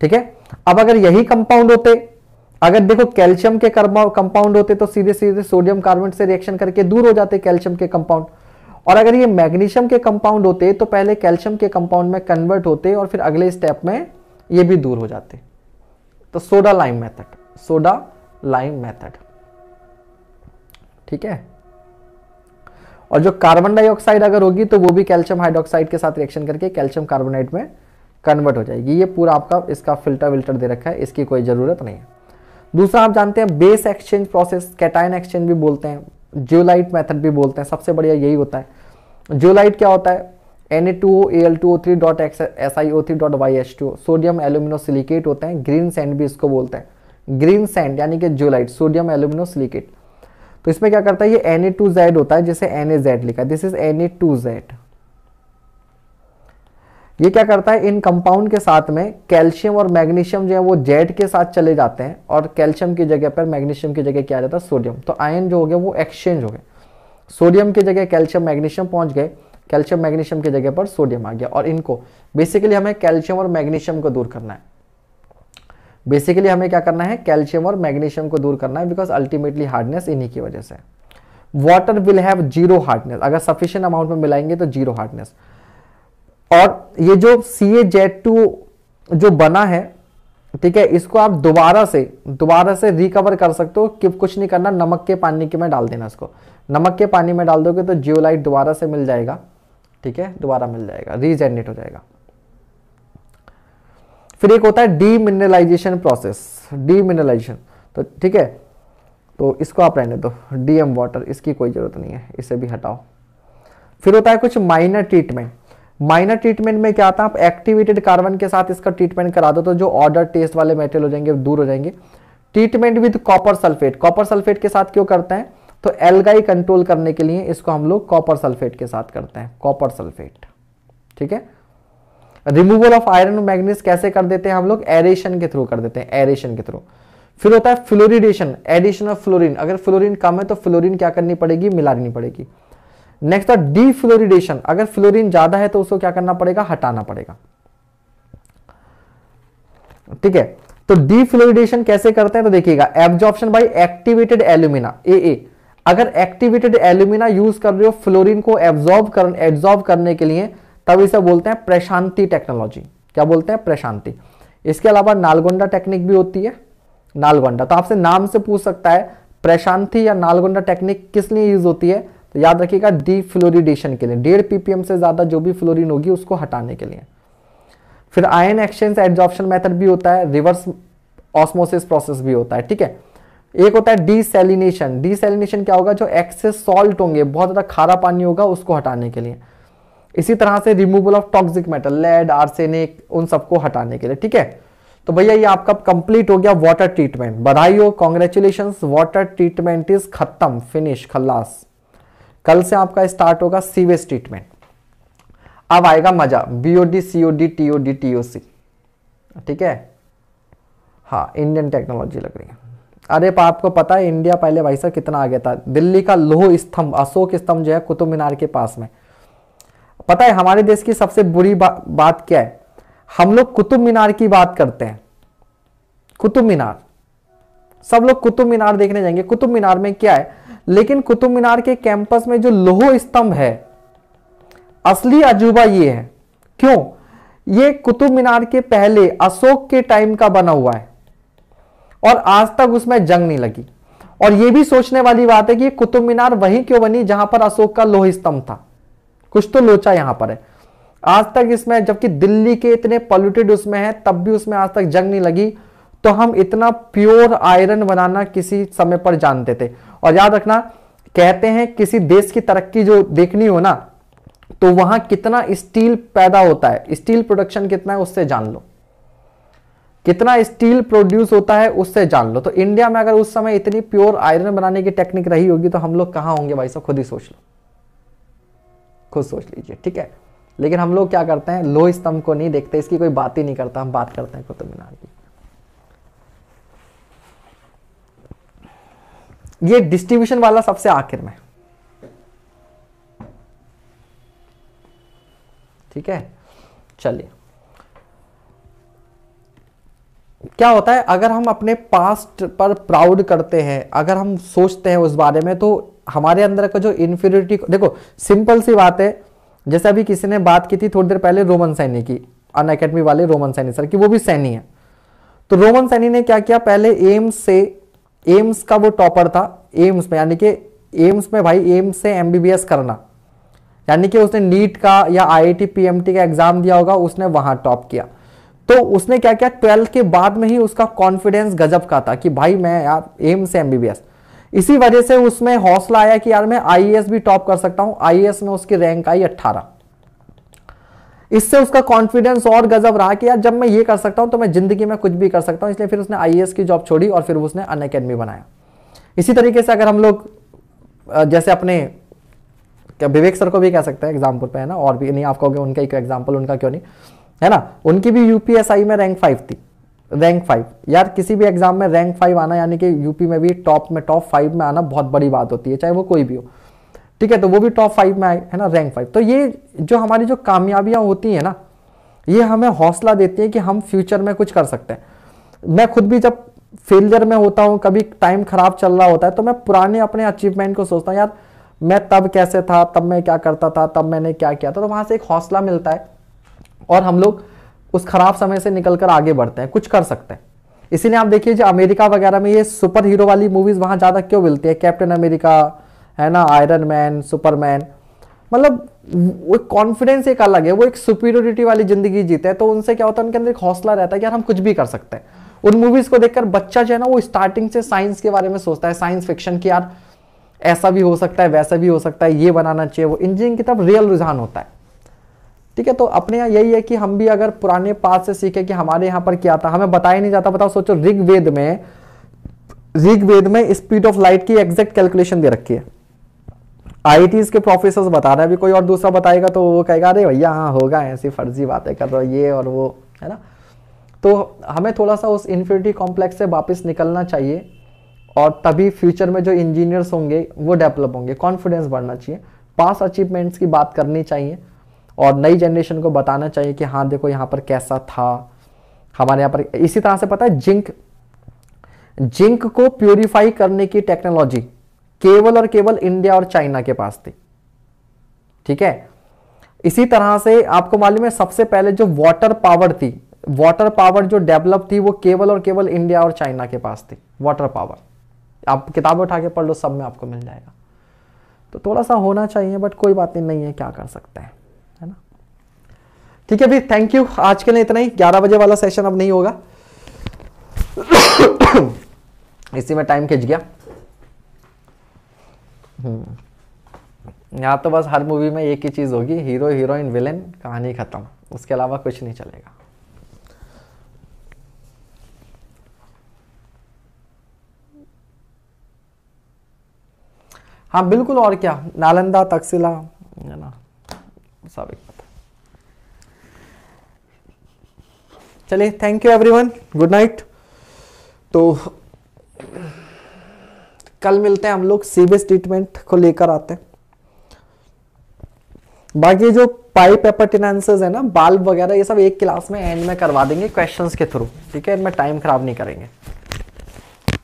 ठीक है? अब अगर यही कंपाउंड होते, अगर देखो कैल्शियम के कंपाउंड होते तो सीधे सीधे सोडियम कार्बोनेट से रिएक्शन करके दूर हो जाते कैल्शियम के कंपाउंड और अगर ये मैग्नीशियम के कंपाउंड होते तो पहले कैल्शियम के कंपाउंड में कन्वर्ट होते और फिर अगले स्टेप में ये भी दूर हो जाते। तो soda lime method soda lime method. ठीक है? और जो कार्बन डाइऑक्साइड अगर होगी तो वो भी कैल्शियम हाइड्रोक्साइड के साथ रिएक्शन करके कैल्शियम कार्बोनेट में कन्वर्ट हो जाएगी। ये पूरा आपका, इसका फ़िल्टर विल्टर दे रखा है, इसकी कोई ज़रूरत नहीं है। दूसरा, आप जानते हैं base exchange process cation exchange भी बोलते हैं जियोलाइट मेथड भी बोलते हैं, सबसे बढ़िया यही होता है। जियोलाइट क्या होता है? N A two O A L two O three dot SiO3 dot Y H two sodium aluminosilicate होते हैं ग्रीन सैंड भी इसको बोलते हैं। ग्रीन सैंड, यानी कि जियोलाइट सोडियम, एल्यूमिनो, सिलिकेट। तो इसमें क्या करता है, ये Na2Z होता है, जिसे Na लिखा दिस इज़ Na2Z ये क्या करता है, इन कंपाउंड के साथ में कैल्शियम और मैग्नीशियम जो है, वो जेड के साथ चले जाते हैं, और कैल्शियम की जगह पर मैग्नीशियम की जगह क्या आ जाता है, सोडियम। तो आयन जो हो गया, वो एक्सचेंज हो गए सोडियम की जगह कैल्शियम, मैग्नीशियम पहुँच गए, कैल्शियम, मैग्नीशियम की जगह पर सोडियम आ गया। और इनको बेसिकली हमें कैल्शियम और मैग्नीशियम को दूर करना है। बेसिकली हमें क्या करना है? कैल्शियम और मैग्नीशियम को दूर करना है बिकॉज़ अल्टीमेटली हार्डनेस इन्हीं की वजह से। Water will have zero hardness अगर सफिशियंट अमाउंट में मिलाएँगे तो ज़ीरो हार्डनेस और ये जो सी ए जेड टू जो बना है, ठीक है, इसको आप दोबारा से दोबारा से रिकवर कर सकते हो। कि कुछ नहीं करना, नमक के पानी के में डाल देना इसको। नमक के पानी में डाल दोगे तो जियोलाइट दोबारा से मिल जाएगा। ठीक है? दोबारा मिल जाएगा। रीजेनरेट हो जाएगा। फिर एक होता है डीमिनरलाइजेशन प्रोसेस डीमिनरलाइजेशन तो ठीक है? तो इसको आप रहने दो डीएम वाटर इसकी कोई ज़रूरत नहीं है, इसे भी हटाओ। फिर होता है कुछ माइनर ट्रीटमेंट माइनर ट्रीटमेंट में क्या आता है? आप एक्टिवेटेड कार्बन के साथ इसका ट्रीटमेंट करा दो तो जो ऑर्डर टेस्ट वाले मेटेरियल हो जाएँगे दूर हो जाएँगे। Treatment with copper sulphate copper sulphate के साथ क्यों करते हैं? तो एल्गाई कंट्रोल करने के लिए इसको हम लोग कॉपर सल्फेट के साथ करते हैं कॉपर सल्फेट ठीक है? रिमूवल ऑफ़ आयरन और मैग्नीज कैसे कर देते हैं हम लोग? एरेशन के थ्रू कर देते हैं एरेशन के थ्रू फिर होता है फ्लोरिडेशन एडिशन ऑफ़ फ्लोरिन अगर फ्लोरिन कम है तो फ्लोरिन क्या करनी पड़ेगी? मिलानी पड़ेगी। नेक्स्ट है डीफ्लोरिडेशन अगर फ्लोरिन ज़्यादा है तो उसको क्या करना पड़ेगा? हटाना पड़ेगा। ठीक है? तो डीफ्लोरिडेशन कैसे करते हैं तो देखिएगा। Absorption by activated alumina a a अगर एक्टिवेटेड एल्यूमिना यूज़ कर रहे हो फ्लोरिन को एब्जॉर्ब कर एब्जॉर्ब करने के लिए तब इसे बोलते हैं प्रशांति टेक्नोलॉजी। क्या बोलते हैं? प्रशांति। इसके अलावा नालगोंडा टेक्निक भी होती है। नालगोंडा। तो आपसे नाम से पूछ सकता है, प्रशांति या नालगोंडा टेक्निक किस लिए यूज़ होती है? तो याद रखिएगा डी फ्लोरिडेशन के लिए। डेढ़ पीपीएम से ज़्यादा जो भी फ्लोरिन होगी, उसको हटाने के लिए। फिर आयन एक्सचेंज एड्जॉर्प्शन मेथड भी होता है, रिवर्स ऑस्मोसिस प्रोसेस भी होता है, ठीक है? एक होता है डीसेलिनेशन। डीसेलिनेशन क्या होगा? जो एक्सेस सॉल्ट होंगे, बहुत ज़्यादा खारा पानी होगा, उसको हटाने के लिए। इसी तरह से removal of toxic metal lead arsenic उन सबको हटाने के लिए, ठीक है? तो भैया, ये आपका कंप्लीट हो गया वाटर ट्रीटमेंट बधाई हो कॉन्ग्रेचुलेशन वाटर ट्रीटमेंट इज़ खत्म फिनिश खल्लास। कल से आपका स्टार्ट होगा सीवेज ट्रीटमेंट अब आएगा मज़ा बीओडी सीओडी टीओडी टीओसी ठीक है? हाँ इंडियन टेक्नोलॉजी लग रही है। अरे आपको पता है इंडिया पहले भाई साहब कितना आगे था। दिल्ली का लोह स्तंभ अशोक स्तंभ जो है, कुतुब मीनार के पास में। पता है हमारे देश की सबसे बुरी बा, बात क्या है? हम लोग कुतुब मीनार की बात करते हैं। कुतुब मीनार। सब लोग कुतुब मीनार देखने जाएँगे। कुतुब मीनार में क्या है? लेकिन कुतुब मीनार के कैंपस में जो लोह स्तंभ है असली अजूबा ये है। क्यों? ये कुतुब मीनार के पहले अशोक के टाइम का बना हुआ है। और आज तक उसमें जंग नहीं लगी। और यह भी सोचने वाली बात है कि कुतुब मीनार वहीं क्यों बनी जहाँ पर अशोक का लोह स्तंभ था। कुछ तो लोचा यहाँ पर है। आज तक इसमें, जबकि दिल्ली के इतने पॉल्यूटेड उसमें है, तब भी उसमें आज तक जंग नहीं लगी। तो हम इतना प्योर आयरन बनाना किसी समय पर जानते थे। और याद रखना, कहते हैं किसी देश की तरक्की जो देखनी हो ना तो वहाँ कितना स्टील पैदा होता है। स्टील प्रोडक्शन कितना है, उससे जान लो। कितना स्टील प्रोड्यूस होता है, उससे जान लो। तो इंडिया में अगर उस समय इतनी प्योर आयरन बनाने की टेक्निक रही होगी तो हम लोग कहाँ होंगे भाई साहब, खुद ही सोच लो। खुद सोच लीजिए, ठीक है? लेकिन हम लोग क्या करते हैं? लो स्तंभ को नहीं देखते, इसकी कोई बात ही नहीं करता, हम बात करते हैं कुतुब मीनार की। ये डिस्ट्रीब्यूशन वाला सबसे आखिर में। ठीक है? चलिए। क्या होता है, अगर हम अपने पास्ट पर प्राउड करते हैं, अगर हम सोचते हैं उस बारे में तो हमारे अंदर का जो इन्फीरियोरिटी देखो सिंपल सी बात है। जैसे अभी किसी ने बात की थी थोड़ी देर पहले रोमन सैनी की अन अकेडमी वाले रोमन सैनी सर की वो भी सैनी है। तो रोमन सैनी ने क्या किया? पहले एम्स से एम्स का वो टॉपर था एम्स में, यानी कि एम्स में भाई एम्स से एमबीबीएस करना। यानी कि उसने नीट का या आईआईटी पीएमटी का एग्ज़ाम दिया होगा, उसने वहाँ टॉप किया। तो उसने क्या किया? ट्वेल्थ के बाद में ही उसका कॉन्फिडेंस गजब का था कि भाई मैं यार एम्स से एमबीबीएस इसी वजह से उसमें हौसला आया कि यार मैं आईएएस भी टॉप कर सकता हूँ। आईएएस में उसकी रैंक आई अट्ठारह। इससे उसका कॉन्फिडेंस और गजब रहा कि यार जब मैं ये कर सकता हूँ तो मैं ज़िंदगी में कुछ भी कर सकता हूँ। इसलिए फिर उसने आईएएस की जॉब छोड़ी और फिर उसने अन अकेडमी बनाया। इसी तरीके से अगर हम लोग जैसे अपने विवेक सर को भी कह सकते हैं एग्ज़ाम्पल पे, है ना? और भी, नहीं, आप कहोगे उनका एक एग्ज़ाम्पल उनका क्यों नहीं? है ना? उनकी भी यूपीएसआई में रैंक फाइव थी। रैंक फाइव यार, किसी भी एग्ज़ाम में रैंक फाइव आना, यानी कि यूपी में भी टॉप में टॉप फाइव में आना बहुत बड़ी बात होती है, चाहे वो कोई भी हो। ठीक है तो वो भी टॉप फाइव में आए, है ना रैंक फाइव तो ये जो हमारी जो कामयाबियाँ होती है ना, ये हमें हौसला देती है कि हम फ्यूचर में कुछ कर सकते हैं। मैं खुद भी जब फेलियर में होता हूँ, कभी टाइम खराब चल रहा होता है तो मैं पुराने अपने अचीवमेंट को सोचता हूँ, यार, मैं तब कैसे था, तब मैं क्या करता था, तब मैंने क्या किया था? तो वहाँ से एक हौसला मिलता है। और हम लोग उस खराब समय से निकलकर आगे बढ़ते हैं, कुछ कर सकते हैं। इसीलिए आप देखिए जो, अमेरिका वगैरह में ये सुपर हीरो वाली मूवीज़ वहाँ ज़्यादा क्यों मिलती है? कैप्टन अमेरिका है ना? आयरन मैन सुपरमैन मतलब वो कॉन्फिडेंस एक अलग है, वो एक सुपीरियोरिटी वाली ज़िंदगी जीते हैं तो उनसे क्या होता है? उनके अंदर एक हौसला रहता है कि यार हम कुछ भी कर सकते हैं। उन मूवीज़ को देखकर बच्चा जो है ना, वो स्टार्टिंग से साइंस के बारे में सोचता है साइंस फिक्शन की यार ऐसा भी हो सकता है, वैसा भी हो सकता है, ये बनाना चाहिए। वो इंजीनियरिंग की तरफ़ रियल रुझान होता है। ठीक है तो अपने यहाँ यही है कि हम भी अगर पुराने पास से सीखे कि हमारे यहाँ पर क्या था, हमें बताया नहीं जाता, बताओ, सोचो, ऋग्वेद में ऋग्वेद में स्पीड ऑफ़ लाइट की एग्जैक्ट कैलकुलेशन दे रखी है। आई के प्रोफेसर बता रहे हैं, अभी कोई और दूसरा बताएगा तो वो कहेगा, अरे भैया हाँ होगा, ऐसी फर्जी बातें कर रहे हो, ये और वो, है ना? तो हमें थोड़ा सा उस इन्फिनिटी कॉम्प्लेक्स से वापस निकलना चाहिए और तभी फ्यूचर में जो इंजीनियर्स होंगे, वो डेवलप होंगे। कॉन्फिडेंस बढ़ना चाहिए। पास अचीवमेंट्स की बात करनी चाहिए। और नई जनरेशन को बताना चाहिए कि हाँ देखो यहाँ पर कैसा था। हमारे यहाँ पर इसी तरह से पता है, जिंक जिंक को प्योरीफाई करने की टेक्नोलॉजी केवल और केवल इंडिया और चाइना के पास थी। ठीक है? इसी तरह से आपको मालूम है, सबसे पहले जो वाटर पावर थी वाटर पावर जो डेवलप थी, वो केवल और केवल इंडिया और चाइना के पास थी वाटर पावर आप किताब उठा के पढ़ लो, सब में आपको मिल जाएगा। तो थोड़ा सा होना चाहिए बट कोई बात नहीं है, क्या कर सकते हैं। ठीक है भी थैंक यू आज के लिए इतना ही। ग्यारह बजे वाला सेशन अब नहीं होगा। [coughs] इसी में टाइम खिंच गया। हम्म। यहाँ तो बस हर मूवी में एक ही चीज़ होगी हीरो हीरोइन विलेन कहानी खत्म। उसके अलावा कुछ नहीं चलेगा। हाँ बिल्कुल और क्या। नालंदा, तकसीला, है ना? सब एक पता चलिए thank you everyone good night तो कल मिलते हैं हम लोग सीबीएस ट्रीटमेंट को लेकर आते हैं। बाकी जो पाइप एपर्टिनेंसेस है ना बाल्ब वगैरह, ये सब एक क्लास में एंड में करवा देंगे क्वेश्चंस के थ्रू ठीक है? इनमें टाइम खराब नहीं करेंगे।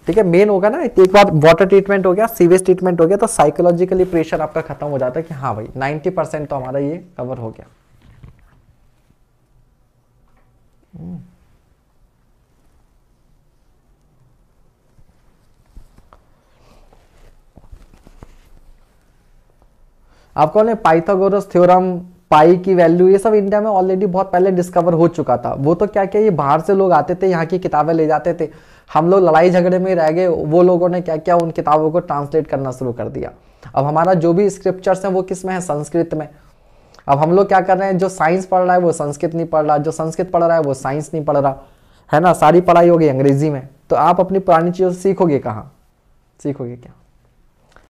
ठीक है मेन होगा ना, एक बार वाटर ट्रीटमेंट हो गया सीवेज ट्रीटमेंट हो गया तो साइकोलॉजिकली प्रेशर आपका खत्म हो जाता है कि हाँ भाई 90 परसेंट तो हमारा ये कवर हो गया। हम्म। आपको ने पाइथागोरस थ्योरम, पाई की वैल्यू, ये सब इंडिया में ऑलरेडी बहुत पहले डिस्कवर हो चुका था। वो तो क्या क्या, ये बाहर से लोग आते थे, यहाँ की किताबें ले जाते थे। हम लोग लड़ाई झगड़े में रह गए, वो लोगों ने क्या क्या, उन किताबों को ट्रांसलेट करना शुरू कर दिया। अब हमारा जो भी स्क्रिप्चर्स हैं, वो किसमें है? संस्कृत में। अब हम लोग क्या कर रहे हैं? जो साइंस पढ़ रहा है, वो संस्कृत नहीं पढ़ रहा। जो संस्कृत पढ़ रहा है, वो साइंस नहीं पढ़ रहा। है ना? सारी पढ़ाई होगी अंग्रेज़ी में। तो आप अपनी पुरानी चीज़ों से सीखोगे कहाँ? सीखोगे क्या?